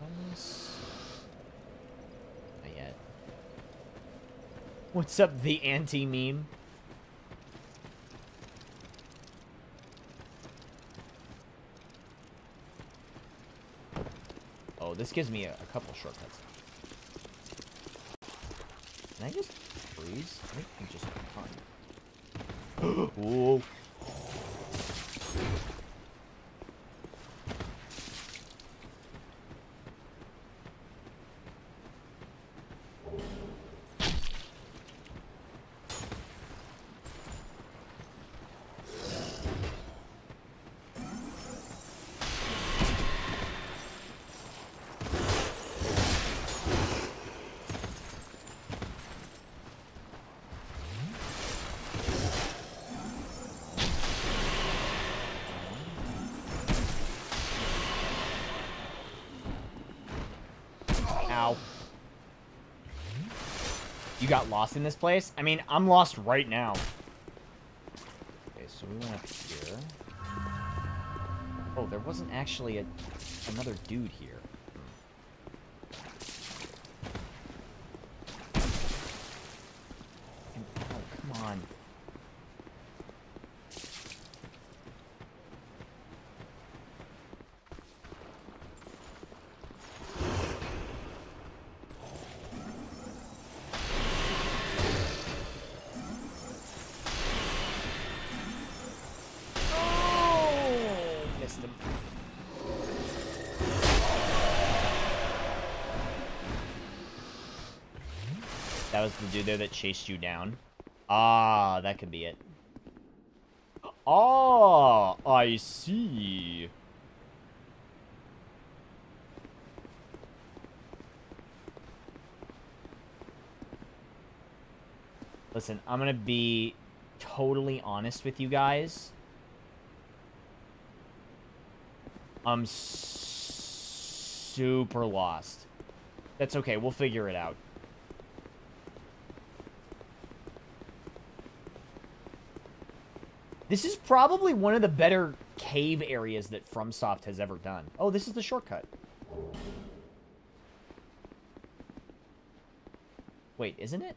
on this? Not yet. What's up, the anti-meme? This gives me a, a couple shortcuts. Can I just freeze? I think I just. Whoa. Ow. You got lost in this place? I mean, I'm lost right now. Okay, so we went up here. Oh, there wasn't actually a another dude here. Dude there that chased you down. Ah, that could be it. Ah, I see. Listen, I'm gonna be totally honest with you guys. I'm super lost. That's okay, we'll figure it out. This is probably one of the better cave areas that FromSoft has ever done. Oh, this is the shortcut. Wait, isn't it?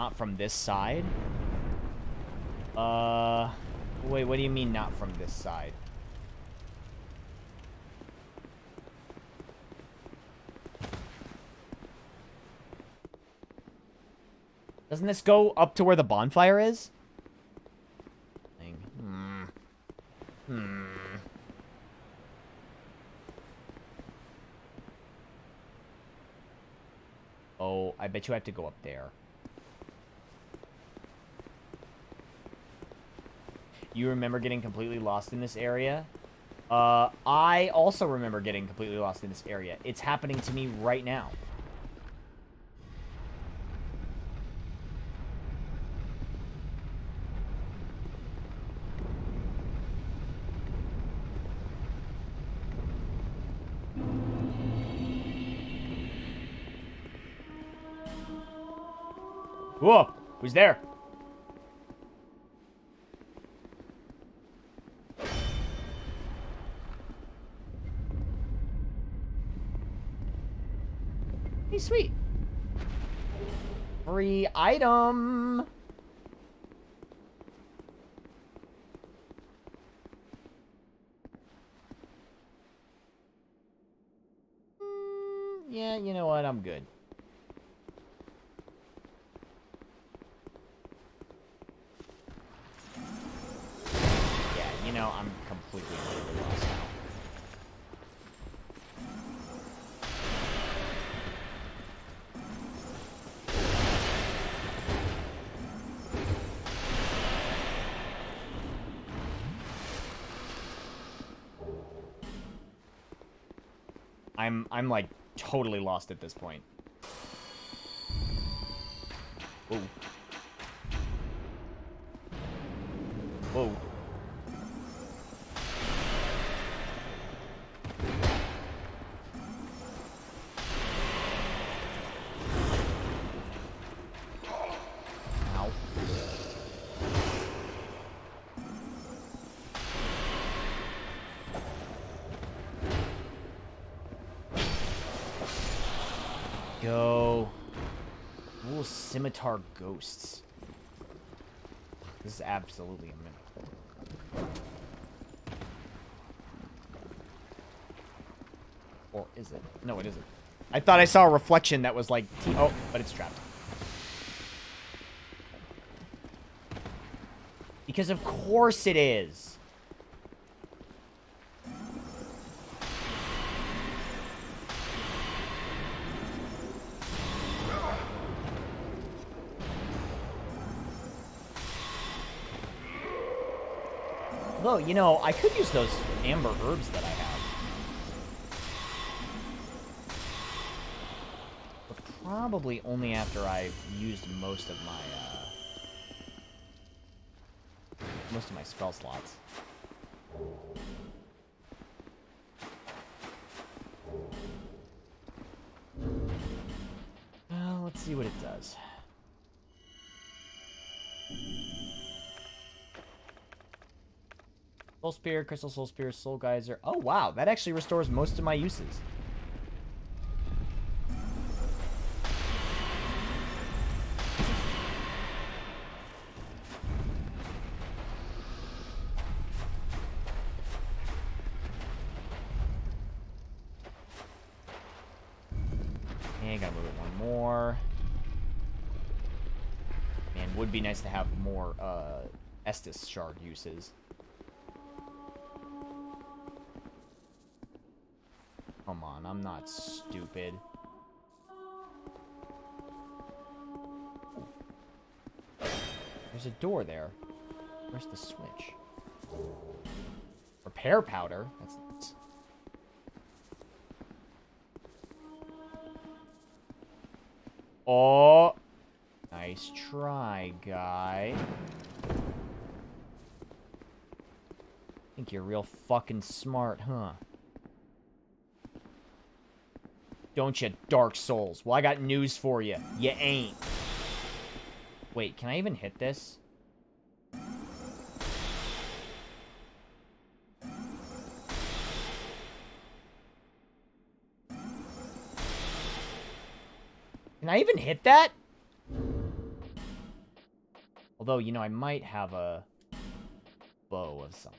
Not from this side? Uh... Wait, what do you mean not from this side? Doesn't this go up to where the bonfire is? Hmm. Hmm. Oh, I bet you have to go up there. You remember getting completely lost in this area? Uh, I also remember getting completely lost in this area. It's happening to me right now. Whoa! Who's there? Item. I'm like totally lost at this point. Whoa. Scimitar ghosts. This is absolutely a minute. Or is it? No, it isn't. I thought I saw a reflection that was like... Oh, but it's trapped. Because of course it is. Although, you know, I could use those amber herbs that I have. But probably only after I've used most of my, uh... Most of my spell slots. Soul Spear, Crystal Soul Spear, Soul Geyser. Oh, wow. That actually restores most of my uses. Okay, gotta move it one more. Would be nice to have more uh, Estus shard uses. I'm not stupid. There's a door there. Where's the switch? Repair powder? That's. Oh! Nice try, guy. I Think you're real fucking smart, huh? Don't you, Dark Souls? Well, I got news for you. You ain't. Wait, can I even hit this? Can I even hit that? Although, you know, I might have a bow of some.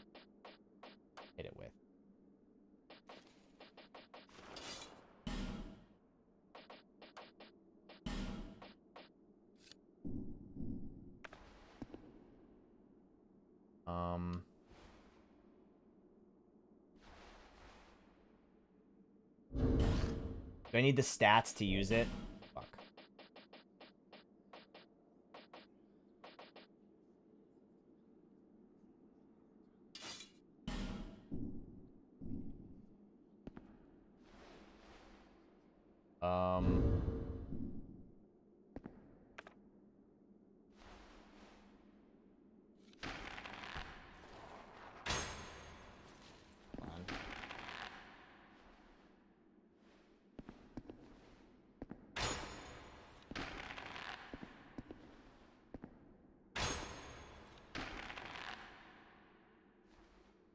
Um... Do I need the stats to use it?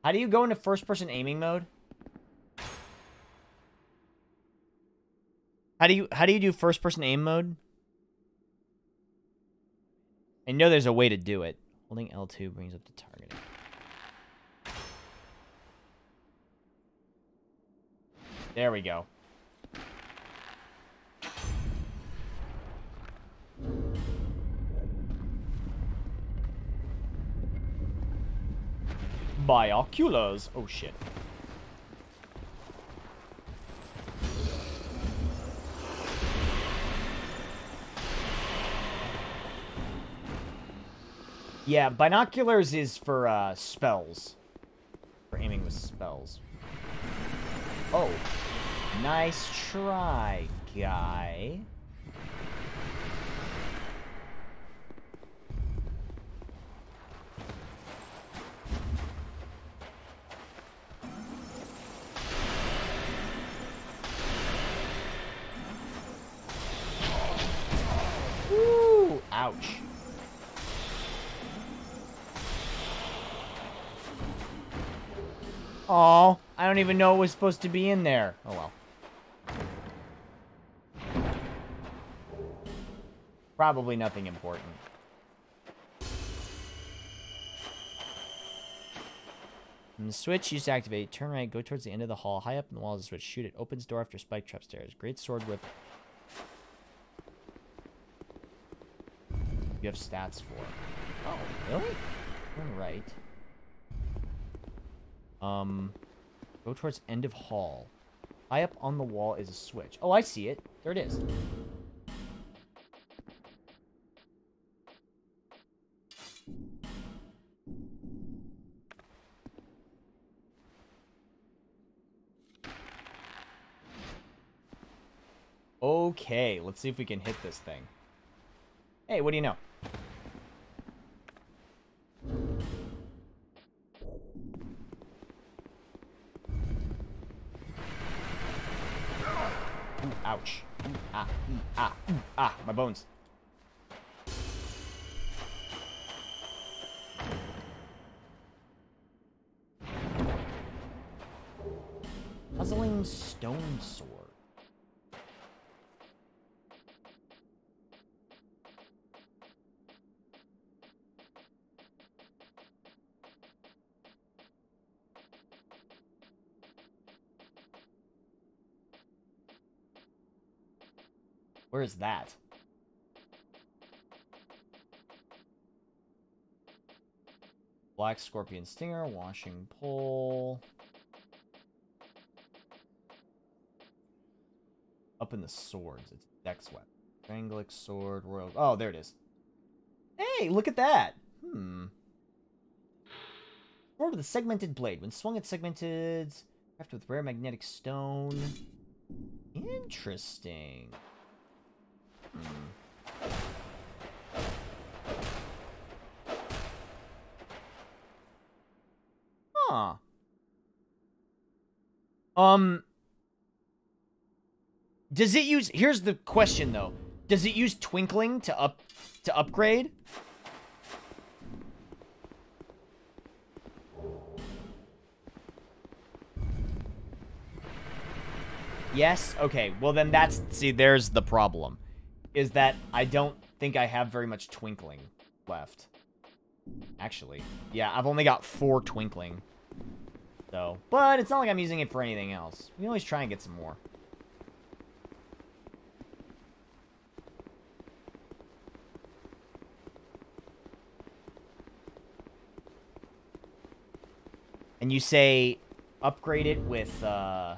How do you go into first-person aiming mode? How do you how do you do first-person aim mode? I know there's a way to do it. Holding L2 brings up the targeting. There we go. Binoculars. Oh shit. Yeah, binoculars is for uh, spells. For aiming with spells. Oh. Nice try, guy. Don't even know it was supposed to be in there. Oh well. Probably nothing important. The switch used to activate. Turn right, go towards the end of the hall. High up in the wall is a switch. Shoot it. Opens door after spike trap stairs. Great sword whip. You have stats for. Oh, really? Turn right. Um, go towards end of hall. High up on the wall is a switch. Oh, I see it. There it is. Okay, let's see if we can hit this thing. Hey, what do you know? Bones. Puzzling stone sword. Where is that? Black Scorpion Stinger, Washing Pole. Up in the swords. It's Dex Weapon. Anglic Sword, Royal... Oh, there it is. Hey, look at that! Hmm. Sword with a segmented blade. When swung, it's segmented... Crafted with rare magnetic stone. Interesting. Um. Does it use? Here's the question though. Does it use twinkling to up to upgrade? Yes? Okay, well then that's... See, there's the problem. Is that I don't think I have very much twinkling left. Actually. Yeah, I've only got four twinkling. So, but it's not like I'm using it for anything else. We always try and get some more. And you say upgrade it with, uh...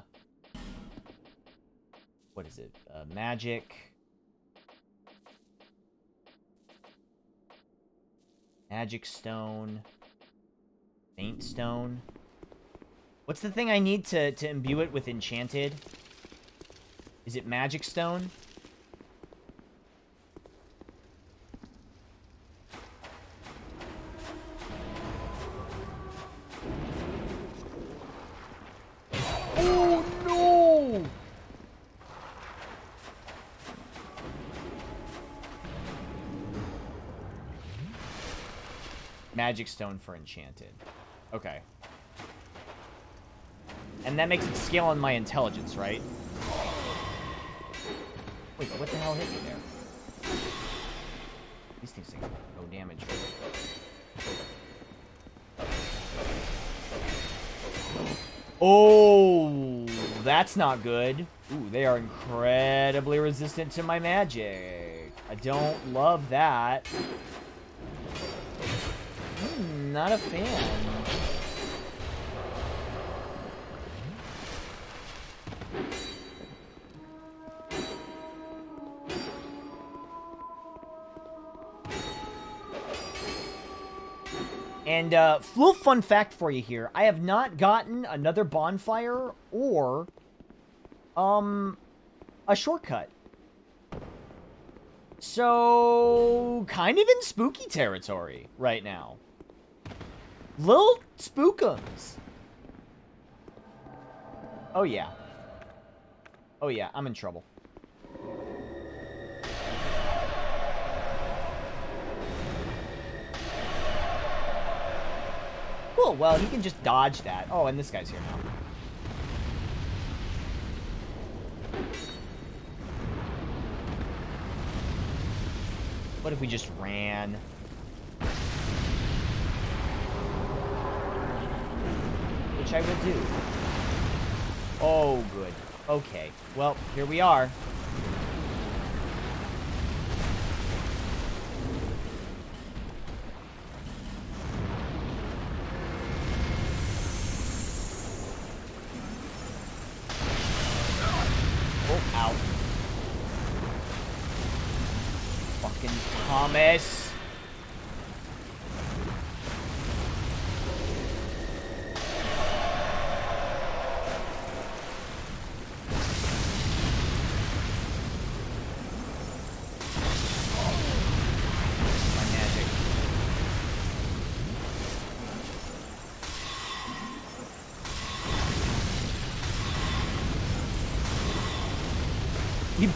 What is it? Uh, magic... Magic stone. Faint stone. What's the thing I need to, to imbue it with enchanted? Is it magic stone? Oh no! Magic stone for enchanted. Okay. And that makes it scale on my intelligence, right? Wait, what the hell hit me there? These things take no damage. Oh, that's not good. Ooh, they are incredibly resistant to my magic. I don't love that. Hmm, not a fan. And uh, little fun fact for you here: I have not gotten another bonfire or um a shortcut. So kind of in spooky territory right now. Little spookums. Oh yeah. Oh yeah, I'm in trouble. Cool, well, he can just dodge that. Oh, and this guy's here now. What if we just ran? Which I would do. Oh, good. Okay. Well, here we are.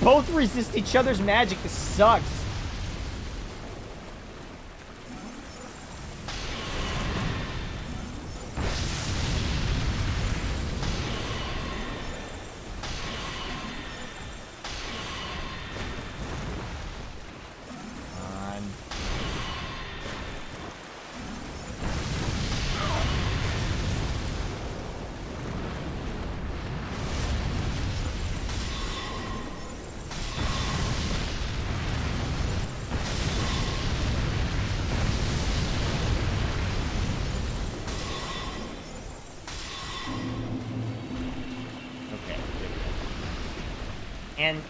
Both resist each other's magic. This sucks.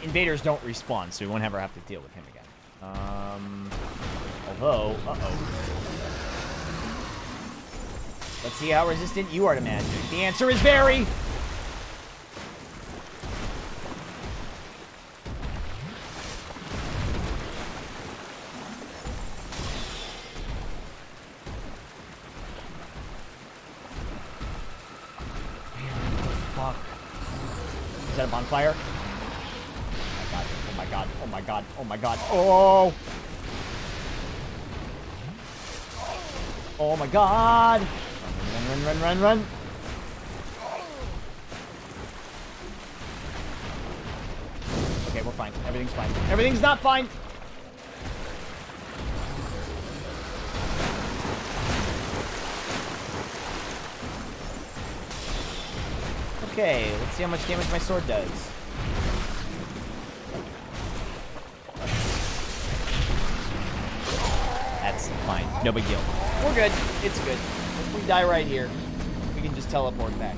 Invaders don't respawn, so we won't ever have to deal with him again. Um, although, uh-oh. Let's see how resistant you are to magic. The answer is very. Oh my god, oh my god, oh! Oh my god! Run, run, run, run, run! Okay, we're fine. Everything's fine. Everything's not fine! Okay, let's see how much damage my sword does. No big deal. We're good. It's good. If we die right here, we can just teleport back.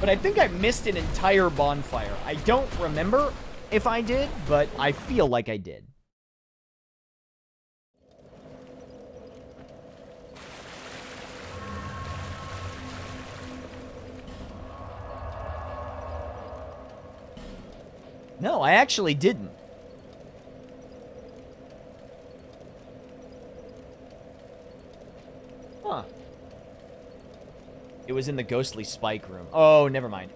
But I think I missed an entire bonfire. I don't remember if I did, but I feel like I did. No, I actually didn't. Huh. It was in the ghostly spike room. Oh, never mind.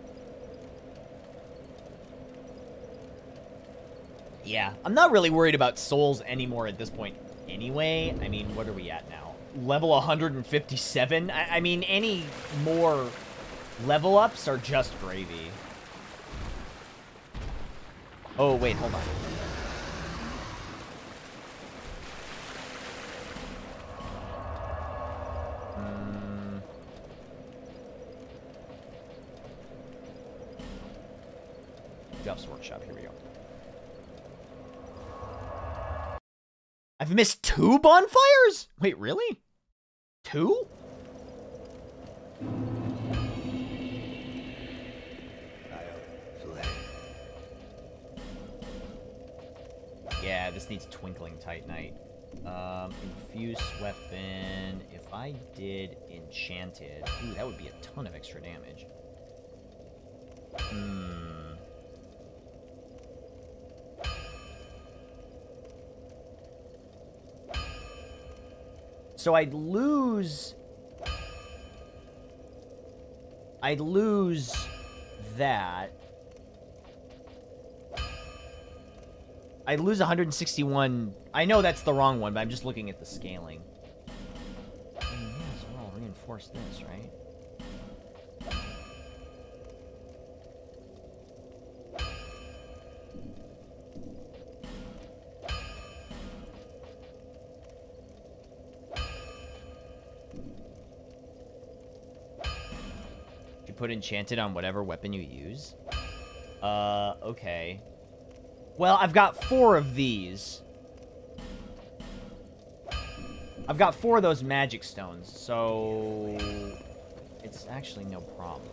Yeah, I'm not really worried about souls anymore at this point anyway. I mean, what are we at now? Level 157? I, I mean, any more level ups are just gravy. Oh, wait, hold on. I've missed two bonfires? Wait, really? Two? Yeah, this needs Twinkling Titanite. Um, infused weapon. If I did enchanted, ooh, that would be a ton of extra damage. Hmm. So I'd lose... I'd lose that. I'd lose 161. I know that's the wrong one, but I'm just looking at the scaling. I yeah, so I'll reinforce this, right? Put enchanted on whatever weapon you use? Uh, okay. Well, I've got four of these. I've got four of those magic stones, so... It's actually no problem.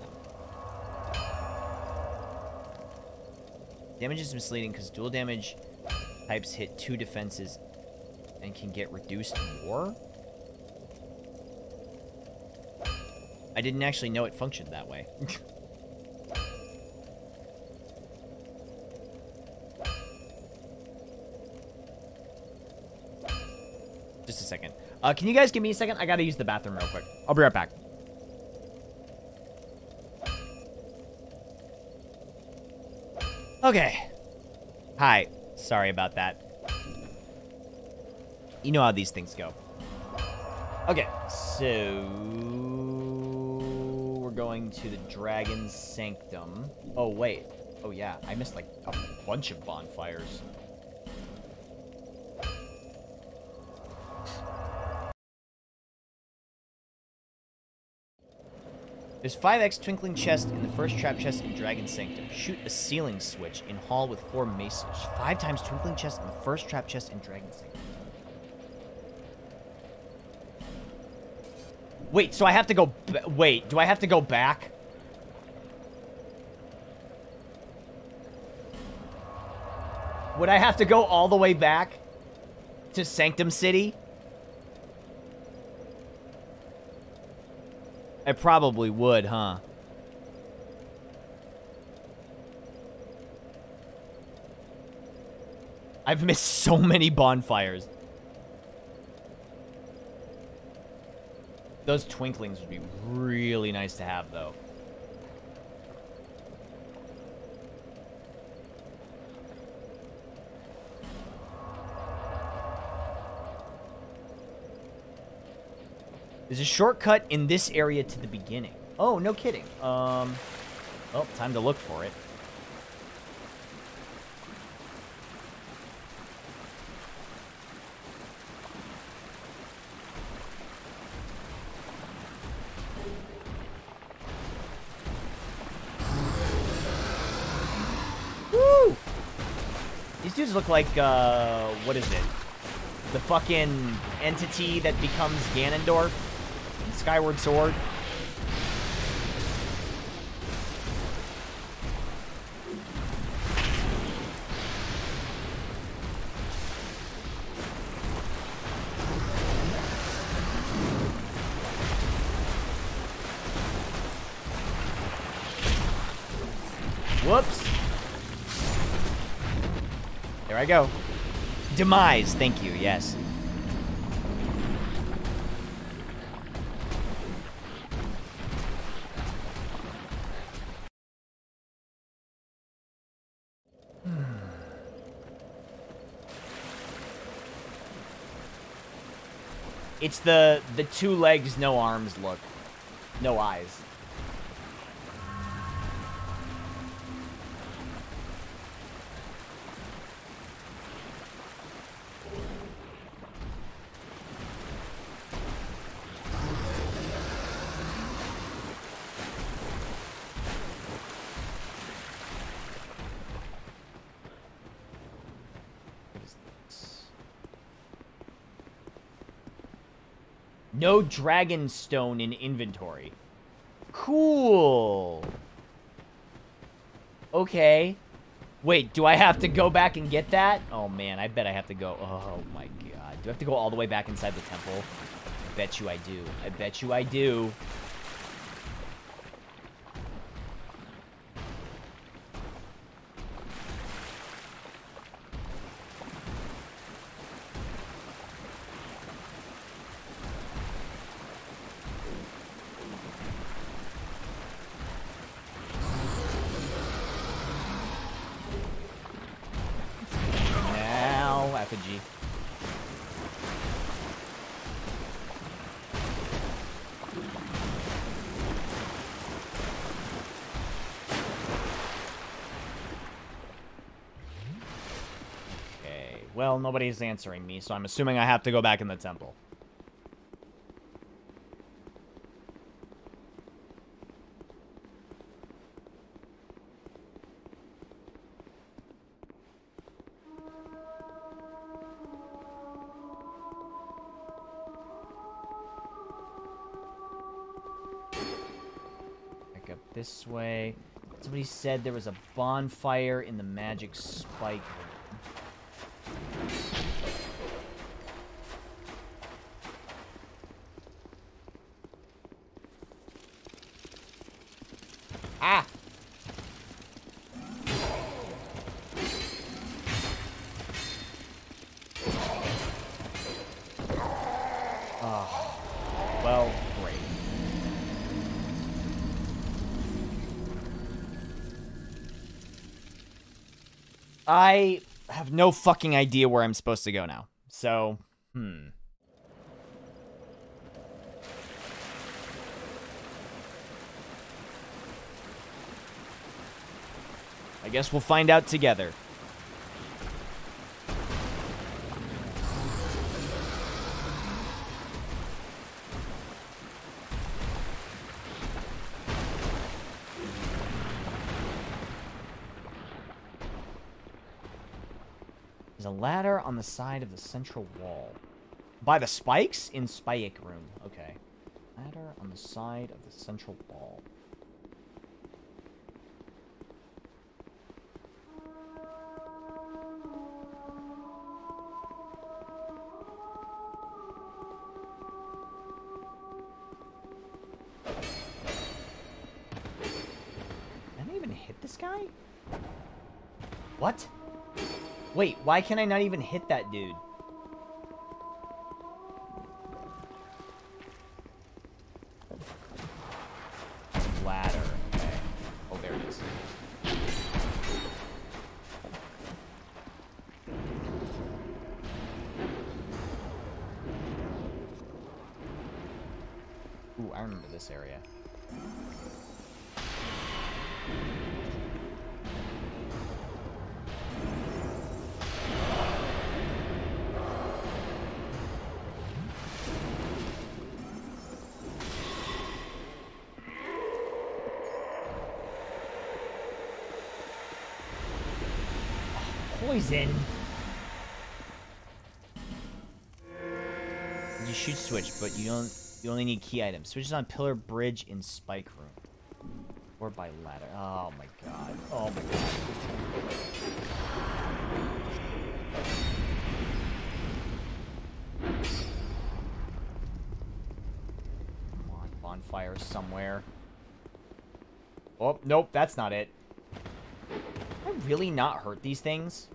Damage is misleading because dual damage types hit two defenses and can get reduced more? I didn't actually know it functioned that way. Just a second. Uh, can you guys give me a second? I gotta use the bathroom real quick. I'll be right back. Okay. Hi. Sorry about that. You know how these things go. Okay, so... Going to the Dragon's Sanctum. Oh, wait. Oh, yeah. I missed, like, a bunch of bonfires. There's 5x Twinkling Chest in the first Trap Chest in Dragon Sanctum. Shoot a ceiling switch in Hall with four maces. Five times Twinkling Chest in the first Trap Chest in Dragon Sanctum. Wait, so I have to go... Wait, do I have to go back? Would I have to go all the way back to Sanctum City? I probably would, huh? I've missed so many bonfires. Those twinklings would be really nice to have, though. There's a shortcut in this area to the beginning. Oh, no kidding. Um, well, time to look for it. Woo! These dudes look like, uh, what is it? The fucking entity that becomes Ganondorf Skyward Sword. I go. Demise, thank you, yes. It's the the two legs, no arms look. No eyes. No dragon stone in inventory. Cool. Okay. Wait, do I have to go back and get that? Oh man, I bet I have to go. Oh my god. Do I have to go all the way back inside the temple? I bet you I do. I bet you I do. Now, effigy. Okay, well, nobody's answering me, so I'm assuming I have to go back in the temple. Back up this way. Somebody said there was a bonfire in the magic spike Ah! Oh, well, great. I have no fucking idea where I'm supposed to go now. So, hmm. I guess we'll find out together. There's a ladder on the side of the central wall. By the spikes? In Spike Room. Okay. Ladder on the side of the central why can I not even hit that dude? You shoot switch, but you don't. You only need key items. Switches on pillar, bridge, and spike room, or by ladder. Oh my god. Oh my god. Come on, bonfire somewhere. Oh, nope, that's not it. I really not hurt these things?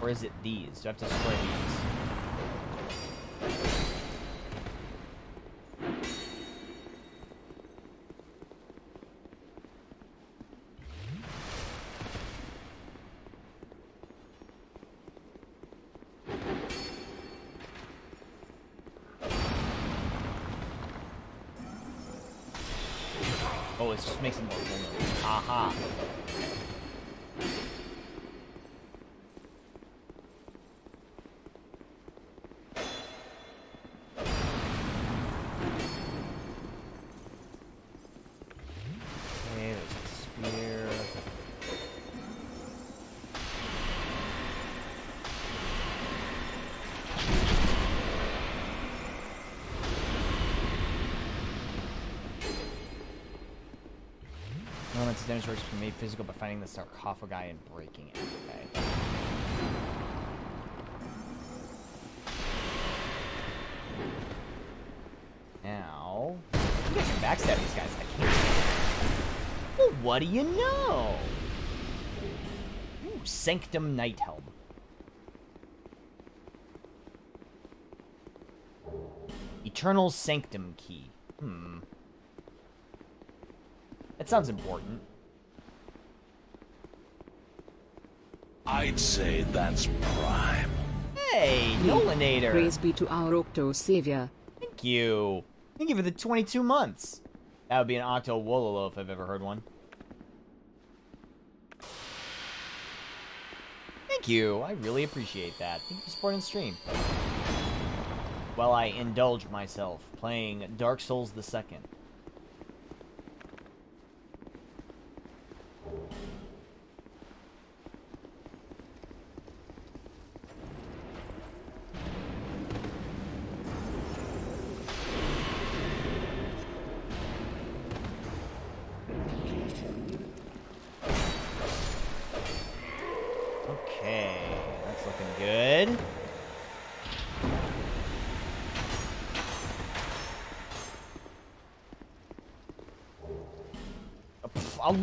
Or is it these? Do I have to destroy these? Made physical by finding the sarcophagi and breaking it. Okay. Now, guys can backstab these guys. I can't. Well, what do you know? Ooh, Sanctum Nighthelm. Eternal Sanctum Key. Hmm. That sounds important. I'd say that's prime. Hey, Nolanator. Praise be to our Octo Savior. Thank you. Thank you for the 22 months. That would be an Octo Wololo if I've ever heard one. Thank you. I really appreciate that. Thank you for supporting the stream. While I indulge myself playing Dark Souls the Second.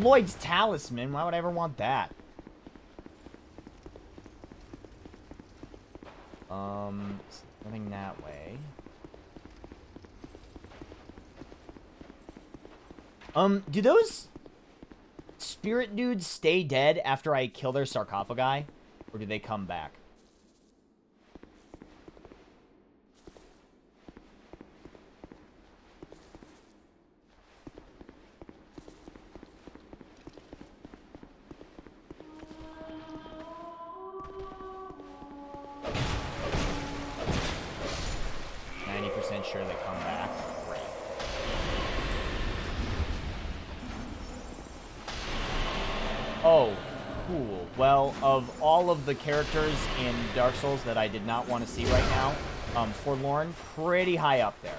Lloyd's Talisman? Why would I ever want that? Um, nothing that way. Um, do those spirit dudes stay dead after I kill their sarcophagi? Or do they come back? The characters in Dark Souls that I did not want to see right now, um, Forlorn, pretty high up there.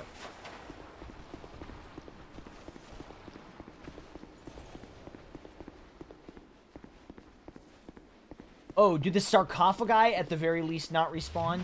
Oh, do the sarcophagi at the very least not respawn?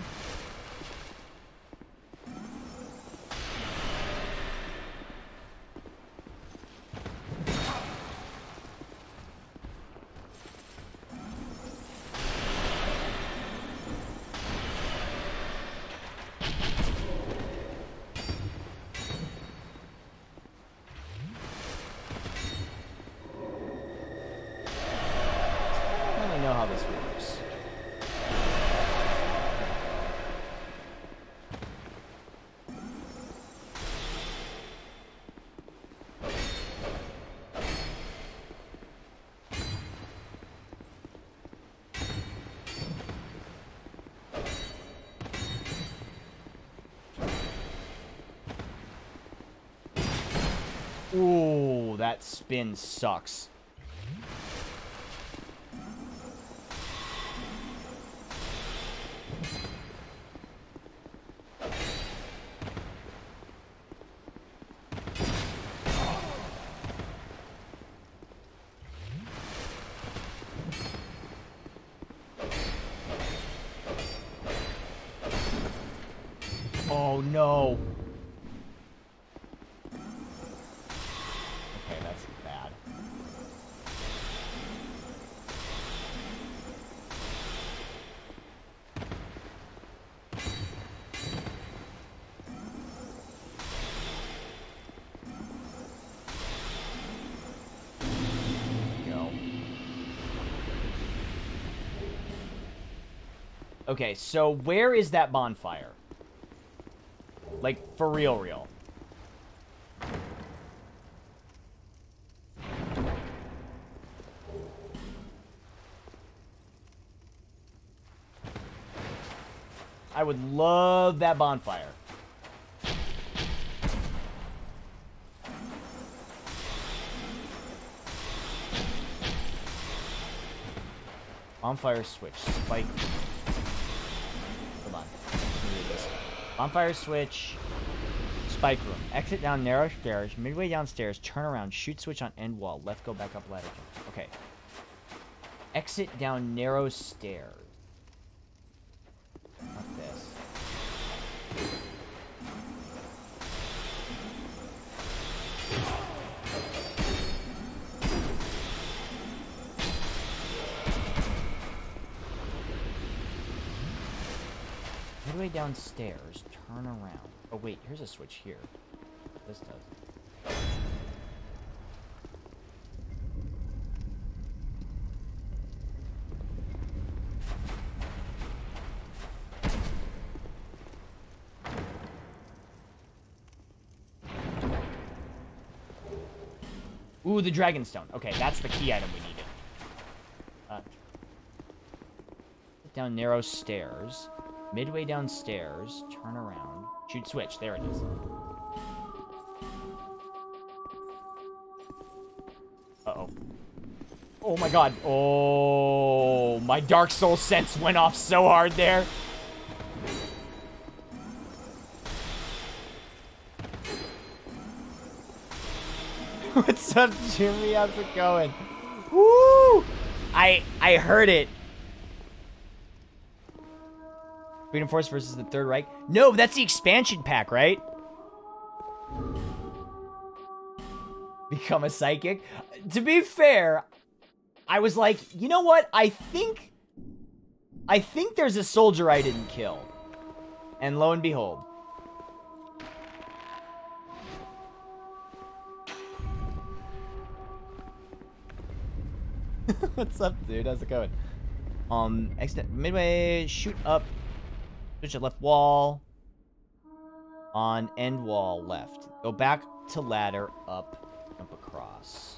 That spin sucks. Okay, so where is that bonfire? Like, for real, real. I would love that bonfire. Bonfire switch. Spike. Bonfire switch. Spike room. Exit down narrow stairs. Midway downstairs. Turn around. Shoot switch on end wall. Left go back up ladder. Okay. Exit down narrow stairs. Downstairs, turn around. Oh wait, here's a switch here. This does. Ooh, the dragon stone. Okay, that's the key item we needed. Uh, down narrow stairs. Midway downstairs, turn around. Shoot switch. There it is. Uh-oh. Oh my god. Oh, my Dark Soul sense went off so hard there. What's up, Jimmy? How's it going? Woo! I I heard it. Freedom Force versus the Third Reich. No, that's the expansion pack, right? Become a psychic. To be fair, I was like, you know what? I think, I think there's a soldier I didn't kill, and lo and behold. What's up, dude? How's it going? Um, exit midway, shoot up, switch at left wall, on end wall left. Go back to ladder, up, jump across.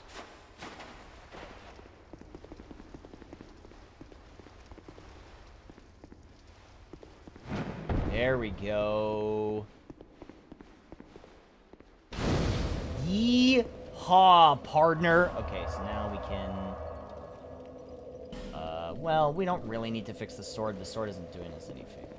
There we go. Yeehaw, partner. Okay, so now we can... Uh, well, we don't really need to fix the sword. The sword isn't doing us any favor.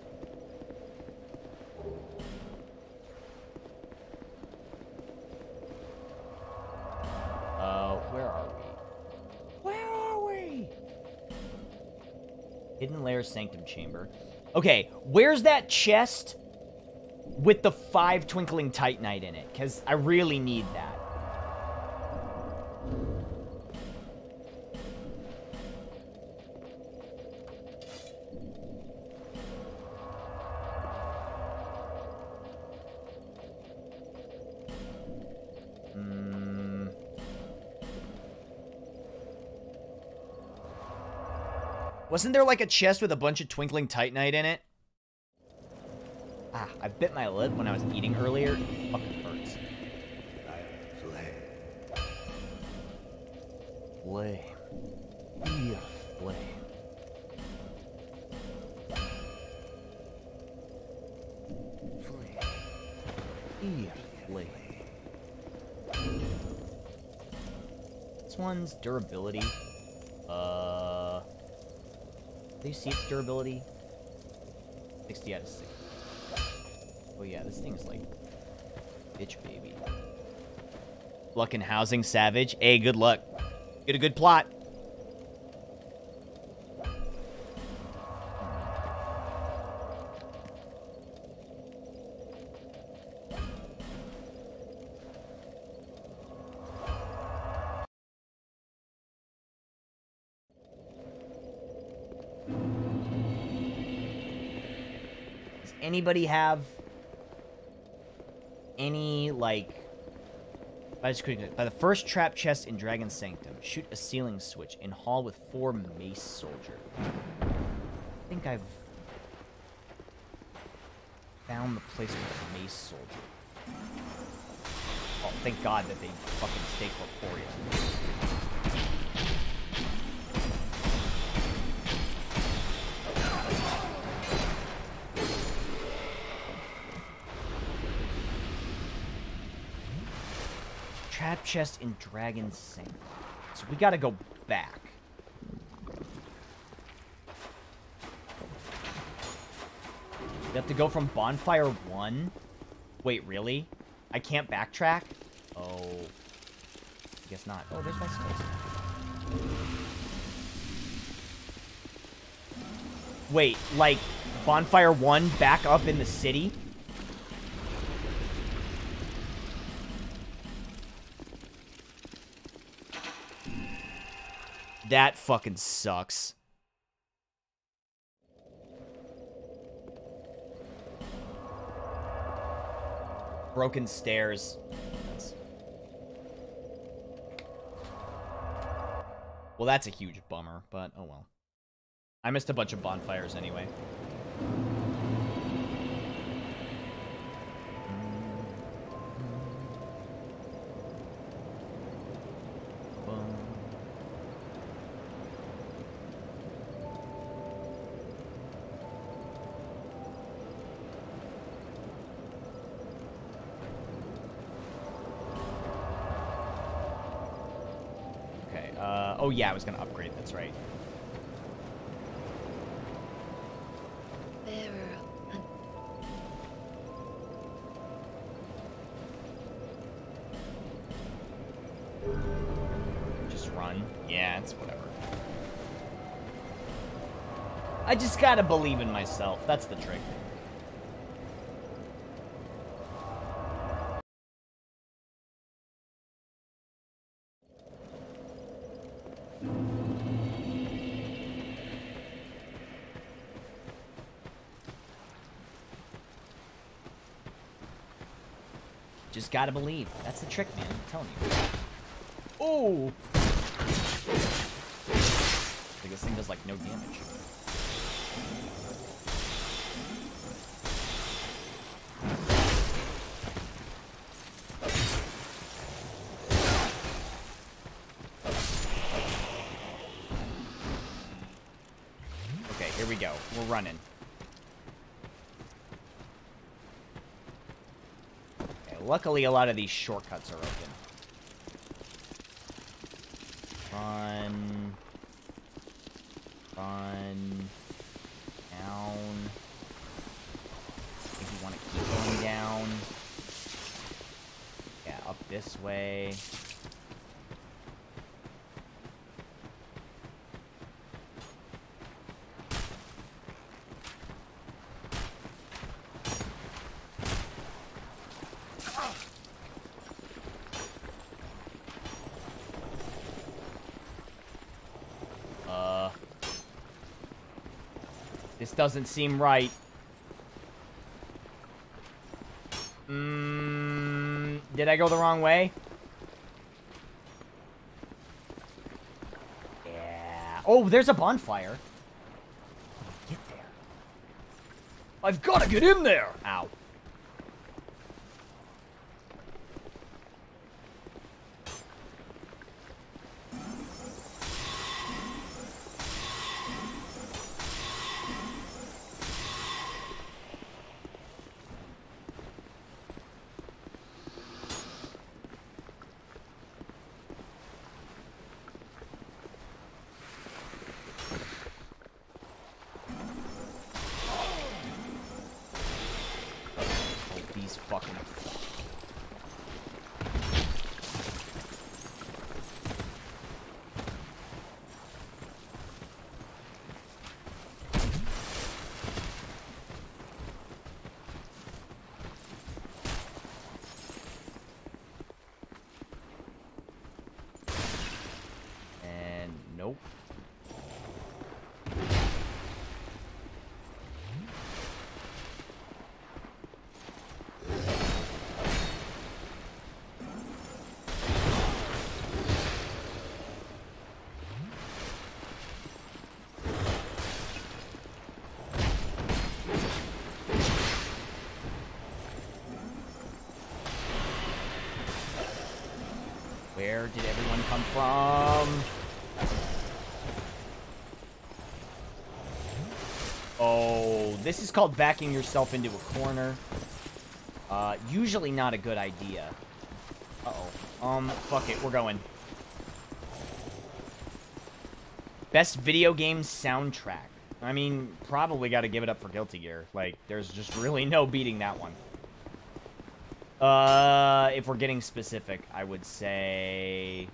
Where are we? Where are we? Hidden Lair Sanctum Chamber. Okay, where's that chest with the five Twinkling Titanite in it? Because I really need that. Wasn't there like a chest with a bunch of twinkling titanite in it? Ah, I bit my lip when I was eating earlier. It fucking hurts. Flame. Yeah, flame. Flame. Flame. This one's durability. Do you see its durability? 60 out of 60. Oh yeah, this thing's like bitch baby. Luck and housing savage. Hey, good luck. Get a good plot. Anybody have any like by, by the first trap chest in Dragon Sanctum, shoot a ceiling switch in hall with four mace soldier. I think I've found the place with a mace soldier. Oh, thank God that they fucking stake Corporeal. Chest in Dragon Sanctum. So we gotta go back. We have to go from Bonfire 1? Wait, really? I can't backtrack? Oh. I guess not. Oh, there's my space. Wait, like, Bonfire 1 back up in the city? That fucking sucks. Broken stairs. Well, that's a huge bummer, but oh well. I missed a bunch of bonfires anyway. Oh yeah, I was gonna upgrade, that's right. Just run. Yeah, it's whatever. I just gotta believe in myself. That's the trick. Just gotta believe. That's the trick, man. I'm telling you. Oh! Like this thing does like no damage. Okay, here we go. We're running. Luckily a lot of these shortcuts are open. doesn't seem right. Mm, did I go the wrong way? Yeah. Oh, there's a bonfire. Get there. I've got to get in there. Ow. From? Oh, this is called backing yourself into a corner. Uh, usually not a good idea. Uh-oh. Um, fuck it, we're going. Best video game soundtrack. I mean, probably got to give it up for Guilty Gear. Like, there's just really no beating that one. Uh, if we're getting specific, I would say,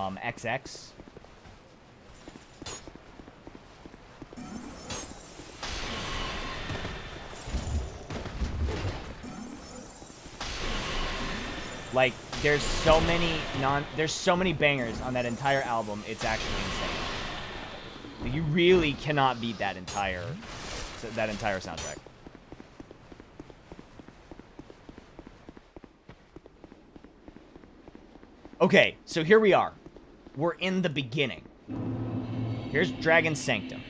um, XX. Like, there's so many non, there's so many bangers on that entire album. It's actually insane. You really cannot beat that entire, that entire soundtrack. Okay, so here we are. We're in the beginning. Here's Dragon Sanctum.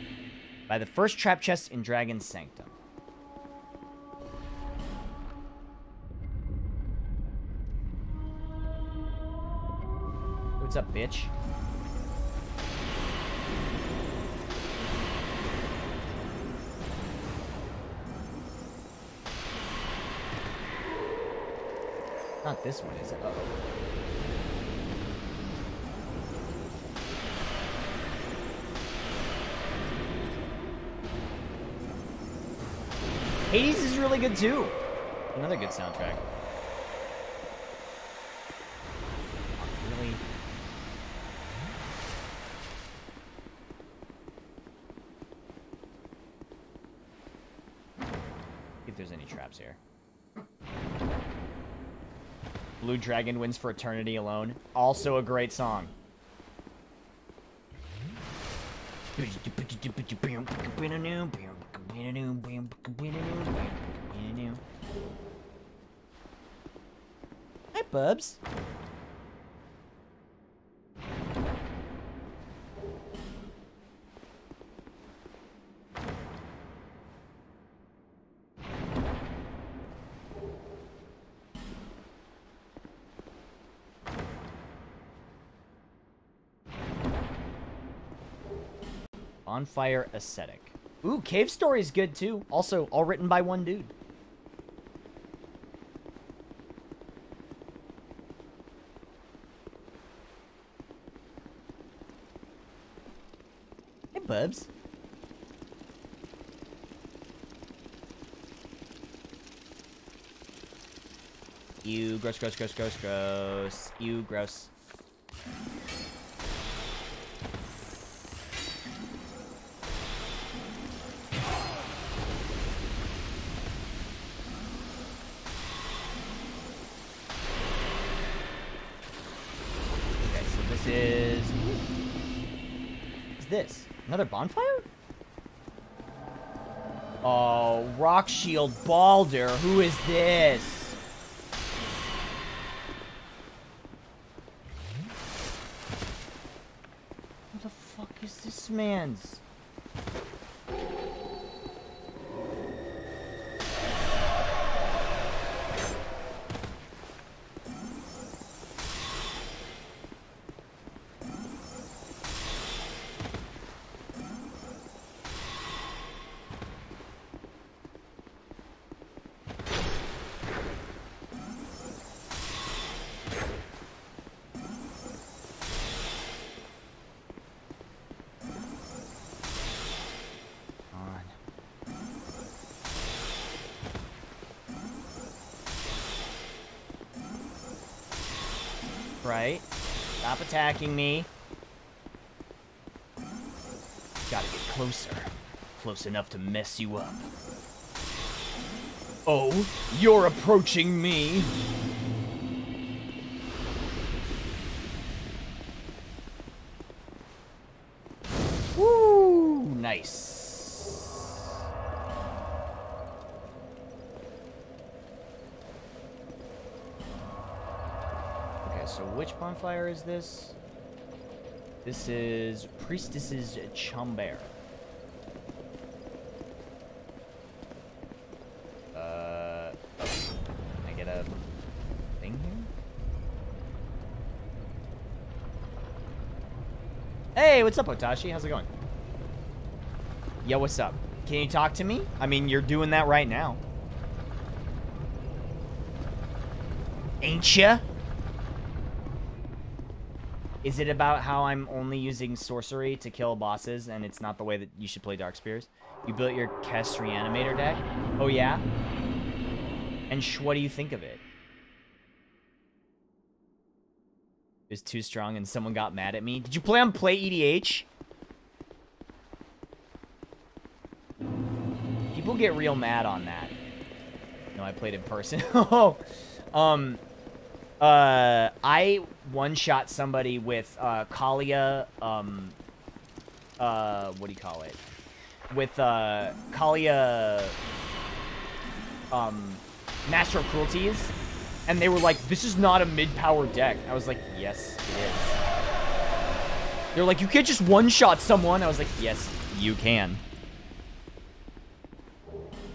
By the first trap chest in Dragon Sanctum. What's up, bitch? Not this one, is it? Uh oh Hades is really good too. Another good soundtrack. If there's any traps here. Blue Dragon wins for Eternity Alone. Also a great song. Hi, Bubs. Bonfire Ascetic. Ooh, Cave Story's good too. Also, all written by one dude. Hey, Bubs. Ew, gross, gross, gross, gross, gross. Ew, gross. Another bonfire? Oh, Rock Shield Balder. Who is this? What the fuck is this man's? Attacking me. Gotta get closer. Close enough to mess you up. Oh, you're approaching me. Is this? This is Priestess's Chamber. Uh, I get a thing here? Hey, what's up, Otashi? How's it going? Yo, what's up? Can you talk to me? I mean, you're doing that right now. Ain't ya? Is it about how I'm only using sorcery to kill bosses and it's not the way that you should play Dark Spears? You built your Kess Reanimator deck? Oh, yeah? And sh what do you think of it? It was too strong and someone got mad at me. Did you play on Play EDH? People get real mad on that. No, I played in person. oh, um, uh, I one-shot somebody with, uh, Kaalia, um, uh, what do you call it? With, uh, Kaalia, um, Master of Cruelties, and they were like, this is not a mid-power deck. I was like, yes, it is. They're like, you can't just one-shot someone. I was like, yes, you can.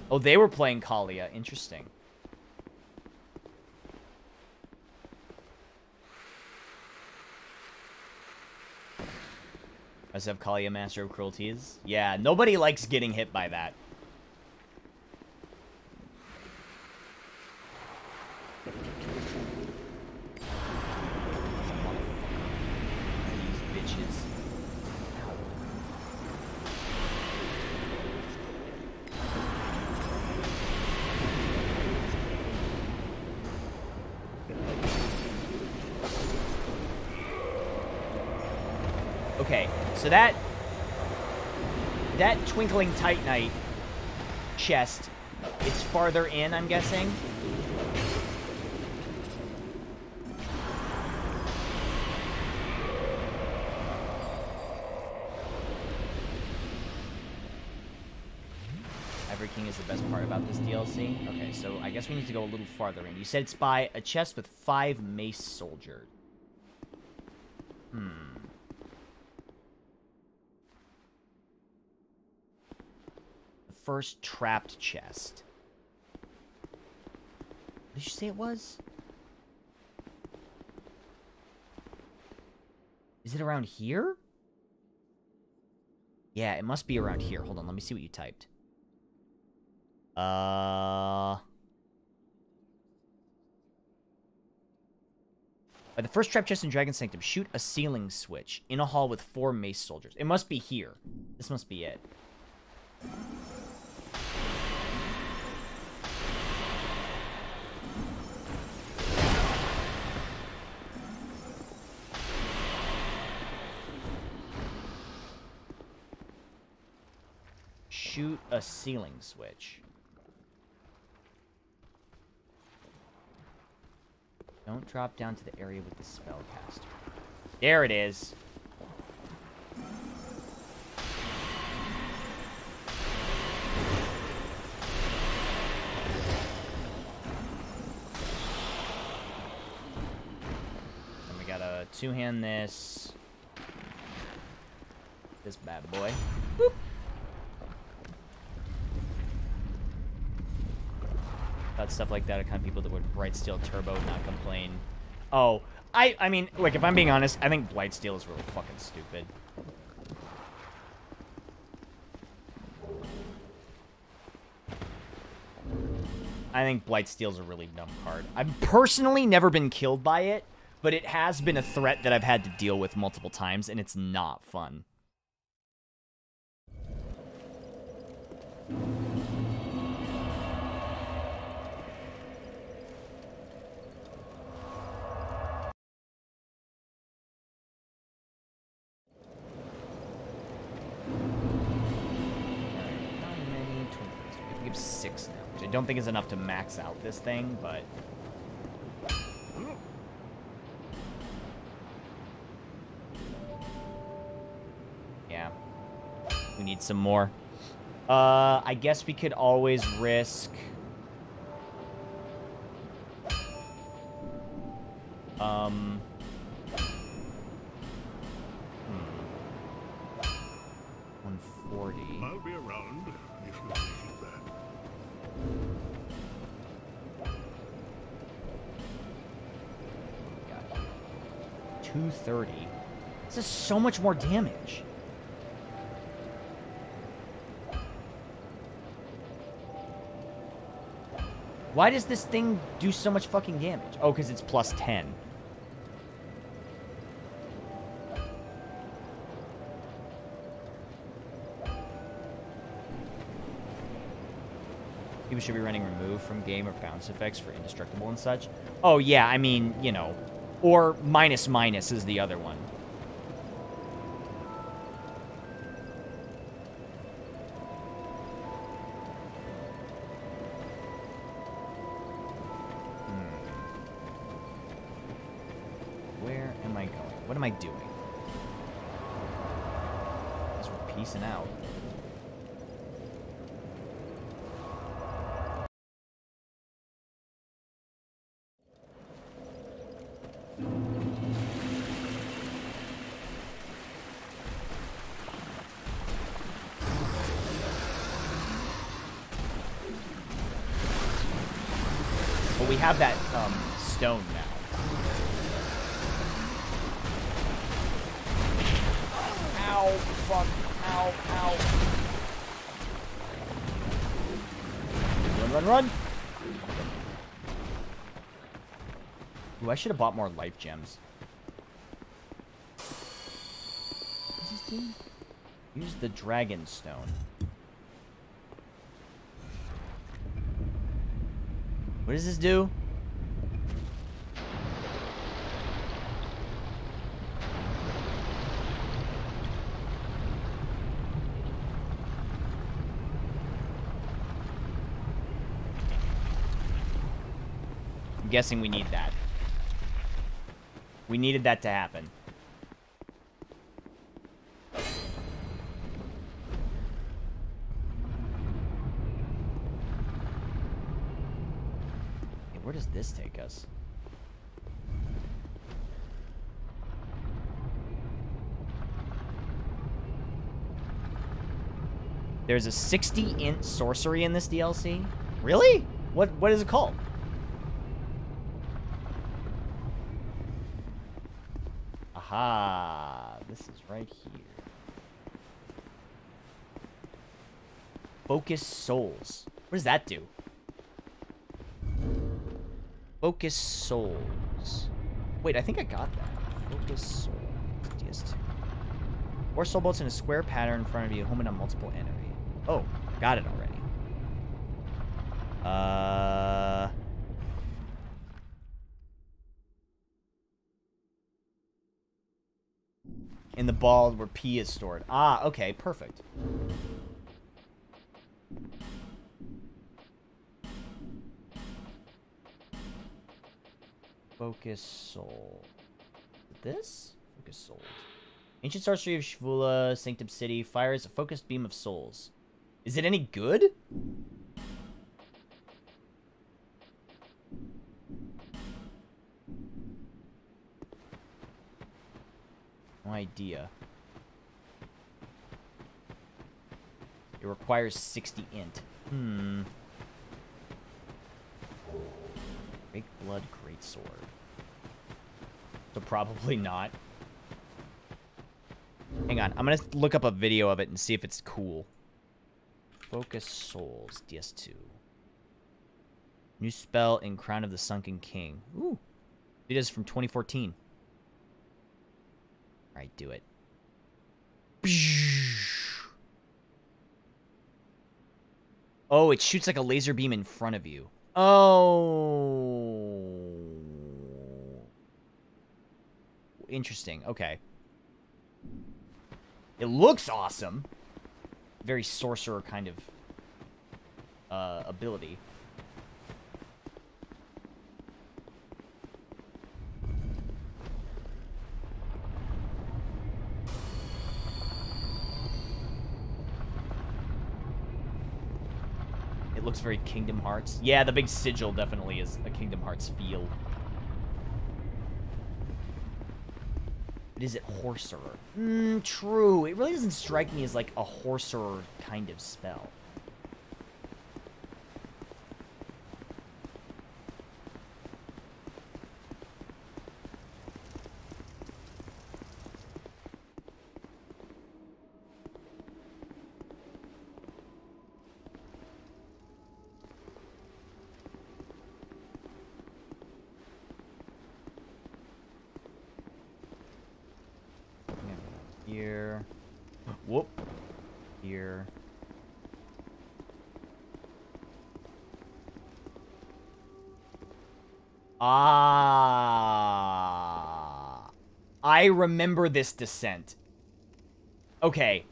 Oh, they were playing Kaalia. Interesting. Also have Kaalia Master of Cruelties. Yeah, nobody likes getting hit by that. These bitches. Okay, so that that twinkling titanite chest, it's farther in, I'm guessing. Ivory King is the best part about this DLC. Okay, so I guess we need to go a little farther in. You said it's by a chest with five mace soldiers. Hmm. First trapped chest. What did you say it was? Is it around here? Yeah, it must be around here. Hold on, let me see what you typed. Uh... By the first trap chest in Dragon Sanctum, shoot a ceiling switch in a hall with four mace soldiers. It must be here. This must be it. Shoot a ceiling switch. Don't drop down to the area with the spellcaster. There it is. Two-hand this. This bad boy. Boop. About stuff like that are kind of people that would bright steel Turbo not complain. Oh, I I mean, like if I'm being honest, I think Blightsteel is really fucking stupid. I think Blightsteel's a really dumb card. I've personally never been killed by it, but it has been a threat that I've had to deal with multiple times, and it's not fun. six now, which I don't think is enough to max out this thing, but We need some more. Uh, I guess we could always risk... Um... Hmm. 140. I'll be around if you make it back. 230. This is so much more damage. Why does this thing do so much fucking damage? Oh, because it's plus 10. People should be running remove from game or bounce effects for indestructible and such. Oh, yeah, I mean, you know. Or minus minus is the other one. What am I doing? We're peacing out. I should have bought more life gems. This do? Use the dragon stone. What does this do? I'm guessing we need that. We needed that to happen. Hey, where does this take us? There's a 60 int sorcery in this DLC? Really? What what is it called? Aha, this is right here. Focus souls. What does that do? Focus souls. Wait, I think I got that. Focus souls. DS2. Four soul bolts in a square pattern in front of you, homing on multiple enemy. Oh, got it already. Uh. In the ball where P is stored. Ah, okay, perfect. Focus soul. This? Focus souls. Ancient sorcery of Shulva, Sanctum City, fires a focused beam of souls. Is it any good? No idea. It requires 60 int. Hmm. Great Blood Great Sword. So probably not. Hang on, I'm gonna look up a video of it and see if it's cool. Focus Souls, DS2. New spell in Crown of the Sunken King. Ooh. It is from 2014. Alright, do it. Oh, it shoots like a laser beam in front of you. Oh. Interesting. Okay. It looks awesome. Very sorcerer kind of uh, ability. Looks very Kingdom Hearts. Yeah, the big sigil definitely is a Kingdom Hearts feel. But is it Horserer? Mm, true. It really doesn't strike me as like a Horserer kind of spell. Here. Whoop. Here. Ah. I remember this descent. Okay.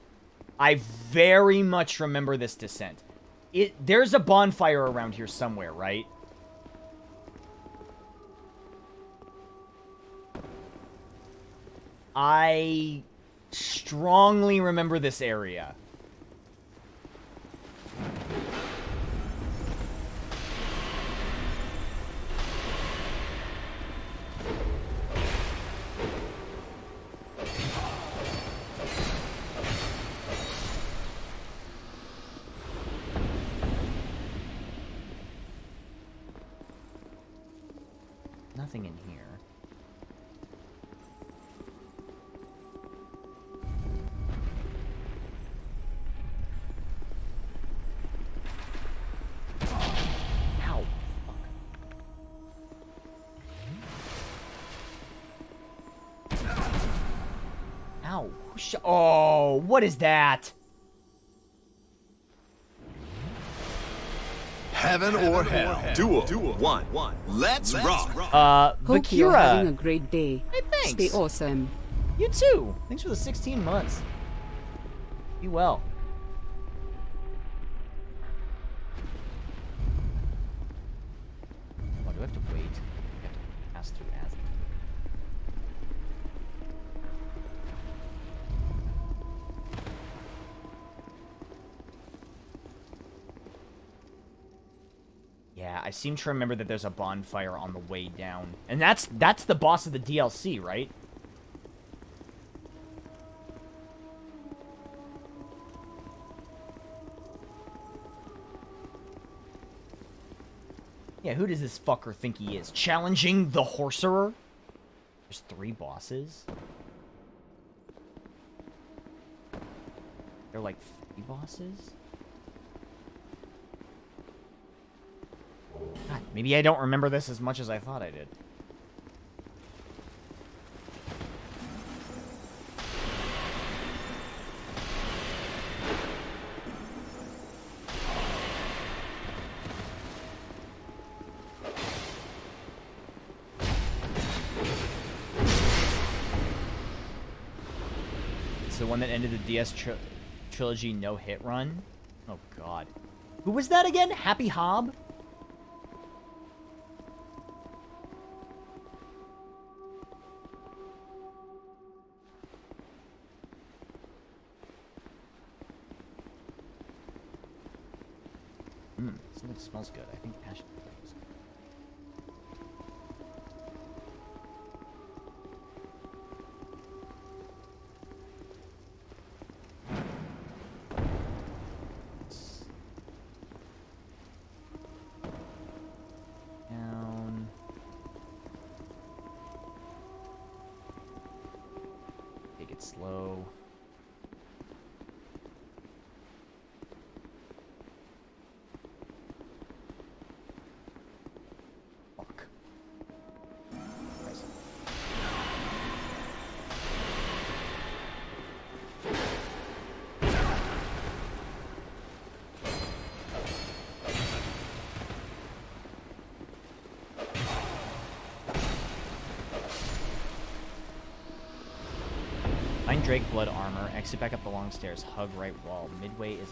I very much remember this descent. It there's a bonfire around here somewhere, right? I strongly remember this area. What is that? Heaven or hell. Duel. Duel. One. One. Let's rock. Uh, Hope you're having a great day. Hey, thanks. Stay awesome. You too. Thanks for the 16 months. Be well. Seem to remember that there's a bonfire on the way down. And that's that's the boss of the DLC, right? Yeah, who does this fucker think he is? Challenging the Horserer? There's three bosses? They're like three bosses? Maybe I don't remember this as much as I thought I did. It's the one that ended the DS tri trilogy no hit run. Oh god. Who was that again? Happy Hob? Slow. Drake blood armor, exit back up the long stairs, hug right wall. Midway is.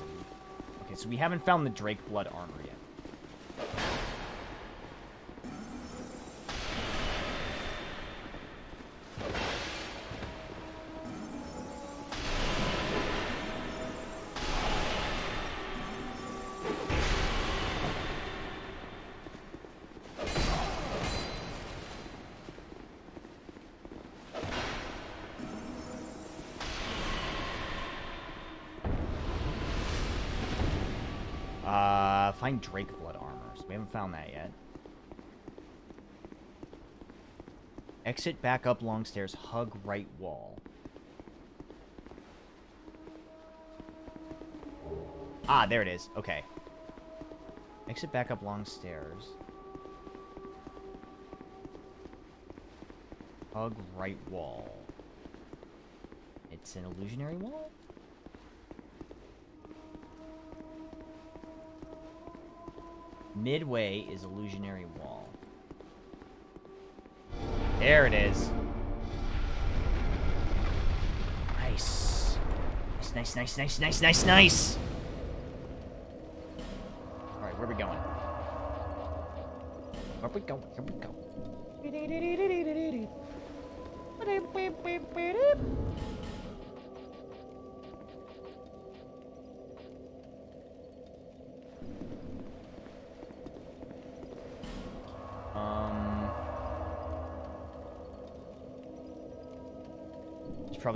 Okay, so we haven't found the Drake Blood armor Drake Blood armor. So we haven't found that yet. Exit back up long stairs, hug right wall. Ah, there it is. Okay. Exit back up long stairs. Hug right wall. It's an illusionary wall? Midway is illusionary wall. There it is. Nice. Nice, nice, nice, nice, nice, nice, nice. Alright, where are we going? Where are we going? Here we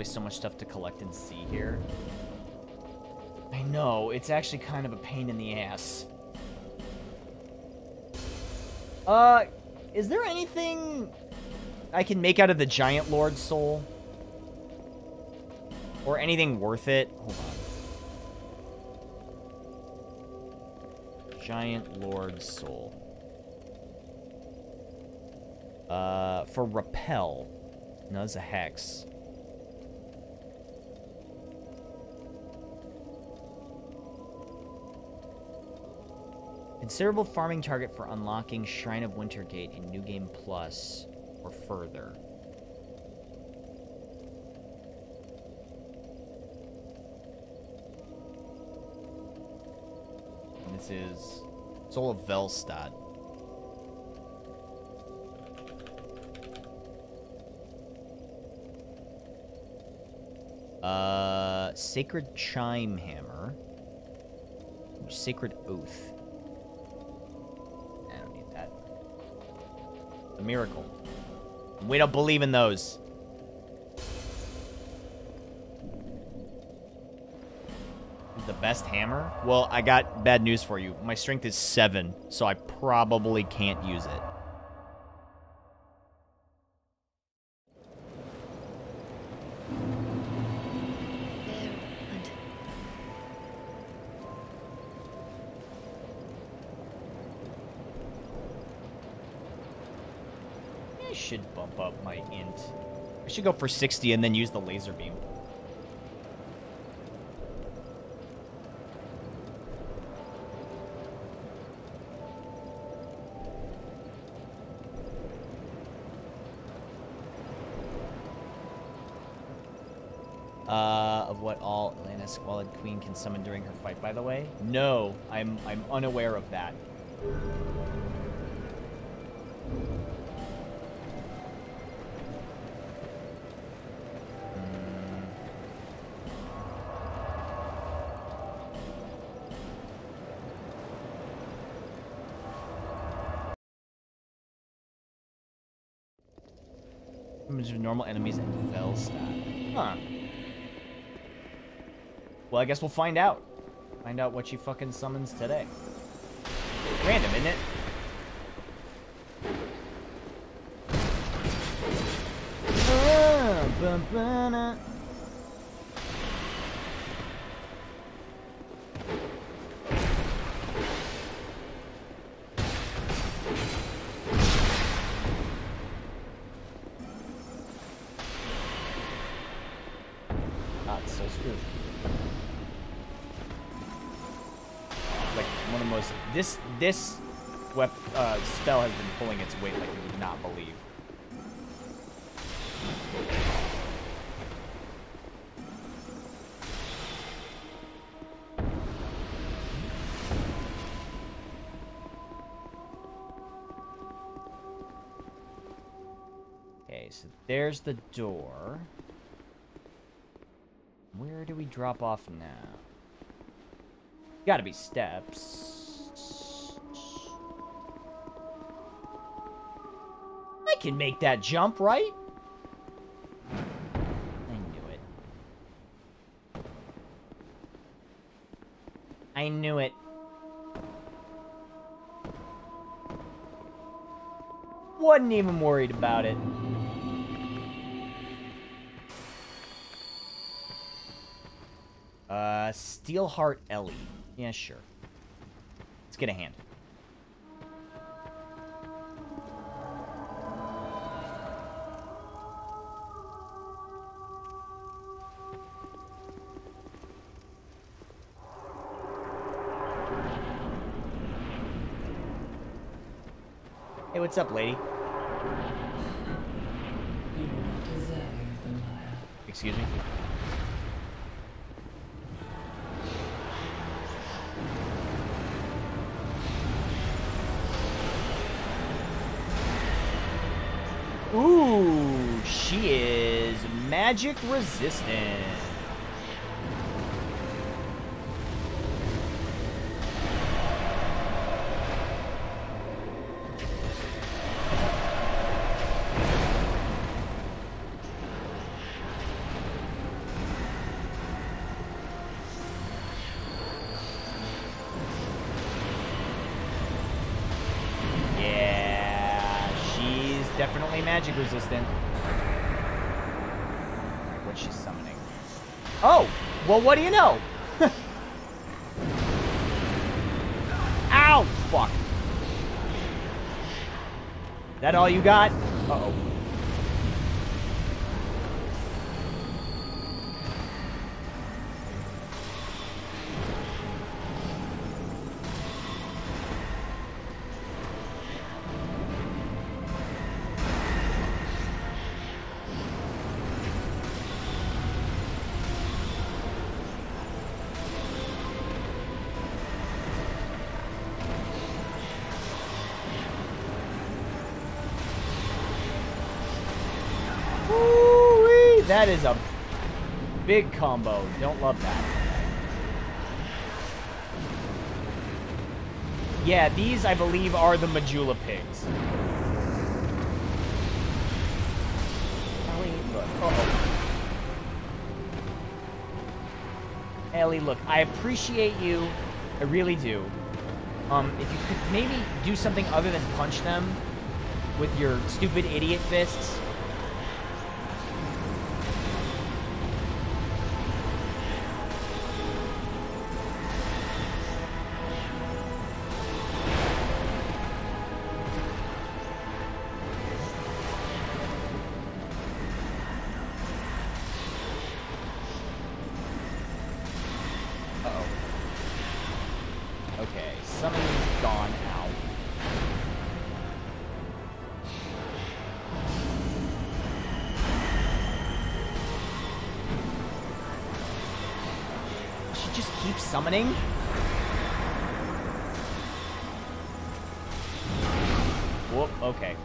so much stuff to collect and see here. I know, it's actually kind of a pain in the ass. Uh, is there anything I can make out of the Giant Lord soul? Or anything worth it? Hold on. Giant Lord soul. Uh, for repel. No, that's a hex. Considerable farming target for unlocking Shrine of Wintergate in New Game Plus or further. And this is Soul of Velstadt. Uh, Sacred Chime Hammer. Sacred Oath. Miracle. We don't believe in those. The best hammer? Well, I got bad news for you. My strength is 7, so I probably can't use it. Should go for 60 and then use the laser beam. Uh, of what all Atlantis Squalid Queen can summon during her fight, by the way? No, I'm I'm unaware of that. Normal enemies and Velstadt. Huh. Well, I guess we'll find out. Find out what she fucking summons today. Random, isn't it? Ah, this weapon, uh, spell has been pulling its weight like you would not believe. Okay, so there's the door. Where do we drop off now? Gotta be steps. Can make that jump, right? I knew it. I knew it. Wasn't even worried about it. Uh, Steelheart Ellie. Yeah, sure. Let's get a hand. What's up, lady? Excuse me? Ooh, she is magic resistant. Definitely resistant. What's she summoning? Oh, well, what do you know? Ow, fuck. That all you got? Uh-oh. Woo-wee, big combo. Don't love that. Yeah, these, I believe, are the Majula pigs. Ellie, look. Uh-oh. Ellie, look, I appreciate you. I really do. Um, if you could maybe do something other than punch them with your stupid idiot fists. Summoning? Whoop, okay.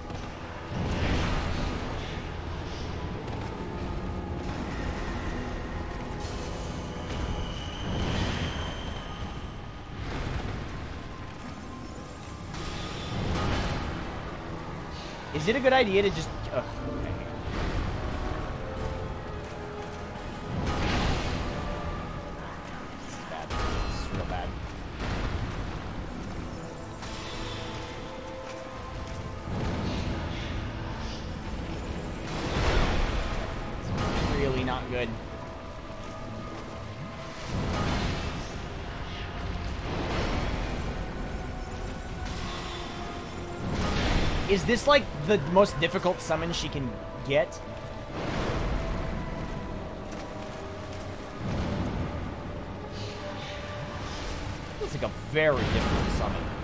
Is it a good idea to just... Is this like the most difficult summon she can get? It's like a very difficult summon.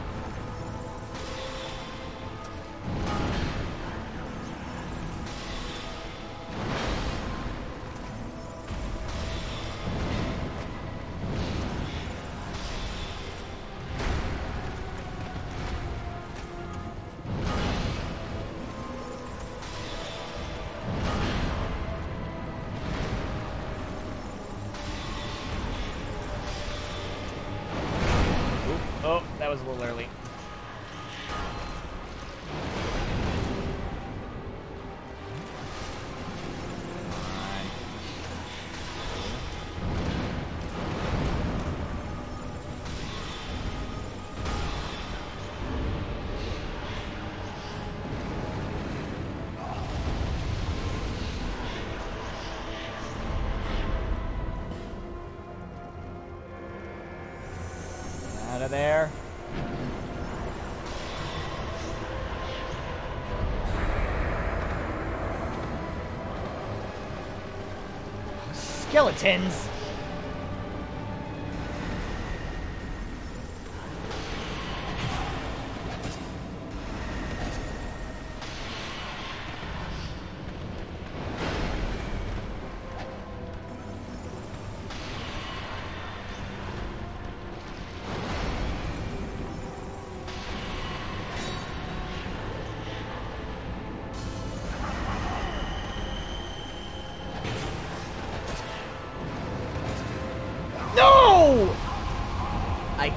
Skeletons.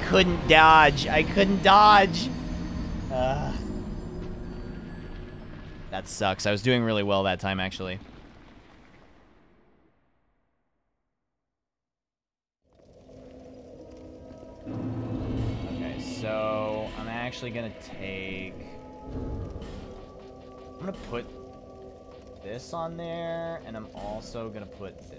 Couldn't dodge. I couldn't dodge. Uh, that sucks. I was doing really well that time, actually. Okay, so I'm actually gonna take... I'm gonna put this on there, and I'm also gonna put this.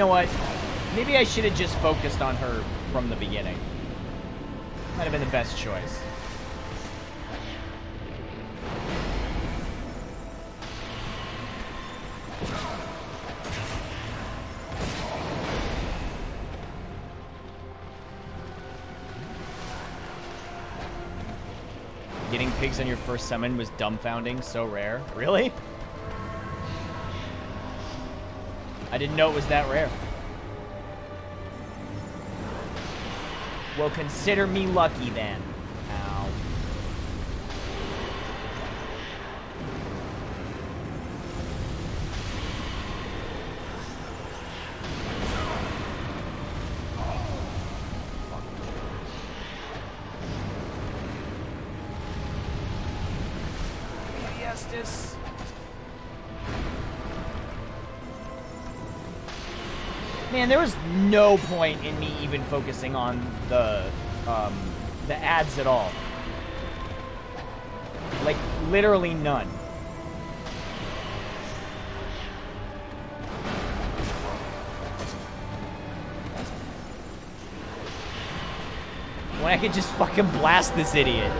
Know what? Maybe I should have just focused on her from the beginning. Might have been the best choice. Getting pigs on your first summon was dumbfounding, so rare. Really? Didn't know it was that rare. Well, consider me lucky then. No point in me even focusing on the um, the ads at all. Like literally none. When I could just fucking blast this idiot.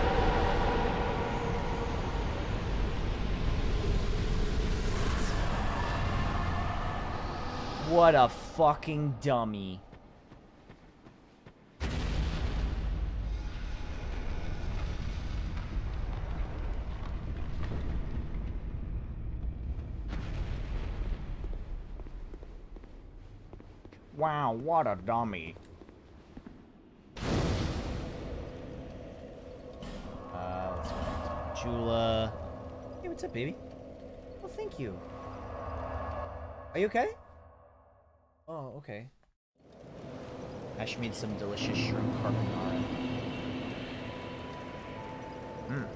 What a fucking dummy. Wow, what a dummy. Uh, Jula. Hey, what's up, baby? Well, thank you. Are you okay? Oh, okay. Ash made some delicious shrimp carbonara. Mmm.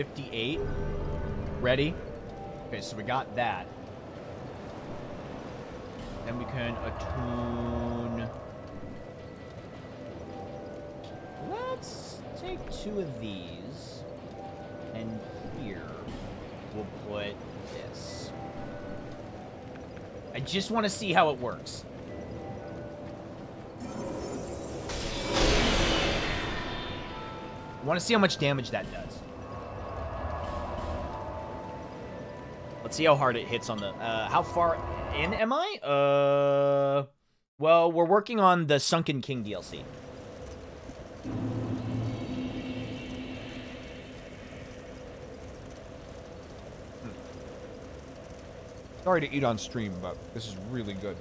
58. Ready? Okay, so we got that. Then we can attune. Let's take two of these, and here we'll put this. I just want to see how it works. I want to see how much damage that does. See how hard it hits on the. Uh, how far in am I? Uh, well, we're working on the Sunken King DLC. Sorry to eat on stream, but this is really good.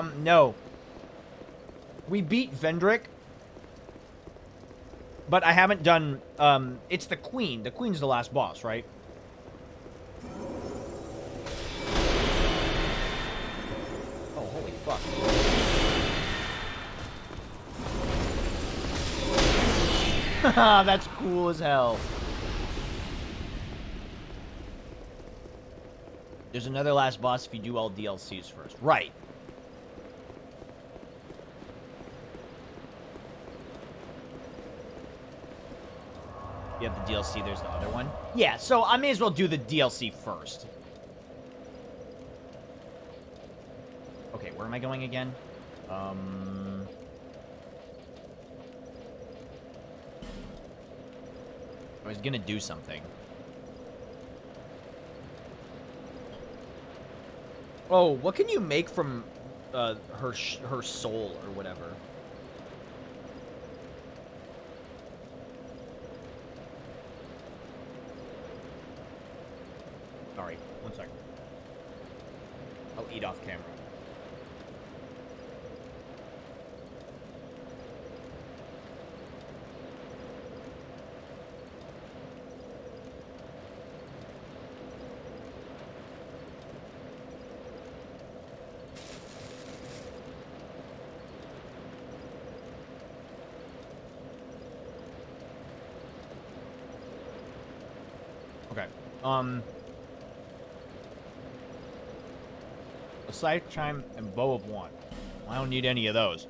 Um, no. We beat Vendrick. But I haven't done, um, it's the Queen. The Queen's the last boss, right? Oh, holy fuck. That's cool as hell. There's another last boss if you do all DLCs first. Right. You have the DLC, there's the other one. Yeah, so I may as well do the DLC first. Okay, where am I going again? Um... I was gonna do something. Oh, what can you make from uh, her sh her soul or whatever? Sorry, one second. I'll eat off camera. Okay. Um. A scythe chime and bow of Want. I don't need any of those.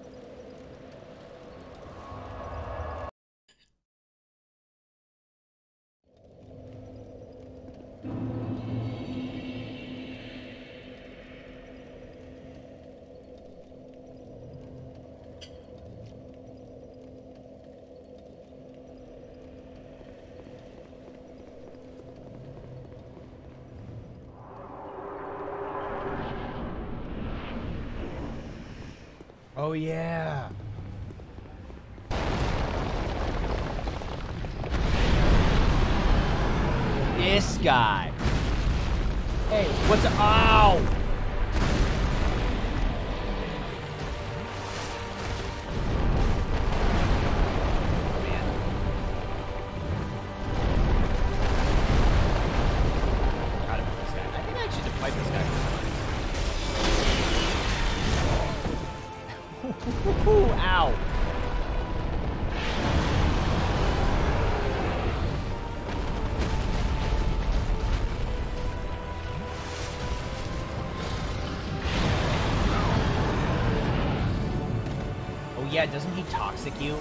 Yeah, doesn't he toxic you?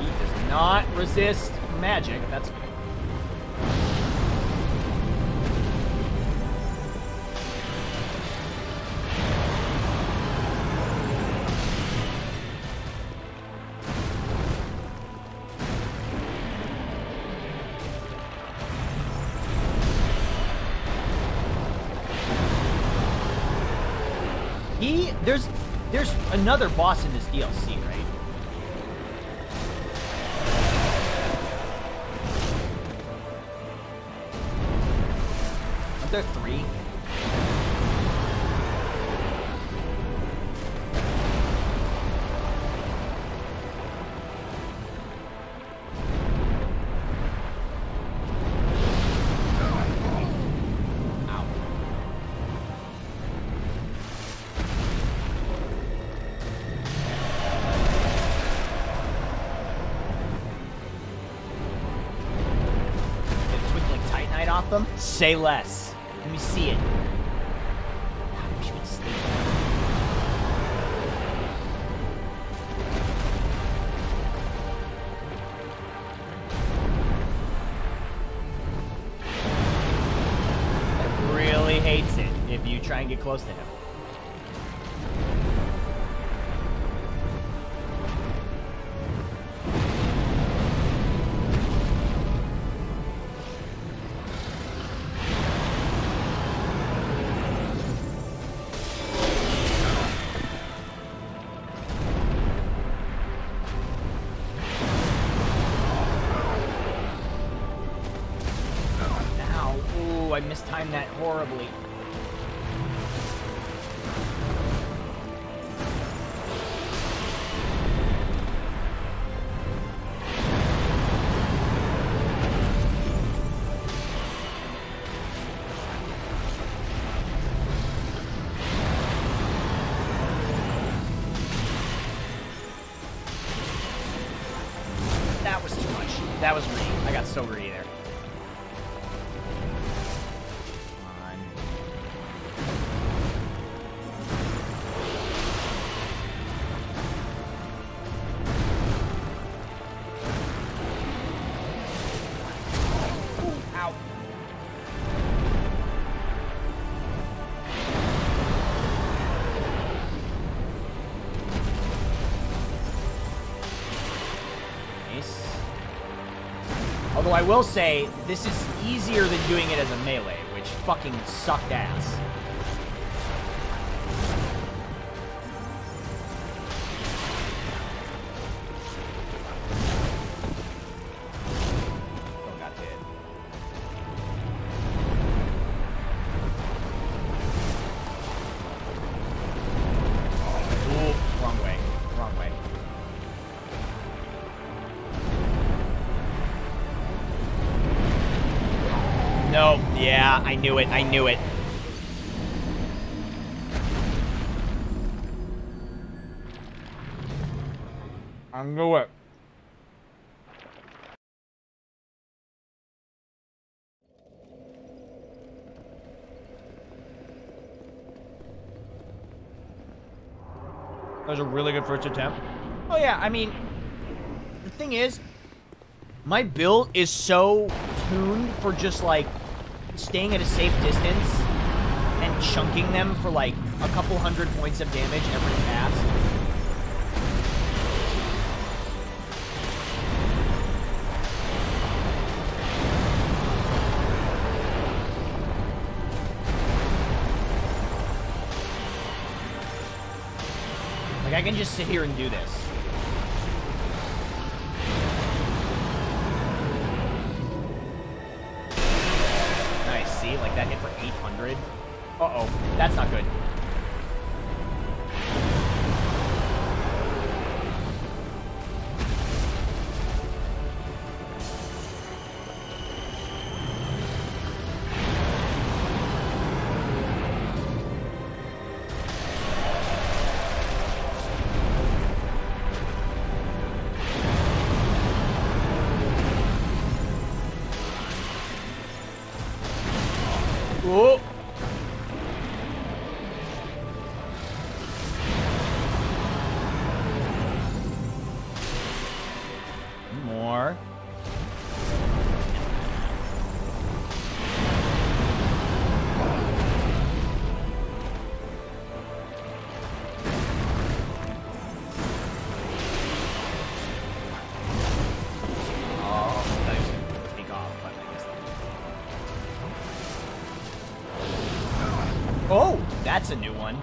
He does not resist magic. That's another boss in this DLC, right? Aren't there three? Say less. Let me see it. Really hates it if you try and get close to I will say, this is easier than doing it as a melee, which fucking sucked ass. I knew it. I knew it. I'm gonna what? That was a really good first attempt. Oh yeah, I mean, the thing is, my build is so tuned for just like staying at a safe distance and chunking them for like a couple hundred points of damage every cast. Like I can just sit here and do this. That's a new one.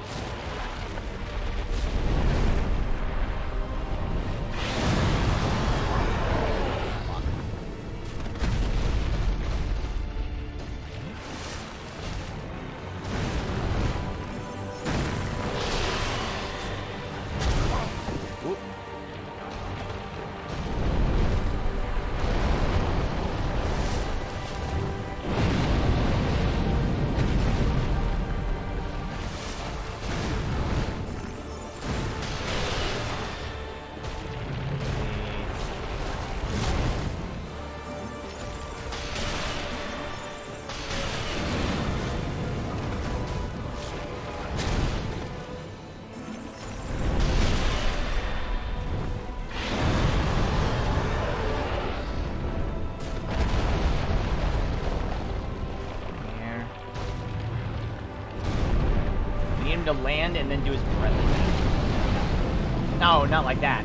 To land and then do his breath attack. No, not like that.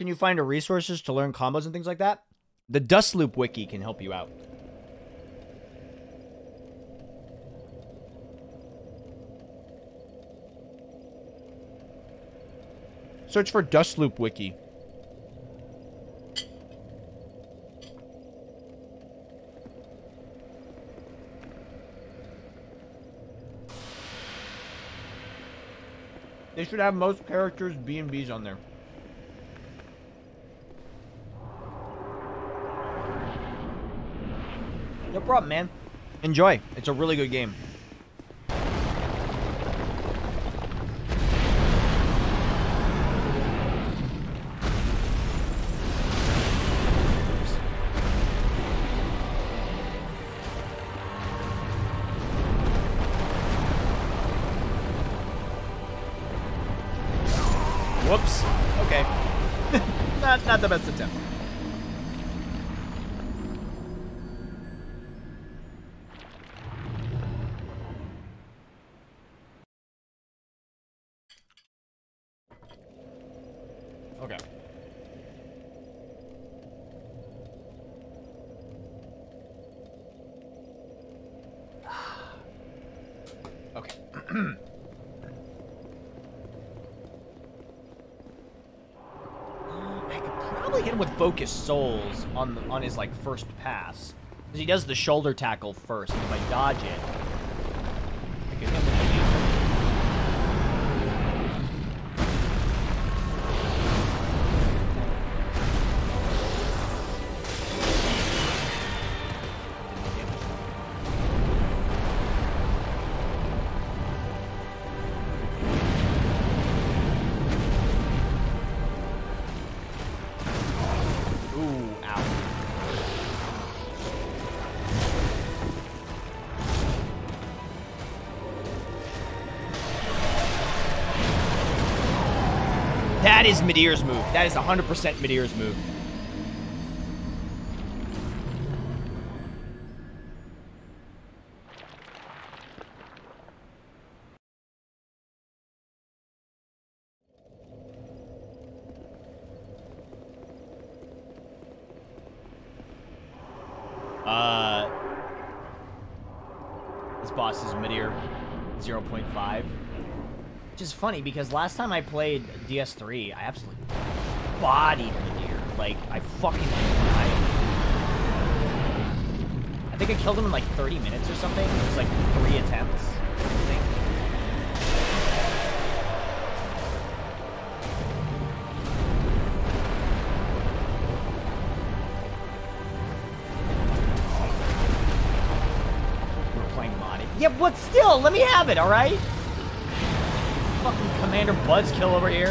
Can you find resources to learn combos and things like that? The Dustloop wiki can help you out. Search for Dustloop Wiki. They should have most characters B and B's on there. Problem, man. Enjoy. It's a really good game. With Focus Souls on the, on his like first pass. He does the shoulder tackle first. If I dodge it, Midir's move. That is 100% Midir's move. Uh, this boss is Midir 0.5. Which is funny because last time I played DS3, I absolutely bodied the deer. Like, I fucking. I, I think I killed him in like 30 minutes or something. It was like three attempts. Yeah, but still, let me have it, alright? Commander Buzzkill over here.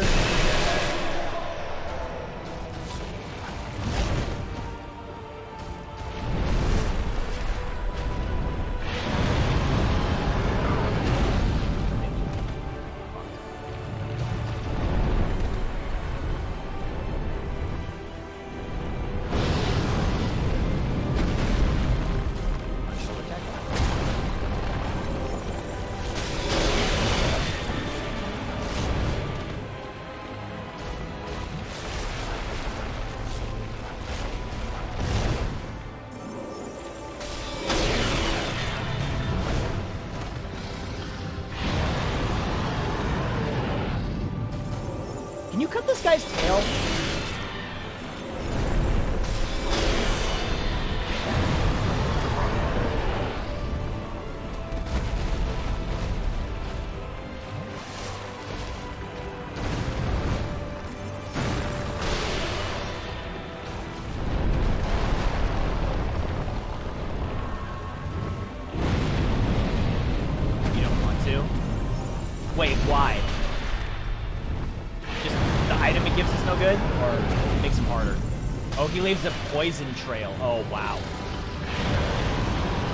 Oh wow,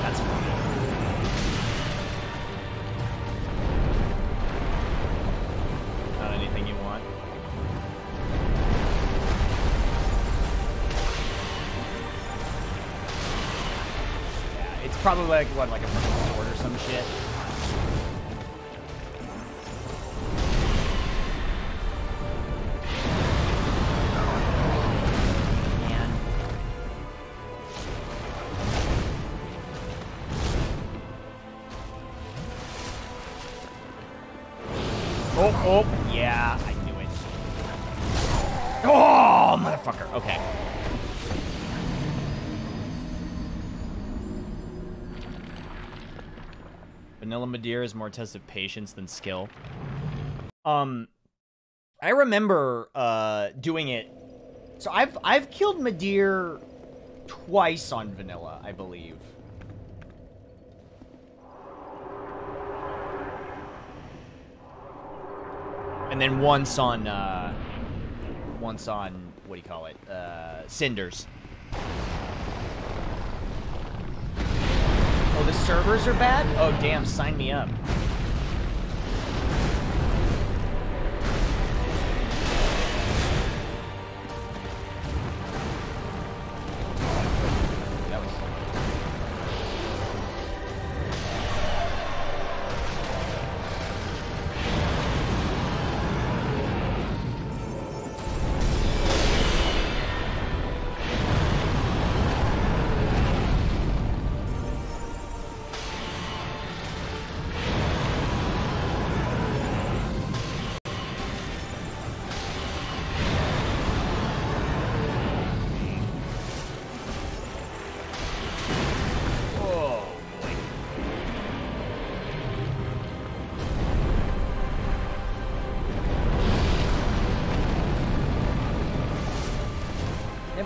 that's funny. Not anything you want. Yeah, it's probably like what, like Midir is more a test of patience than skill. Um, I remember uh doing it. So I've I've killed Midir twice on vanilla, I believe. And then once on uh once on what do you call it? Uh Cinders. Oh, the servers are bad? Oh, damn, sign me up.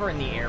In the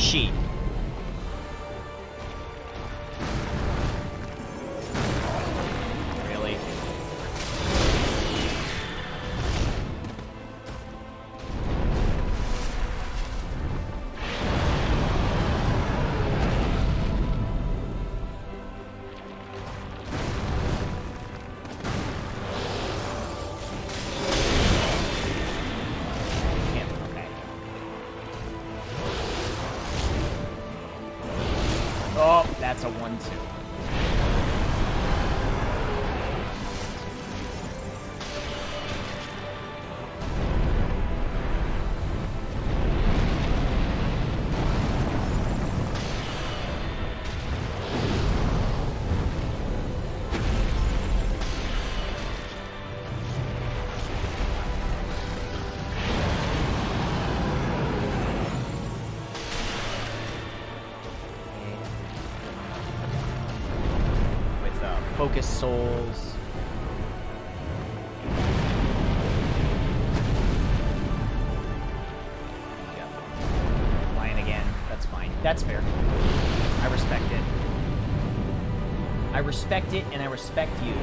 she? Focus Souls. Yeah. Flying again. That's fine. That's fair. I respect it. I respect it, and I respect you.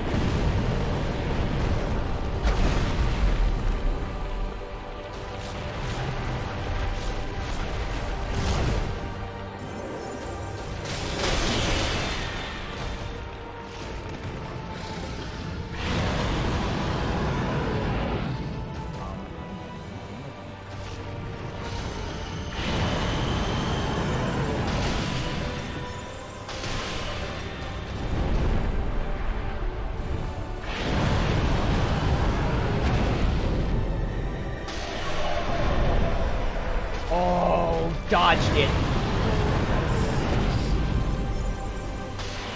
Dodged it.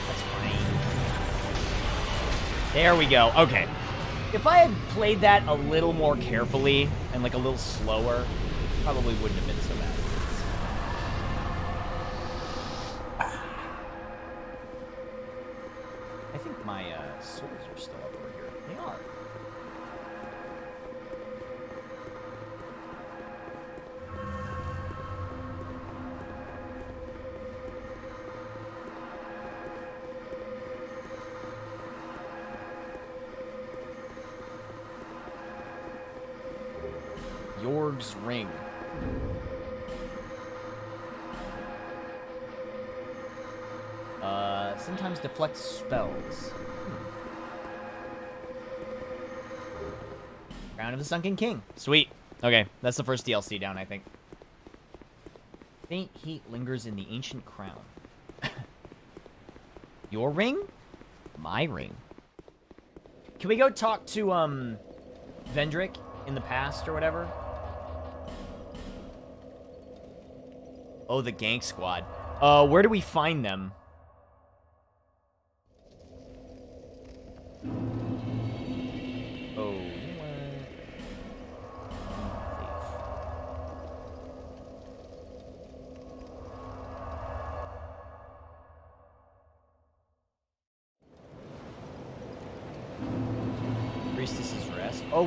That's funny. There we go. Okay. If I had played that a little more carefully and like a little slower, probably wouldn't deflects spells. Crown of the Sunken King. Sweet. Okay, that's the first DLC down, I think. Faint heat lingers in the ancient crown. Your ring? My ring. Can we go talk to, um, Vendrick in the past or whatever? Oh, the gank squad. Uh, where do we find them?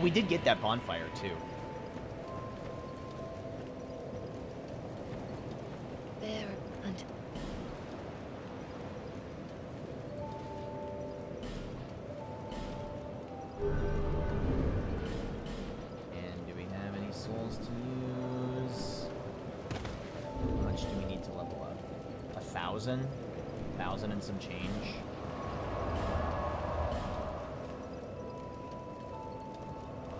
We did get that bonfire, too. There and And do we have any souls to use? How much do we need to level up? A thousand? A thousand and some change?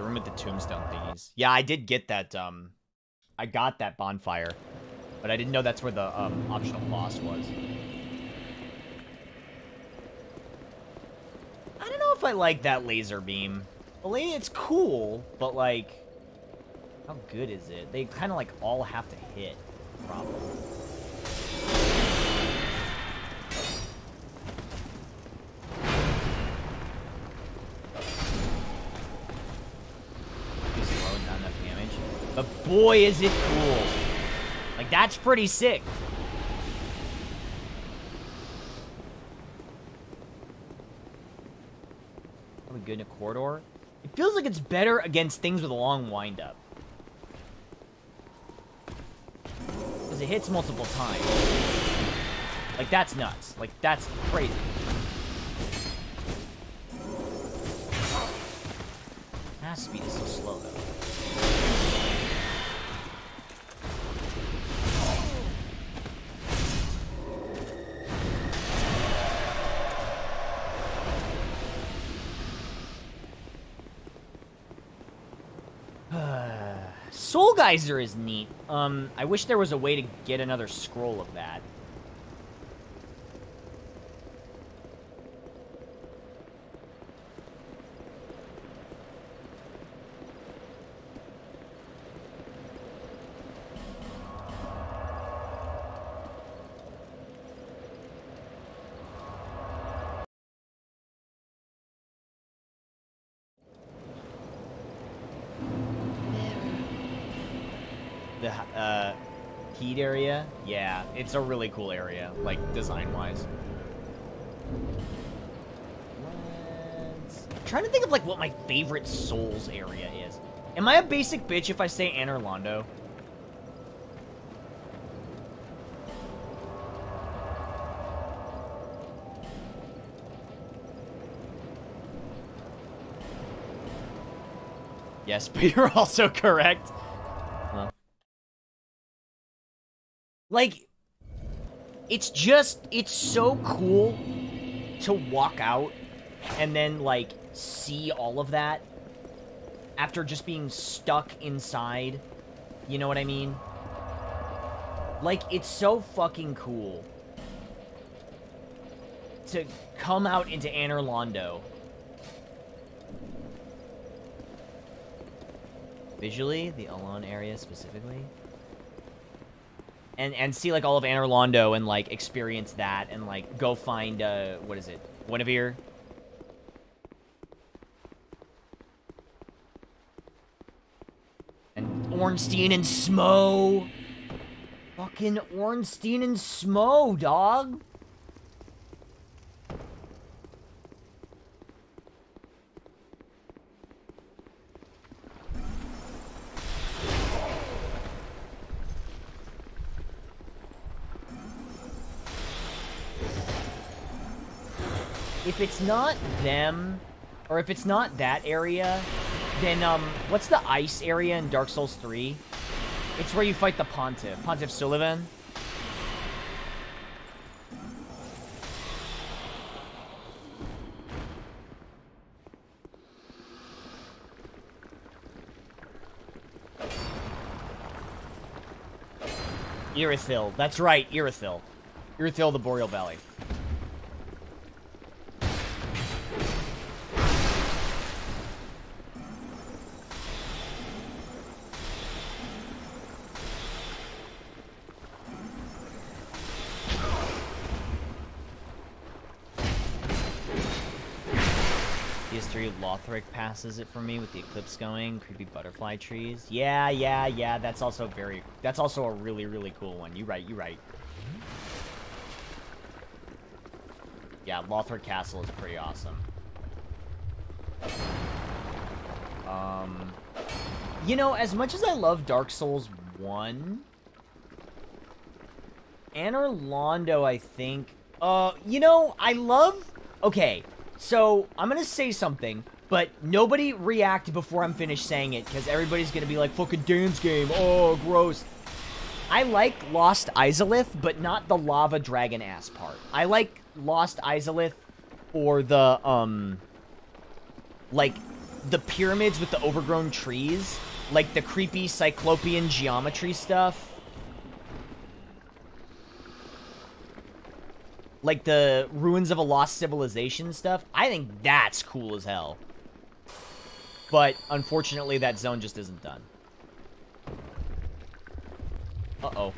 Room with the tombstone thingies. Yeah, I did get that, um... I got that bonfire. But I didn't know that's where the, um, optional boss was. I don't know if I like that laser beam. It's cool, but like, how good is it? They kind of like all have to hit, probably. Boy, is it cool. Like, that's pretty sick. Probably good in a corridor. It feels like it's better against things with a long windup. Because it hits multiple times. Like, that's nuts. Like, that's crazy. Ah, speed is so slow, though. Geyser is neat. Um, I wish there was a way to get another scroll of that. The uh, heat area, yeah, it's a really cool area, like design-wise. Trying to think of like what my favorite Souls area is. Am I a basic bitch if I say Anor Londo? Yes, but you're also correct. Huh. Like, it's just, it's so cool to walk out and then, like, see all of that after just being stuck inside. You know what I mean? Like, it's so fucking cool to come out into Anor Londo. Visually, the Alon area specifically. And and see like all of Anor Londo and like experience that and like go find uh what is it? Gwynevere? And Ornstein and Smough fucking Ornstein and Smough dog it's not them, or if it's not that area, then, um, what's the ice area in Dark Souls 3? It's where you fight the Pontiff. Pontiff Sulyvahn. Irithyll. That's right, Irithyll. Irithyll, the Boreal Valley. Lothric passes it for me with the eclipse going. Creepy butterfly trees. Yeah, yeah, yeah. That's also very. That's also a really, really cool one. You right. You right. Yeah, Lothric Castle is pretty awesome. Um, you know, as much as I love Dark Souls 1, Anor Londo, I think, uh, you know, I love, okay, so I'm gonna say something, but nobody react before I'm finished saying it, because everybody's gonna be like, fucking dance game, oh, gross. I like Lost Izalith, but not the lava dragon ass part. I like Lost Izalith or the, um, like, the pyramids with the overgrown trees. Like the creepy cyclopean geometry stuff. Like the ruins of a lost civilization stuff. I think that's cool as hell. But, unfortunately, that zone just isn't done. Uh-oh.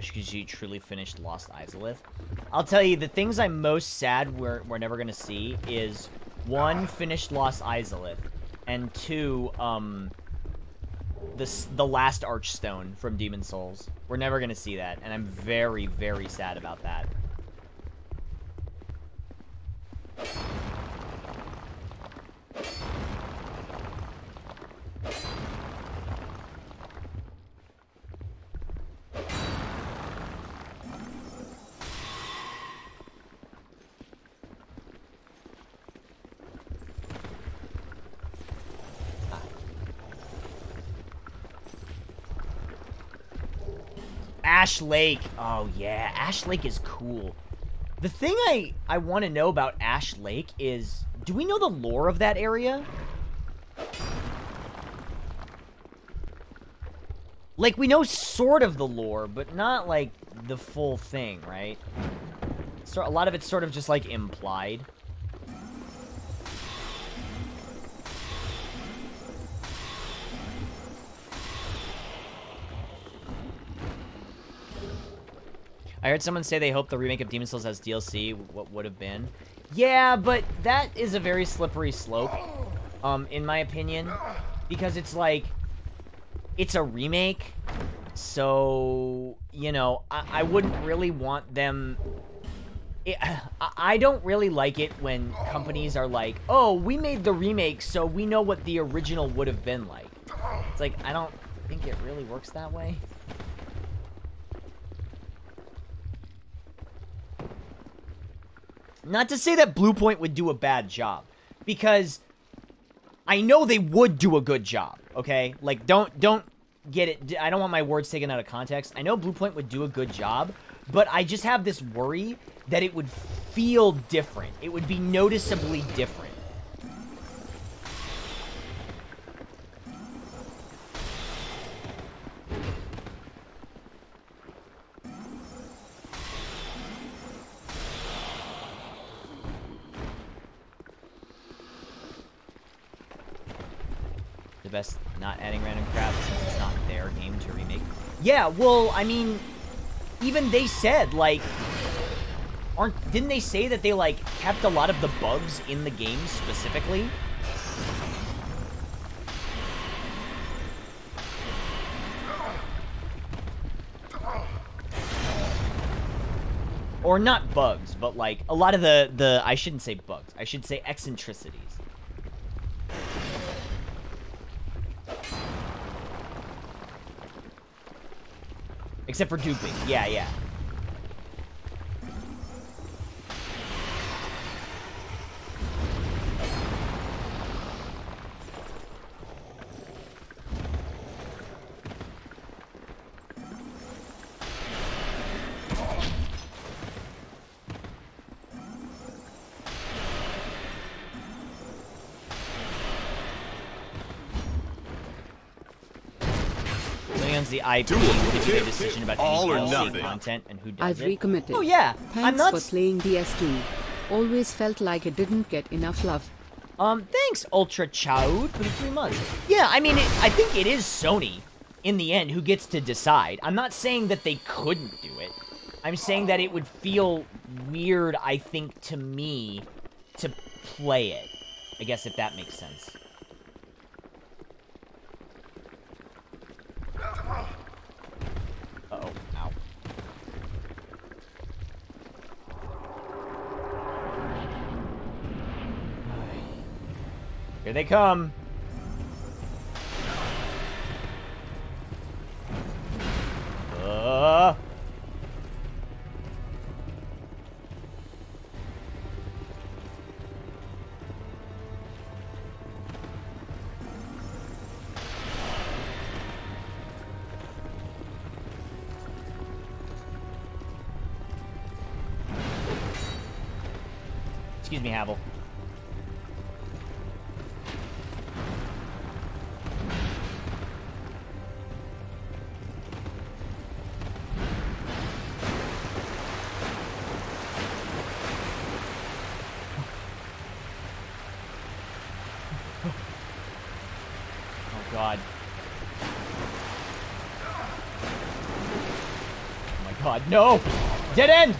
Wish you truly finished Lost Izalith. I'll tell you, the things I'm most sad we're, we're never going to see is, one, finished Lost Izalith, and two, um, this, the last Archstone from Demon's Souls. We're never going to see that, and I'm very, very sad about that. Ash Lake. Oh, yeah. Ash Lake is cool. The thing I, I want to know about Ash Lake is, do we know the lore of that area? Like, we know sort of the lore, but not, like, the full thing, right? So, a lot of it's sort of just, like, implied. I heard someone say they hope the remake of Demon's Souls has DLC, what would have been. Yeah, but that is a very slippery slope, um, in my opinion. Because it's like, it's a remake, so, you know, I, I wouldn't really want them... It, I, I don't really like it when companies are like, oh, we made the remake, so we know what the original would have been like. It's like, I don't think it really works that way. Not to say that Bluepoint would do a bad job, because I know they would do a good job, okay? Like, don't, don't get it, I don't want my words taken out of context. I know Bluepoint would do a good job, but I just have this worry that it would feel different. It would be noticeably different. The best not adding random crap since it's not their game to remake. Yeah, well, I mean, even they said like aren't didn't they say that they like kept a lot of the bugs in the game specifically? Or not bugs, but like a lot of the the I shouldn't say bugs. I should say eccentricities. Except for duping. Yeah, yeah. IP? Duel. Who gives you the decision about All or any DLC nothing. content and who does I've it? recommitted. Oh yeah, Thanks I'm not. for playing DS2. Always felt like it didn't get enough love. Um, thanks, Ultra Child, for the three months. Yeah, I mean, it, I think it is Sony, in the end, who gets to decide. I'm not saying that they couldn't do it. I'm saying that it would feel weird, I think, to me, to play it. I guess if that makes sense. Uh-oh. Ow. Here they come. Uh. No! Dead end!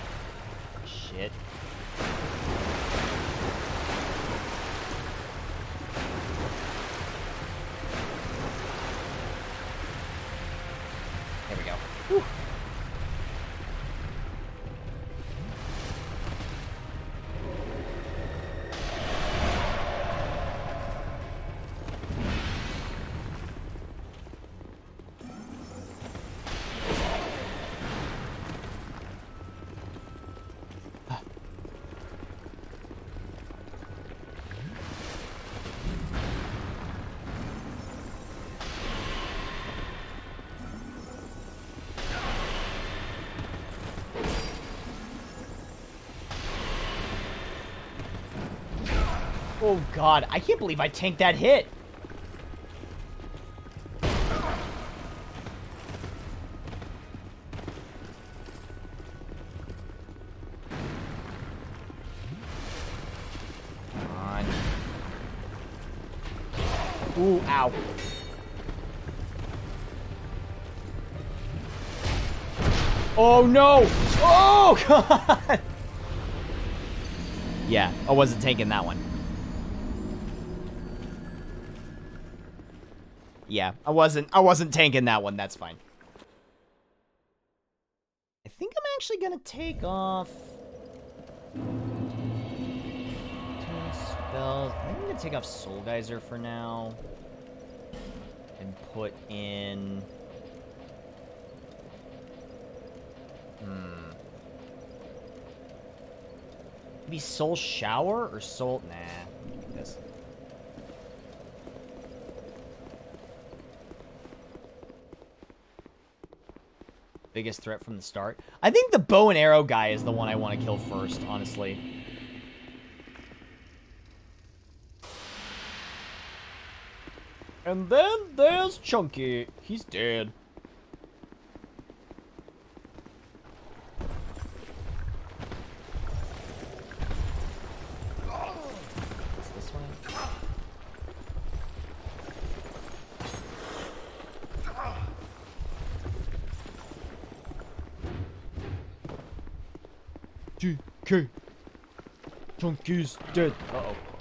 God, I can't believe I tanked that hit. Ooh, ow. Oh no! Oh god! Yeah, I wasn't taking that one. Yeah, I wasn't I wasn't tanking that one, that's fine. I think I'm actually gonna take off spells. I'm gonna take off Soul Geyser for now. And put in Hmm. Maybe Soul Shower or Soul Nah. This. Biggest threat from the start. I think the bow and arrow guy is the one I want to kill first, honestly. And then there's Chunky. He's dead. What's this one? GK. Chunky's dead. Uh-oh. Whoop,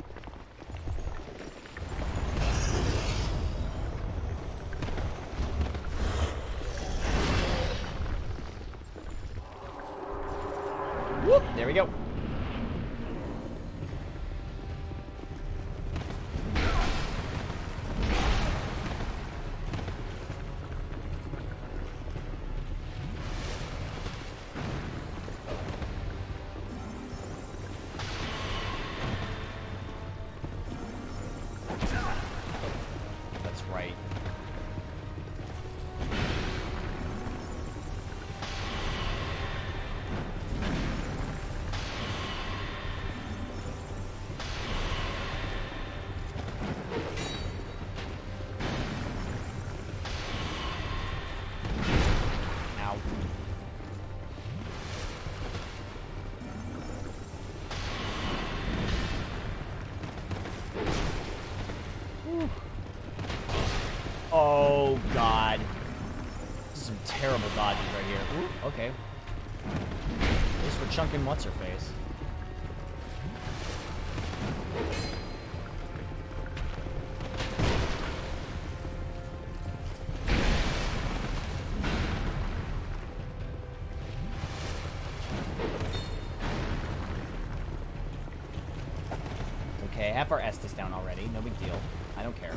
Half our Estus down already. No big deal. I don't care.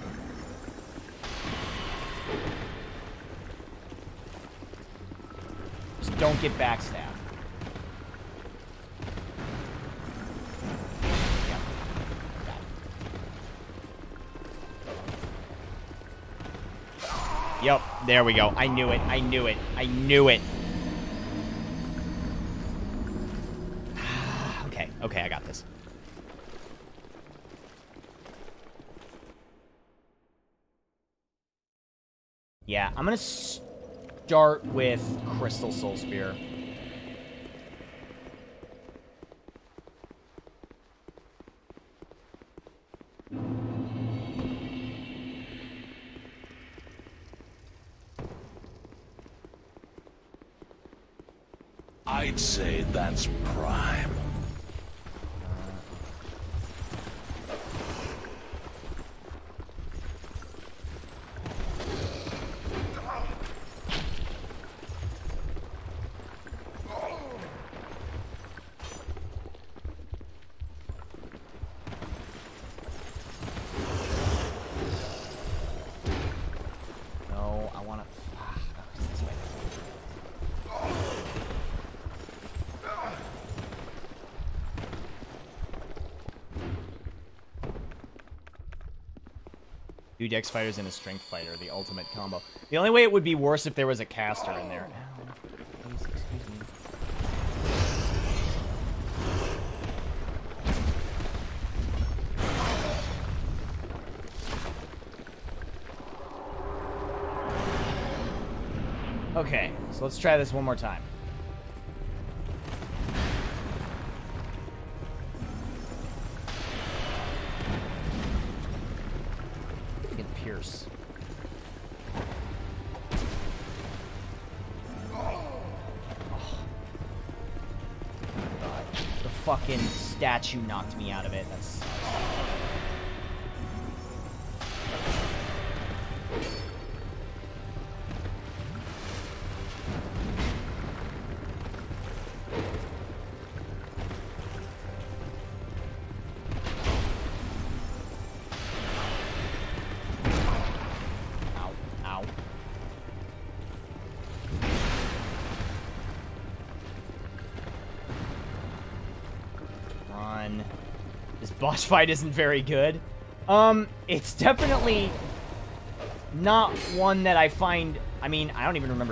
Just don't get backstabbed. Yep, there we go. I knew it. I knew it. I knew it. okay, okay, I got this. I'm gonna start with Crystal Soul Spear. Dex fighters and a strength fighter, the ultimate combo. The only way it would be worse if there was a caster in there. Okay, so let's try this one more time. Statue knocked me out of it. That's. Boss fight isn't very good. Um, it's definitely not one that I find... I mean, I don't even remember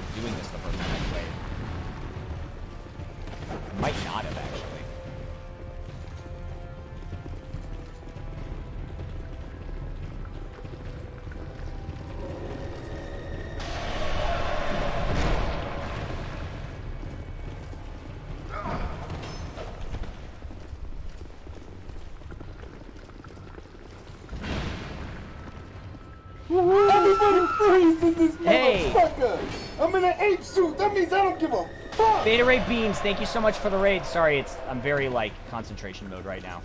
thank you so much for the raid. Sorry, it's I'm very like concentration mode right now.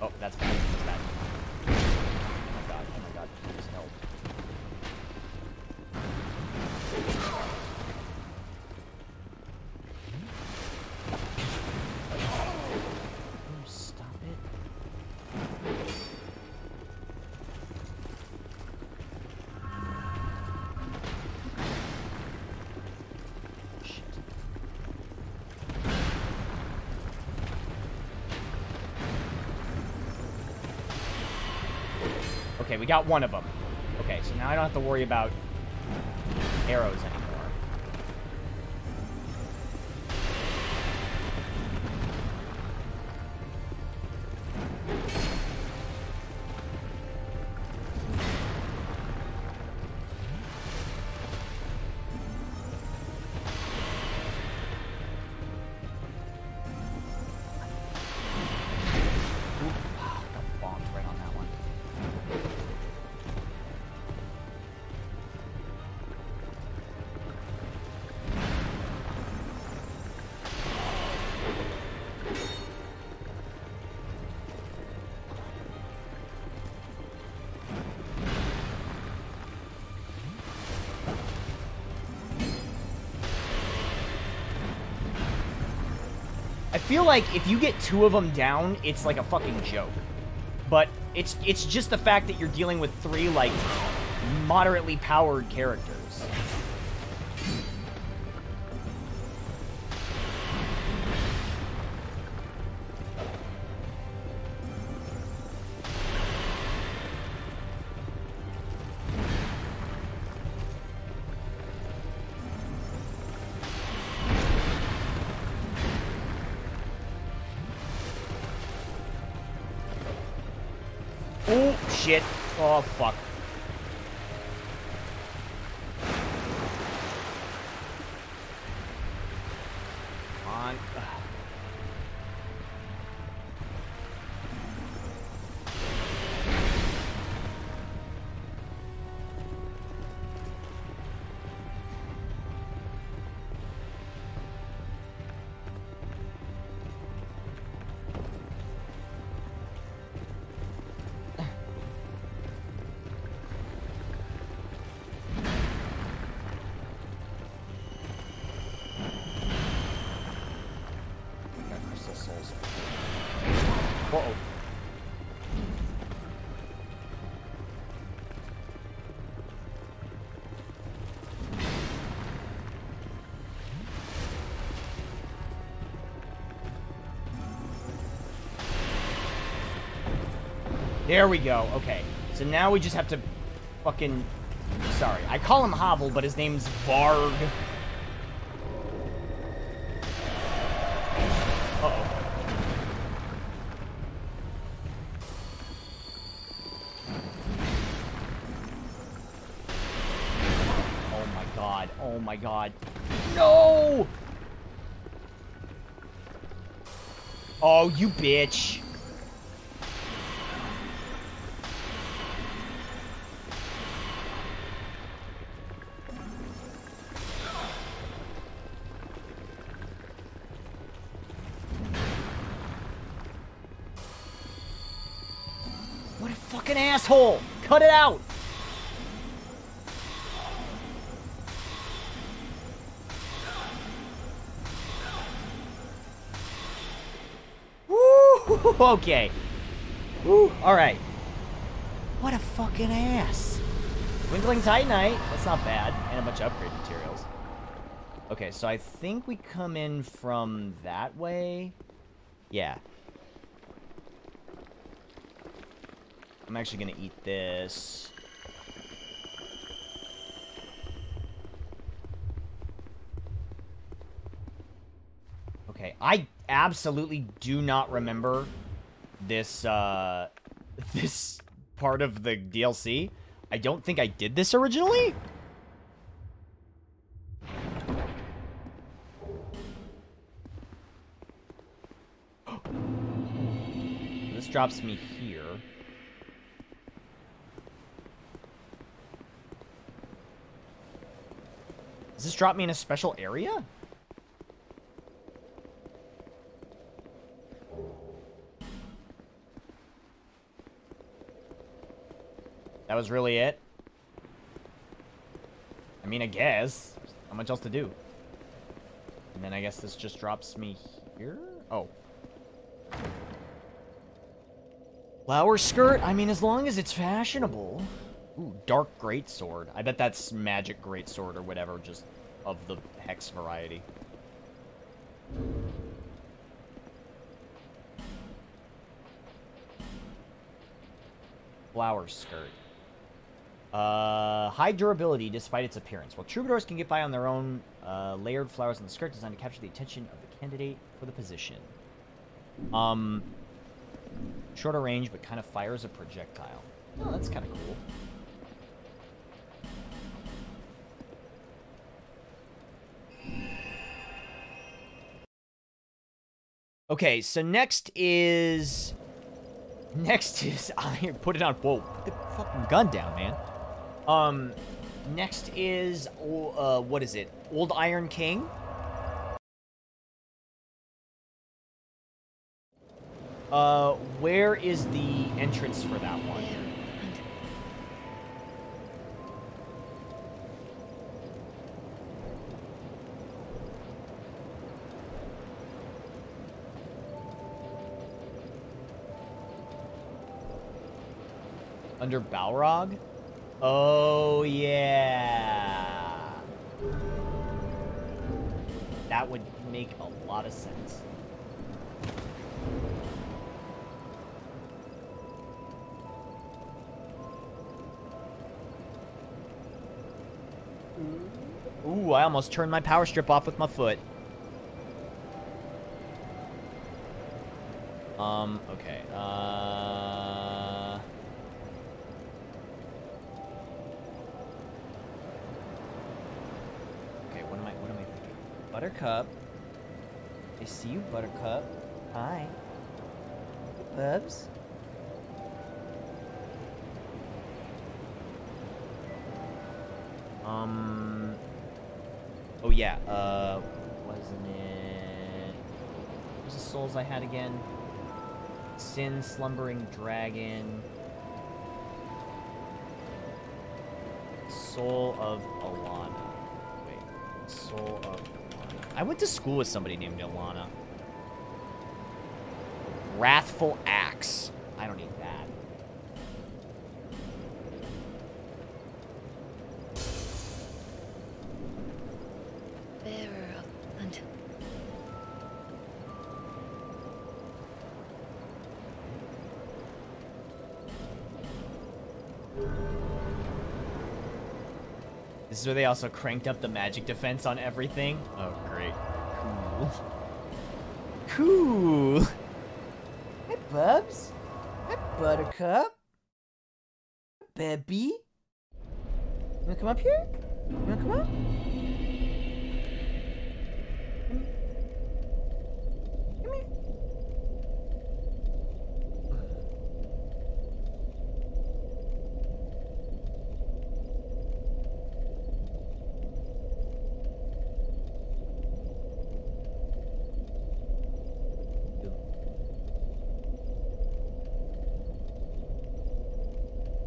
Oh, that's bad. We got one of them. Okay, so now I don't have to worry about arrows anymore. Feel like if you get two of them down, it's like a fucking joke. But it's it's just the fact that you're dealing with three like moderately powered characters. There we go. Okay. So now we just have to fucking... Sorry. I call him Hovel, but his name's Varg. Uh-oh. Oh my god. Oh my god. No! Oh, you bitch. Cut it out! Okay. Alright. What a fucking ass. Twinkling Titanite. That's not bad. And a bunch of upgrade materials. Okay, so I think we come in from that way. Yeah. Actually gonna eat this. Okay, I absolutely do not remember this uh this part of the DLC. I don't think I did this originally. this drops me here. Does this drop me in a special area? That was really it? I mean, I guess. How much else to do? And then I guess this just drops me here? Oh. Flower skirt? I mean, as long as it's fashionable. Dark greatsword. I bet that's magic greatsword or whatever, just of the hex variety. Flower skirt. Uh, high durability despite its appearance. While troubadours can get by on their own, uh, layered flowers on the skirt designed to capture the attention of the candidate for the position. Um, shorter range, but kind of fires a projectile. Oh, that's kind of cool. Okay, so next is... Next is... I put it on... Whoa, put the fucking gun down, man. Um, next is... Uh, what is it? Old Iron King? Uh, where is the entrance for that one? Under Balrog? Oh, yeah. That would make a lot of sense. Ooh, I almost turned my power strip off with my foot. Um, okay. Uh... Okay, what am I, what am I thinking? Buttercup. I see you, Buttercup. Hi. Bubs. Um. Oh yeah. Uh, wasn't it? What was the souls I had again? Sinh, slumbering dragon. Soul of Alana. Wait. Soul of. I went to school with somebody named Alana. Wrathful Axe. I don't need that. Bearer of until This is where they also cranked up the magic defense on everything. Oh. Cool. Hey, Bubs. Hey, Buttercup. Baby. You wanna come up here? You wanna come up? Come here.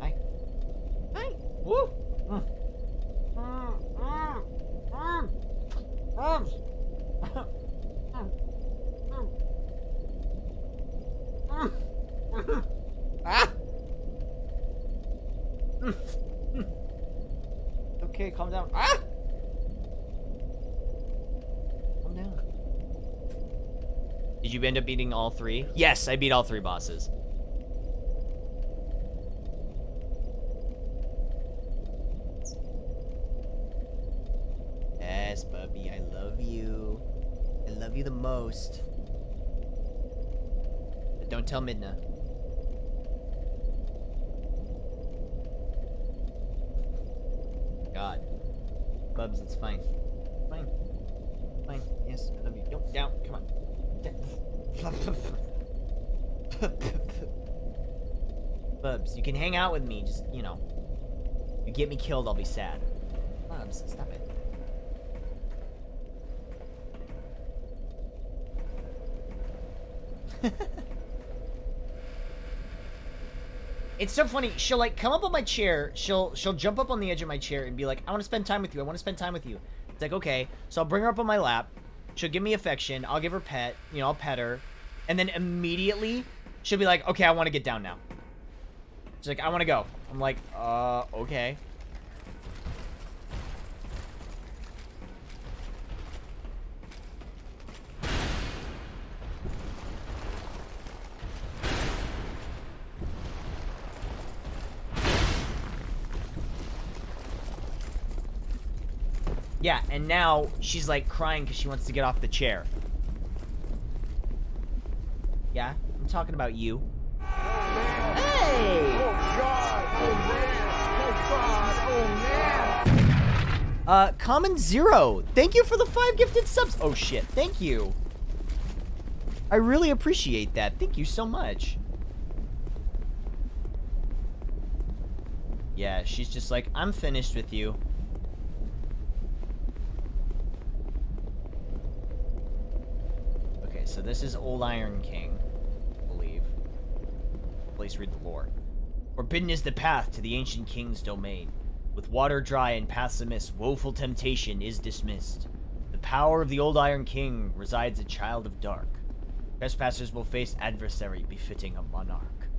Hi. Hi. Woo. Mm. Mm, mm, mm. Bubs. Mm, mm. Mm, mm. Ah. Mm, mm. Calm down. Ah. Calm down. Did you end up beating all three? Yes, I beat all three bosses. Yes, Bubby, I love you. I love you the most. Don't tell Midna. God. Bubs, it's fine. Fine. Fine. Yes, I love you. Don't down. Come on. Bubs, you can hang out with me. Just, you know. You get me killed, I'll be sad. Oh, Bubs, stop it. It's so funny. She'll like come up on my chair. She'll she'll jump up on the edge of my chair and be like, "I want to spend time with you. I want to spend time with you." It's like, "Okay." So I'll bring her up on my lap. She'll give me affection. I'll give her pet. You know, I'll pet her. And then immediately she'll be like, "Okay, I want to get down now." She's like, "I want to go." I'm like, "Uh, okay." Yeah, and now she's like crying because she wants to get off the chair. Yeah, I'm talking about you. Uh, Common Zero, thank you for the five gifted subs. Oh shit, thank you. I really appreciate that. Thank you so much. Yeah, she's just like, I'm finished with you. Okay, so this is Old Iron King, I believe. Please read the lore. Forbidden is the path to the ancient king's domain. With water dry and paths amiss, woeful temptation is dismissed. The power of the Old Iron King resides a child of dark. Trespassers will face adversary befitting a monarch.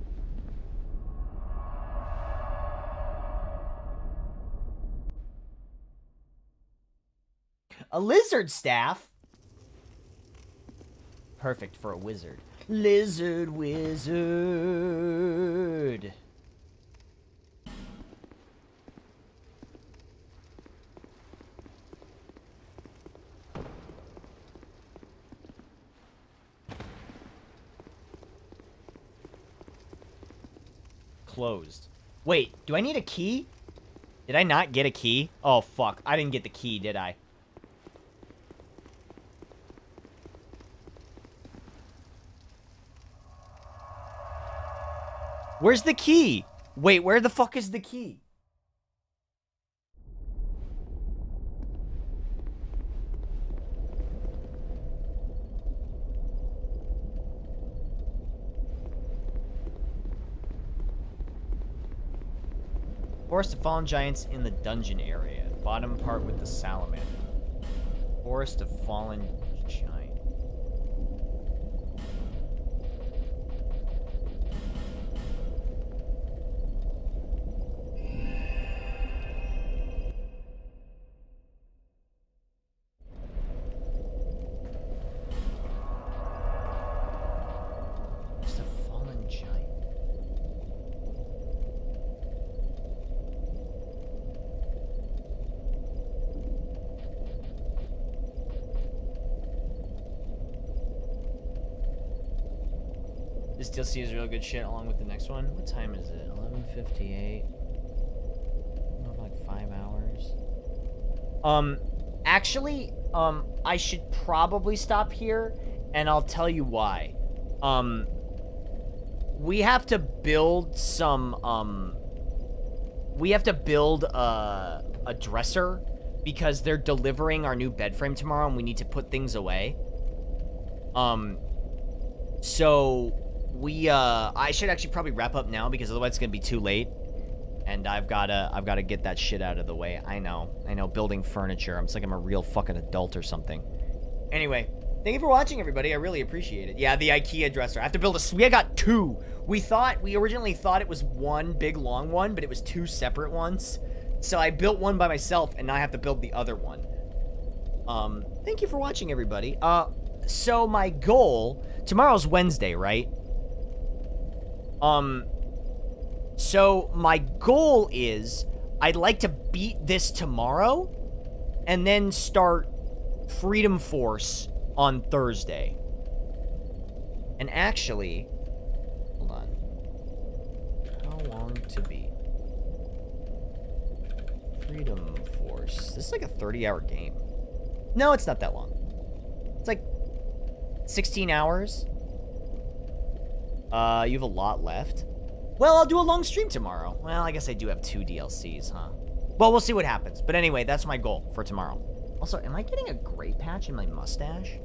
A lizard staff? Perfect for a wizard. Lizard wizard. Closed. Wait, do I need a key? Did I not get a key? Oh, fuck. I didn't get the key, did I? Where's the key? Wait, where the fuck is the key? Forest of Fallen Giants in the dungeon area. Bottom part with the salamander. Forest of Fallen Giants. This DLC is real good shit along with the next one. What time is it? 11.58. Like five hours. Um, actually, um, I should probably stop here, and I'll tell you why. Um, we have to build some, um, we have to build a, a dresser because they're delivering our new bed frame tomorrow and we need to put things away. Um, so we, uh, I should actually probably wrap up now because otherwise it's gonna be too late. And I've gotta, I've gotta get that shit out of the way. I know, I know, building furniture. I'm like I'm a real fucking adult or something. Anyway, thank you for watching, everybody. I really appreciate it. Yeah, the IKEA dresser. I have to build a. We got two. We thought we originally thought it was one big long one, but it was two separate ones. So I built one by myself, and now I have to build the other one. Um, thank you for watching, everybody. Uh, so my goal tomorrow's Wednesday, right? Um, so my goal is I'd like to beat this tomorrow and then start Freedom Force on Thursday. And actually, hold on. How long to beat? Freedom Force. This is like a 30-hour game. No, it's not that long. It's like 16 hours. Uh, you have a lot left. Well, I'll do a long stream tomorrow. Well, I guess I do have two DLCs, huh? Well, we'll see what happens. But anyway, that's my goal for tomorrow. Also, am I getting a gray patch in my mustache?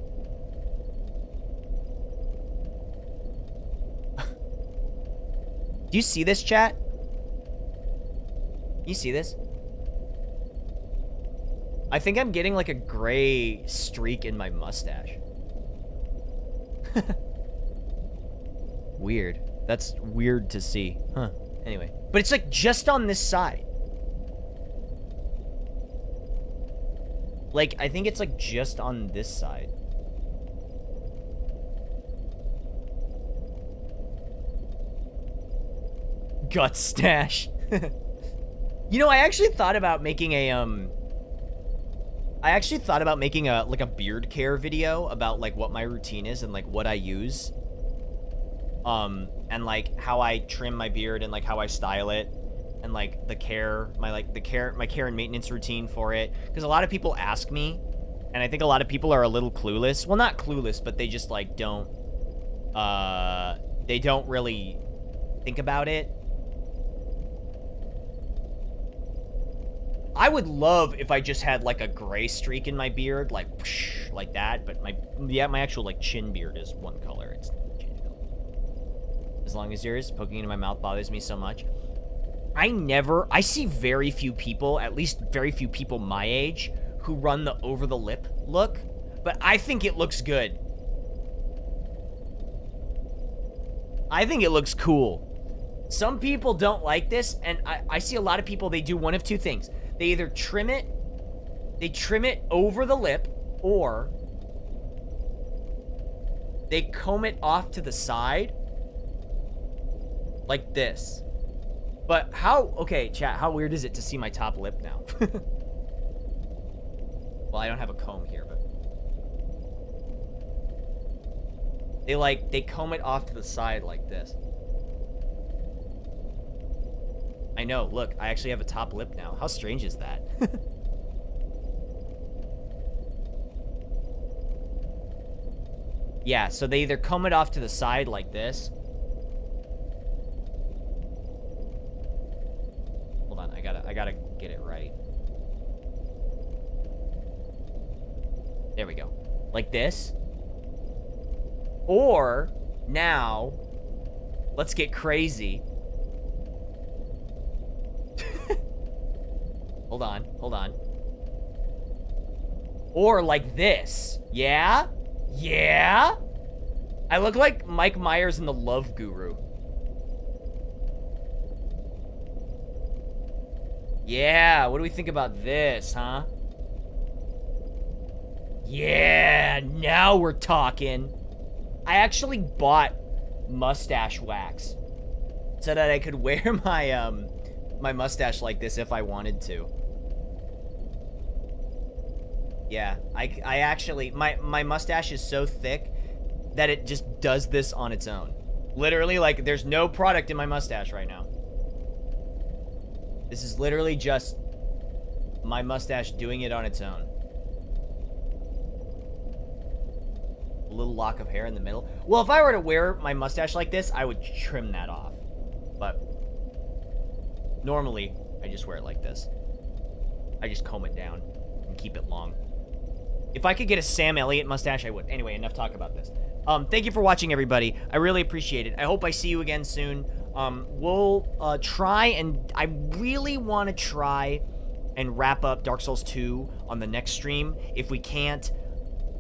Do you see this, chat? You see this? I think I'm getting like a gray streak in my mustache. weird. That's weird to see. Huh. Anyway. But it's like just on this side. Like, I think it's like just on this side. Gut stash. you know, I actually thought about making a, um... I actually thought about making a, like, a beard care video about, like, what my routine is and, like, what I use. Um, and, like, how I trim my beard and, like, how I style it. And, like, the care, my, like, the care, my care and maintenance routine for it. Because a lot of people ask me, and I think a lot of people are a little clueless. Well, not clueless, but they just, like, don't, uh, they don't really think about it. I would love if I just had like a gray streak in my beard, like whoosh, like that. But my yeah, my actual like chin beard is one color. It's as long as yours. Poking into my mouth bothers me so much. I never, I see very few people, at least very few people my age, who run the over the lip look. But I think it looks good. I think it looks cool. Some people don't like this, and I, I see a lot of people, they do one of two things. They either trim it, they trim it over the lip, or they comb it off to the side like this. But how, okay, chat, how weird is it to see my top lip now? well, I don't have a comb here, but. They like, they comb it off to the side like this. I know, look, I actually have a top lip now. How strange is that? yeah, so they either comb it off to the side like this. Hold on, I gotta, I gotta get it right. There we go. Like this. Or, now, let's get crazy. Hold on, hold on. Or like this. Yeah? Yeah? I look like Mike Myers in The Love Guru. Yeah, what do we think about this, huh? Yeah, now we're talking. I actually bought mustache wax so that I could wear my um my mustache like this if I wanted to. Yeah, I, I actually, my, my mustache is so thick that it just does this on its own. Literally, like, there's no product in my mustache right now. This is literally just my mustache doing it on its own. A little lock of hair in the middle. Well, if I were to wear my mustache like this, I would trim that off. But normally, I just wear it like this. I just comb it down and keep it long. If I could get a Sam Elliott mustache, I would. Anyway, enough talk about this. Um, thank you for watching, everybody. I really appreciate it. I hope I see you again soon. Um, we'll uh, try and... I really want to try and wrap up Dark Souls 2 on the next stream. If we can't,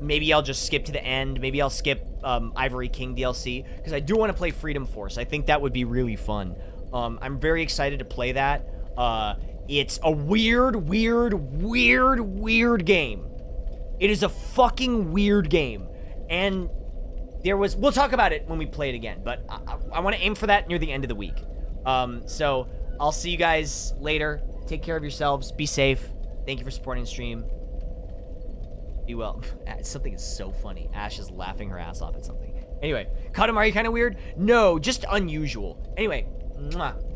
maybe I'll just skip to the end. Maybe I'll skip um, Ivory King DLC. Because I do want to play Freedom Force. I think that would be really fun. Um, I'm very excited to play that. Uh, it's a weird, weird, weird, weird game. It is a fucking weird game. And there was... We'll talk about it when we play it again. But I, I, want to aim for that near the end of the week. Um, so, I'll see you guys later. Take care of yourselves. Be safe. Thank you for supporting the stream. Be well. something is so funny. Ash is laughing her ass off at something. Anyway, Katamari kind of weird? No, just unusual. Anyway, mwah.